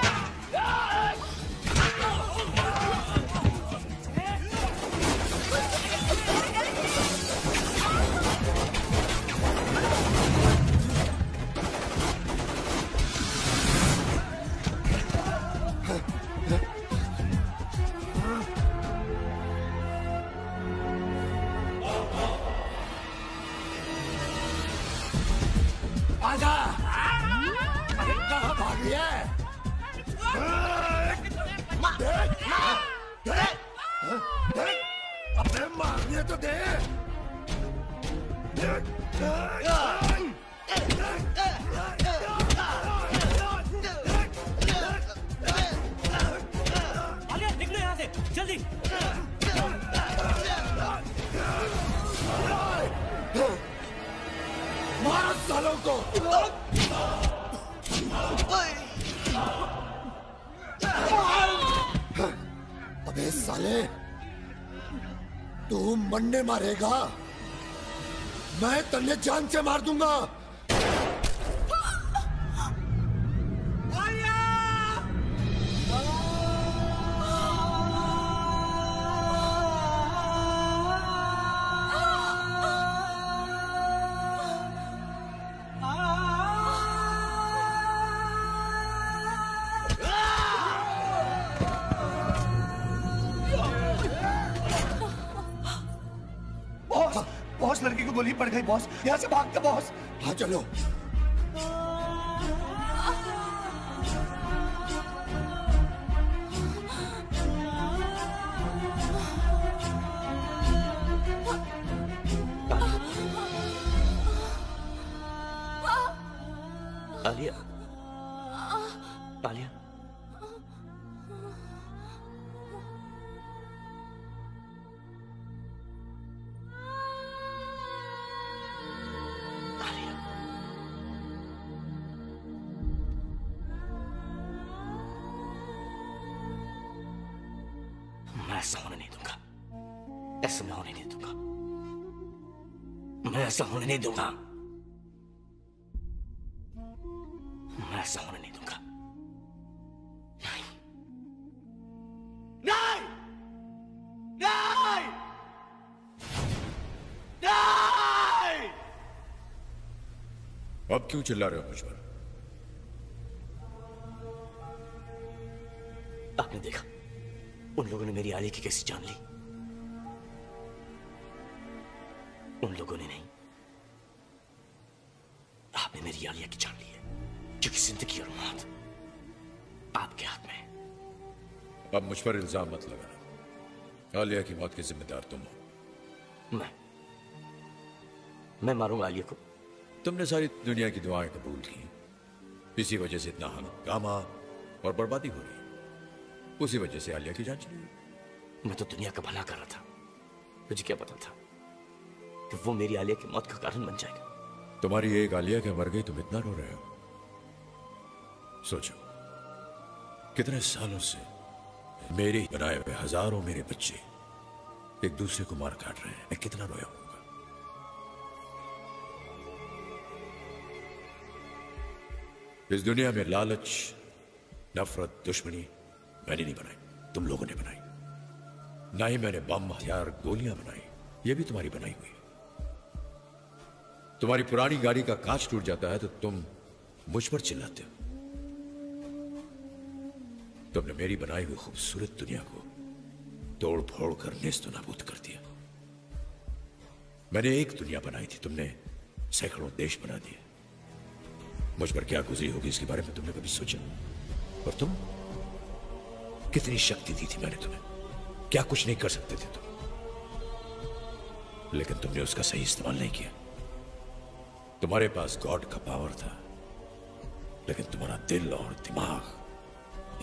तो दे।
आलिया निकलो यहाँ से जल्दी।
मारो सालों को। अबे साले। तू मरने मारेगा। मैं तन्ने जान से मार दूँगा।
बॉस यहाँ से भागते बॉस
हाँ चलो।
ऐसा होने नहीं दूँगा मैं ऐसा होने नहीं दूँगा नहीं नहीं नहीं नहीं
अब क्यों चिल्ला रहे हो मुझ पर?
आपने देखा उन लोगों ने मेरी आली की कैसी जान ली? उन लोगों ने नहीं।
अब मुझ पर इल्ज़ाम मत लगाना। आलिया की मौत के जिम्मेदार तुम हो।
मैं मैं मारूँगा आलिया को।
तुमने सारी दुनिया की दुआएँ कबूल की। इसी वजह से इतना हंगामा और बर्बादी हो रही उसी वजह से आलिया की जान चली
मैं तो दुनिया का भला कर रहा था। मुझे क्या पता था कि वो मेरी आलिया की मौत का कारण बन जाएगा।
तुम्हारी एक आलिया के मर गई तुम इतना रो रहे हो। सोचो कितने सालों से मेरे ही बनाए हुए हज़ारों मेरे बच्चे एक दूसरे को मार काट रहे हैं। मैं कितना रोया होऊँगा। इस दुनिया में लालच, नफरत, दुश्मनी मैंने नहीं बनाई, तुम लोगों ने बनाई। ना ही मैंने बम, हथियार, गोलियाँ बनाई यह भी तुम्हारी बनाई हुई है। तुम्हारी पुरानी गाड़ी का कांच टूट जाता है तो तुम मुझ पर चिल्लाते हो। तुमने मेरी बनाई हुई खूबसूरत दुनिया को तोड़ फोड़ कर नेस्त नाबूद कर दिया। मैंने एक दुनिया बनाई थी, तुमने सैकड़ों देश बना दिए। मुझ पर क्या गुजरी होगी इसके बारे में तुमने कभी सोचा? और तुम? कितनी शक्ति दी थी मैंने तुम्हें? क्या कुछ नहीं कर सकते थे तुम? लेकिन तुमने उसका सही इस्तेमाल नहीं किया। तुम्हारे पास गॉड का पावर था, लेकिन तुम्हारा दिल और दिमाग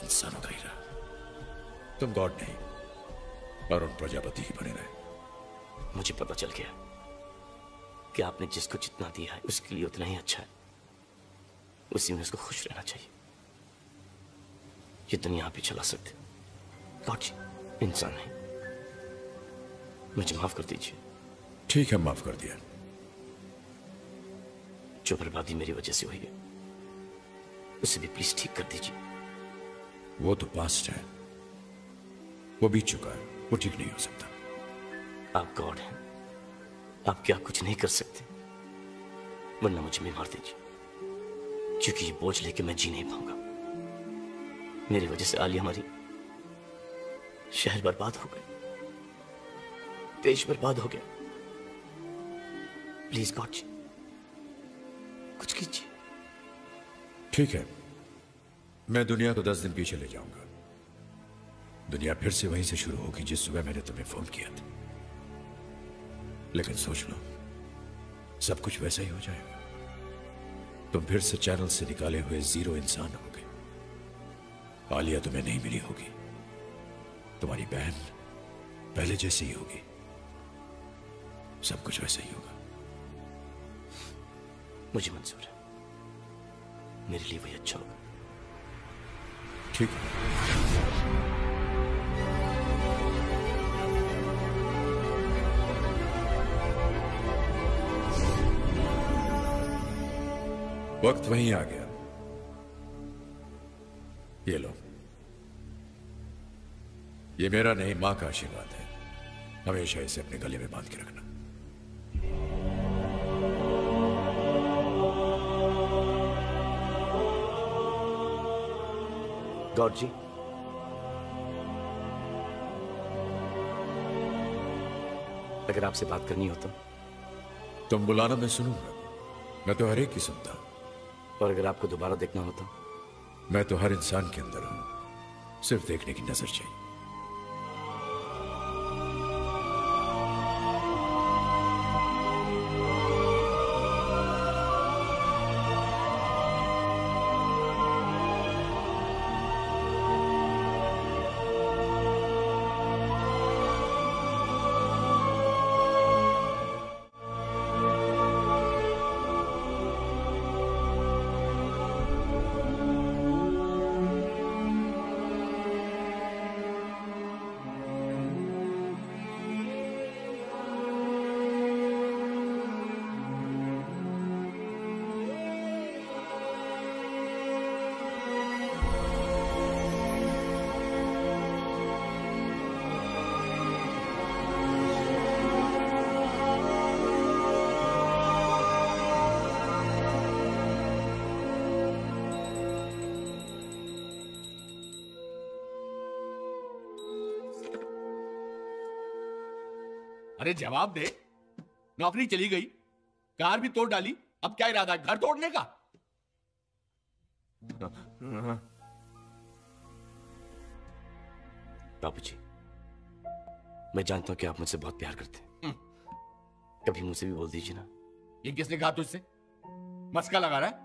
इंसानों का ही रहा तुम गॉड नहीं अरुण प्रजापति ही बने रहे।
मुझे पता चल गया कि आपने जिसको जितना दिया है उसके लिए उतना ही अच्छा है। उसी में उसको खुश रहना चाहिए। ये दुनिया आप ही चला सकते गॉड जी इंसान है। मुझे माफ़ कर दीजिए।
ठीक है माफ़ कर दिया।
जो बर्बादी मेरी वजह से हुई है उसे भी प्लीज़ ठीक कर दीजिए।
वो तो पास्ट है। वो बीत चुका है। वो ठीक नहीं हो सकता।
आप गॉड हैं। आप क्या कुछ नहीं कर सकते। वरना मुझे भी मार दीजिए। क्योंकि ये बोझ लेके मैं जी नहीं पाऊँगा। मेरी वजह से आलिया हमारी शहर बर्बाद हो गए देश बर्बाद हो गया। प्लीज़ गॉड जी कुछ कीजिए।
ठीक है। मैं दुनिया को दस दिन पीछे ले जाऊँगा। दुनिया फिर से वहीं से शुरू होगी जिस सुबह मैंने तुम्हें फ़ोन किया था। लेकिन सोच लो, सब कुछ वैसा ही हो जाएगा। तुम फिर से चैनल से निकाले हुए ज़ीरो इंसान हो गए आलिया तुम्हें नहीं मिली होगी। तुम्हारी बहन पहले जैसी ही होगी। सब कुछ वैसा ही होगा।
मुझे मंजूर है। मेरे लिए वही अच्छा होगा।
ठीक। वक्त वहीं आ गया। ये लो। ये मेरा नहीं, माँ का आशीर्वाद है। हमेशा इसे अपने गले में बाँध के रखना।
गॉड जी। अगर आपसे बात करनी हो तो।
तुम बुलाना मैं सुनूँगा। मैं तो हर एक की सुनता
और अगर आपको दोबारा देखना हो तो।
मैं तो हर इंसान के अंदर हूँ। सिर्फ़ देखने की नज़र चाहिए।
अरे जवाब दे। नौकरी चली गई कार भी तोड़ डाली अब क्या इरादा है घर तोड़ने का?
बाबू जी मैं जानता हूँ कि आप मुझसे बहुत प्यार करते हैं। कभी मुझसे भी बोल दीजिए ना।
ये किसने कहा तुझसे? मस्का लगा रहा है?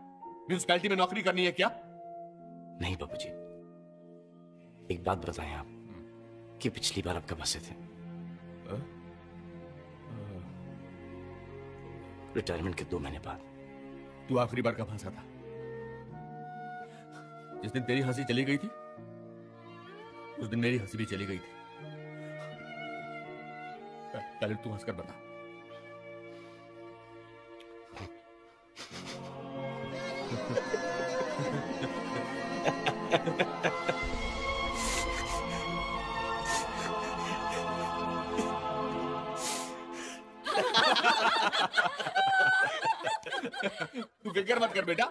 म्यूनसिपैलिटी में नौकरी करनी है क्या?
नहीं बाबू जी एक बात बताएँ आप कि पिछली बार आप कब हंसे थे? रिटायरमेंट के दो महीने बाद।
तू आखिरी बार कब हंसा था? जिस दिन तेरी हँसी चली गई थी उस दिन मेरी हँसी भी चली गई थी। पहले तू हंसकर बता। तू फ़िक्र मत कर बेटा।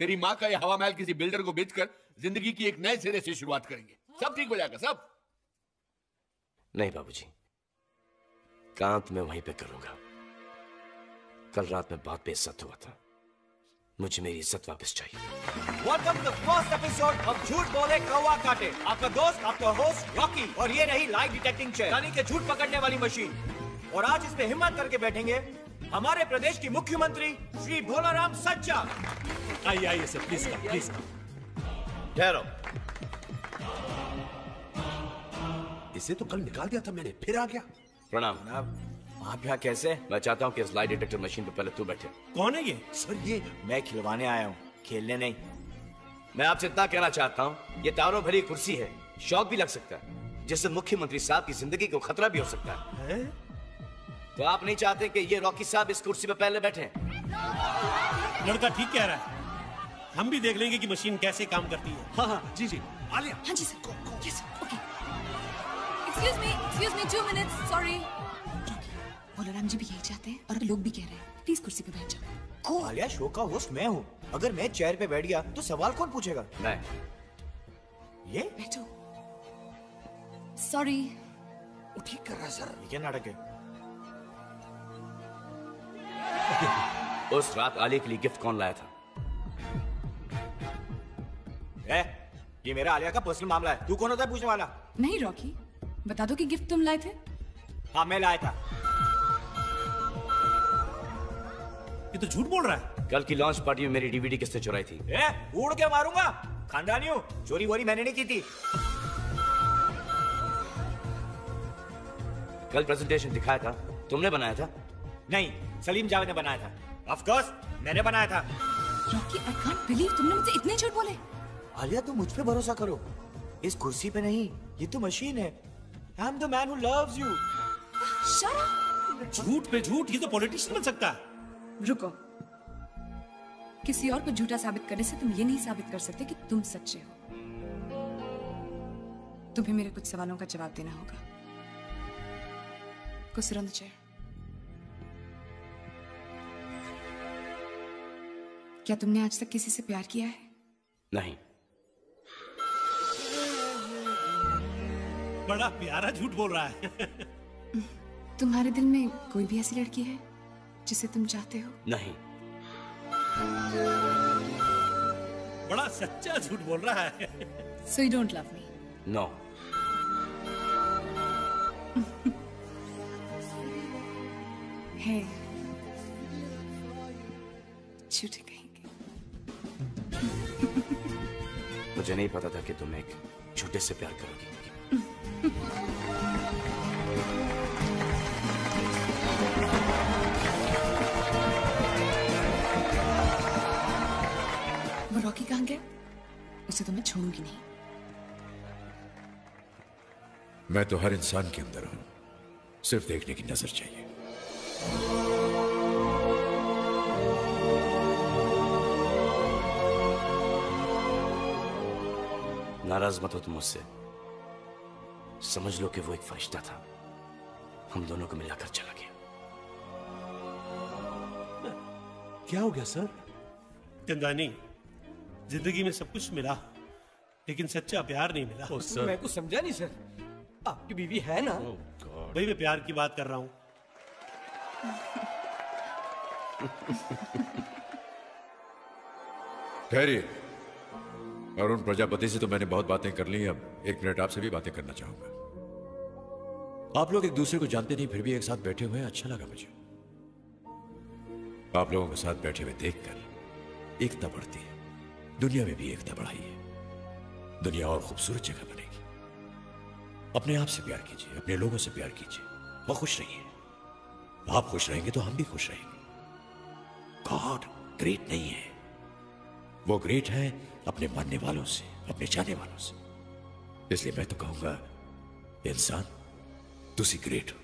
तेरी माँ का ये हवा महल किसी बिल्डर को बेचकर ज़िंदगी की एक नए सिरे से शुरुआत करेंगे। सब ठीक हो जाएगा सब।
नहीं बाबूजी काम तो मैं वहीं पे करूँगा। कल रात में बहुत बेइज्जत हुआ था। मुझे मेरी इज़्ज़त वापस चाहिए।
Welcome to the first episode of झूठ बोले कौवा काटे। आपका दोस्त आपका होस्ट रॉकी और ये रही लाइट डिटेक्टिंग चेयर यानी कि झूठ पकड़ने वाली मशीन और आज इस पे हिम्मत करके बैठेंगे हमारे प्रदेश की मुख्यमंत्री श्री भोलाराम सच्चा
आइए आइए sir please come please come
ठहरो।
इसे तो कल निकाल दिया था मैंने फिर आ गया।
प्रणाम।
आप यहाँ कैसे
मैं चाहता हूँ कि इस लाइट डिटेक्टर मशीन पे पहले तू बैठे।
कौन है ये? सर ये मैं खिलवाने आया हूँ खेलने नहीं।
मैं आपसे इतना कहना चाहता हूँ ये तारों भरी कुर्सी है शौक भी लग सकता है जिससे मुख्यमंत्री साहब की ज़िंदगी को खतरा भी हो सकता है, है? तो आप नहीं चाहते कि ये रॉकी साहब इस कुर्सी पे पहले बैठे?
लड़का ठीक कह रहा है। हम भी देख लेंगे कि मशीन कैसे काम करती है। हाँ हाँ जी जी। आलिया
हाँ जी sir. Yes okay excuse me excuse me two minutes sorry Bolaram ji भी यही चाहते हैं और लोग भी कह रहे हैं प्लीज़ कुर्सी पे बैठ जाओ।
आलिया शो का होस्ट मैं हूँ। अगर मैं चेयर पे बैठ गया तो सवाल कौन पूछेगा?
मैं।
ये?
बैठो। सॉरी
ठीक कर रहा है सर ये क्या नाटक है?
उस रात आलिया के लिए गिफ्ट कौन लाया था?
ए, ये मेरा आलिया का पर्सनल मामला है। तू कौन होता है पूछने वाला?
नहीं रॉकी। बता दो कि गिफ्ट तुम लाए थे।
हाँ मैं लाया था।
ये तो झूठ बोल रहा है।
कल की लॉन्च पार्टी में मेरी डीवीडी किसने चुराई थी?
ए, उड़ के मारूँगा। खानदानी हूँ। चोरी वोरी मैंने नहीं की थी।
कल प्रेजेंटेशन दिखाया था। तुमने बनाया था?
नहीं। सलीम जावेद ने बनाया था। ऑफ़ कोर्स मैंने बनाया था।
रॉकी आई कांट बिलीव तुमने मुझसे इतने झूठ बोले।
आलिया तुम मुझ पे भरोसा करो। इस कुर्सी पे नहीं ये तो मशीन है। I am the man who loves you
shut up
झूठ पे झूठ ये तो पॉलिटिशियन बन सकता है।
रुको। किसी और को झूठा साबित करने से तुम ये नहीं साबित कर सकते कि तुम सच्चे हो। तुम्हें मेरे कुछ सवालों का जवाब देना होगा। कुछ सिर चेयर। क्या तुमने आज तक किसी से प्यार किया है?
नहीं।
बड़ा प्यारा झूठ बोल रहा है।
तुम्हारे दिल में कोई भी ऐसी लड़की है जिसे तुम चाहते हो?
नहीं।
बड़ा सच्चा झूठ बोल रहा है।
So you don't love me
no
है। झूठे
मुझे नहीं पता था कि तुम एक छोटे से प्यार करोगी।
वो रॉकी कहाँ गया? उसे तो मैं छोड़ूँगी नहीं।
मैं तो हर इंसान के अंदर हूँ। सिर्फ़ देखने की नज़र चाहिए।
नाराज़ मत हो तुम मुझसे। समझ लो कि वो एक फरिश्ता था। हम दोनों को मिलाकर चला गया।
क्या हो गया सर? चंदानी ज़िंदगी में सब कुछ मिला लेकिन सच्चा प्यार नहीं मिला।
Oh, sir. मैं कुछ समझा नहीं सर। आपकी बीवी है ना?
भाई मैं प्यार की बात कर रहा हूँ।
ठहरिए। अरुण प्रजापति से तो मैंने बहुत बातें कर ली। अब एक मिनट आपसे भी बातें करना चाहूँगा। आप लोग एक दूसरे को जानते नहीं, फिर भी एक साथ बैठे हुए अच्छा लगा मुझे। आप लोगों के साथ बैठे हुए देखकर एकता बढ़ती है। दुनिया में भी एकता बढ़ाई है। दुनिया और खूबसूरत जगह बनेगी। अपने आप से प्यार कीजिए, अपने लोगों से प्यार कीजिए। वो खुश रहिए। आप खुश रहेंगे तो हम भी खुश रहेंगे। गॉड ग्रेट नहीं है। वो ग्रेट है अपने मानने वालों से, अपने जाने वालों से। इसलिए मैं तो कहूँगा इंसान, तुसी ग्रेट हो।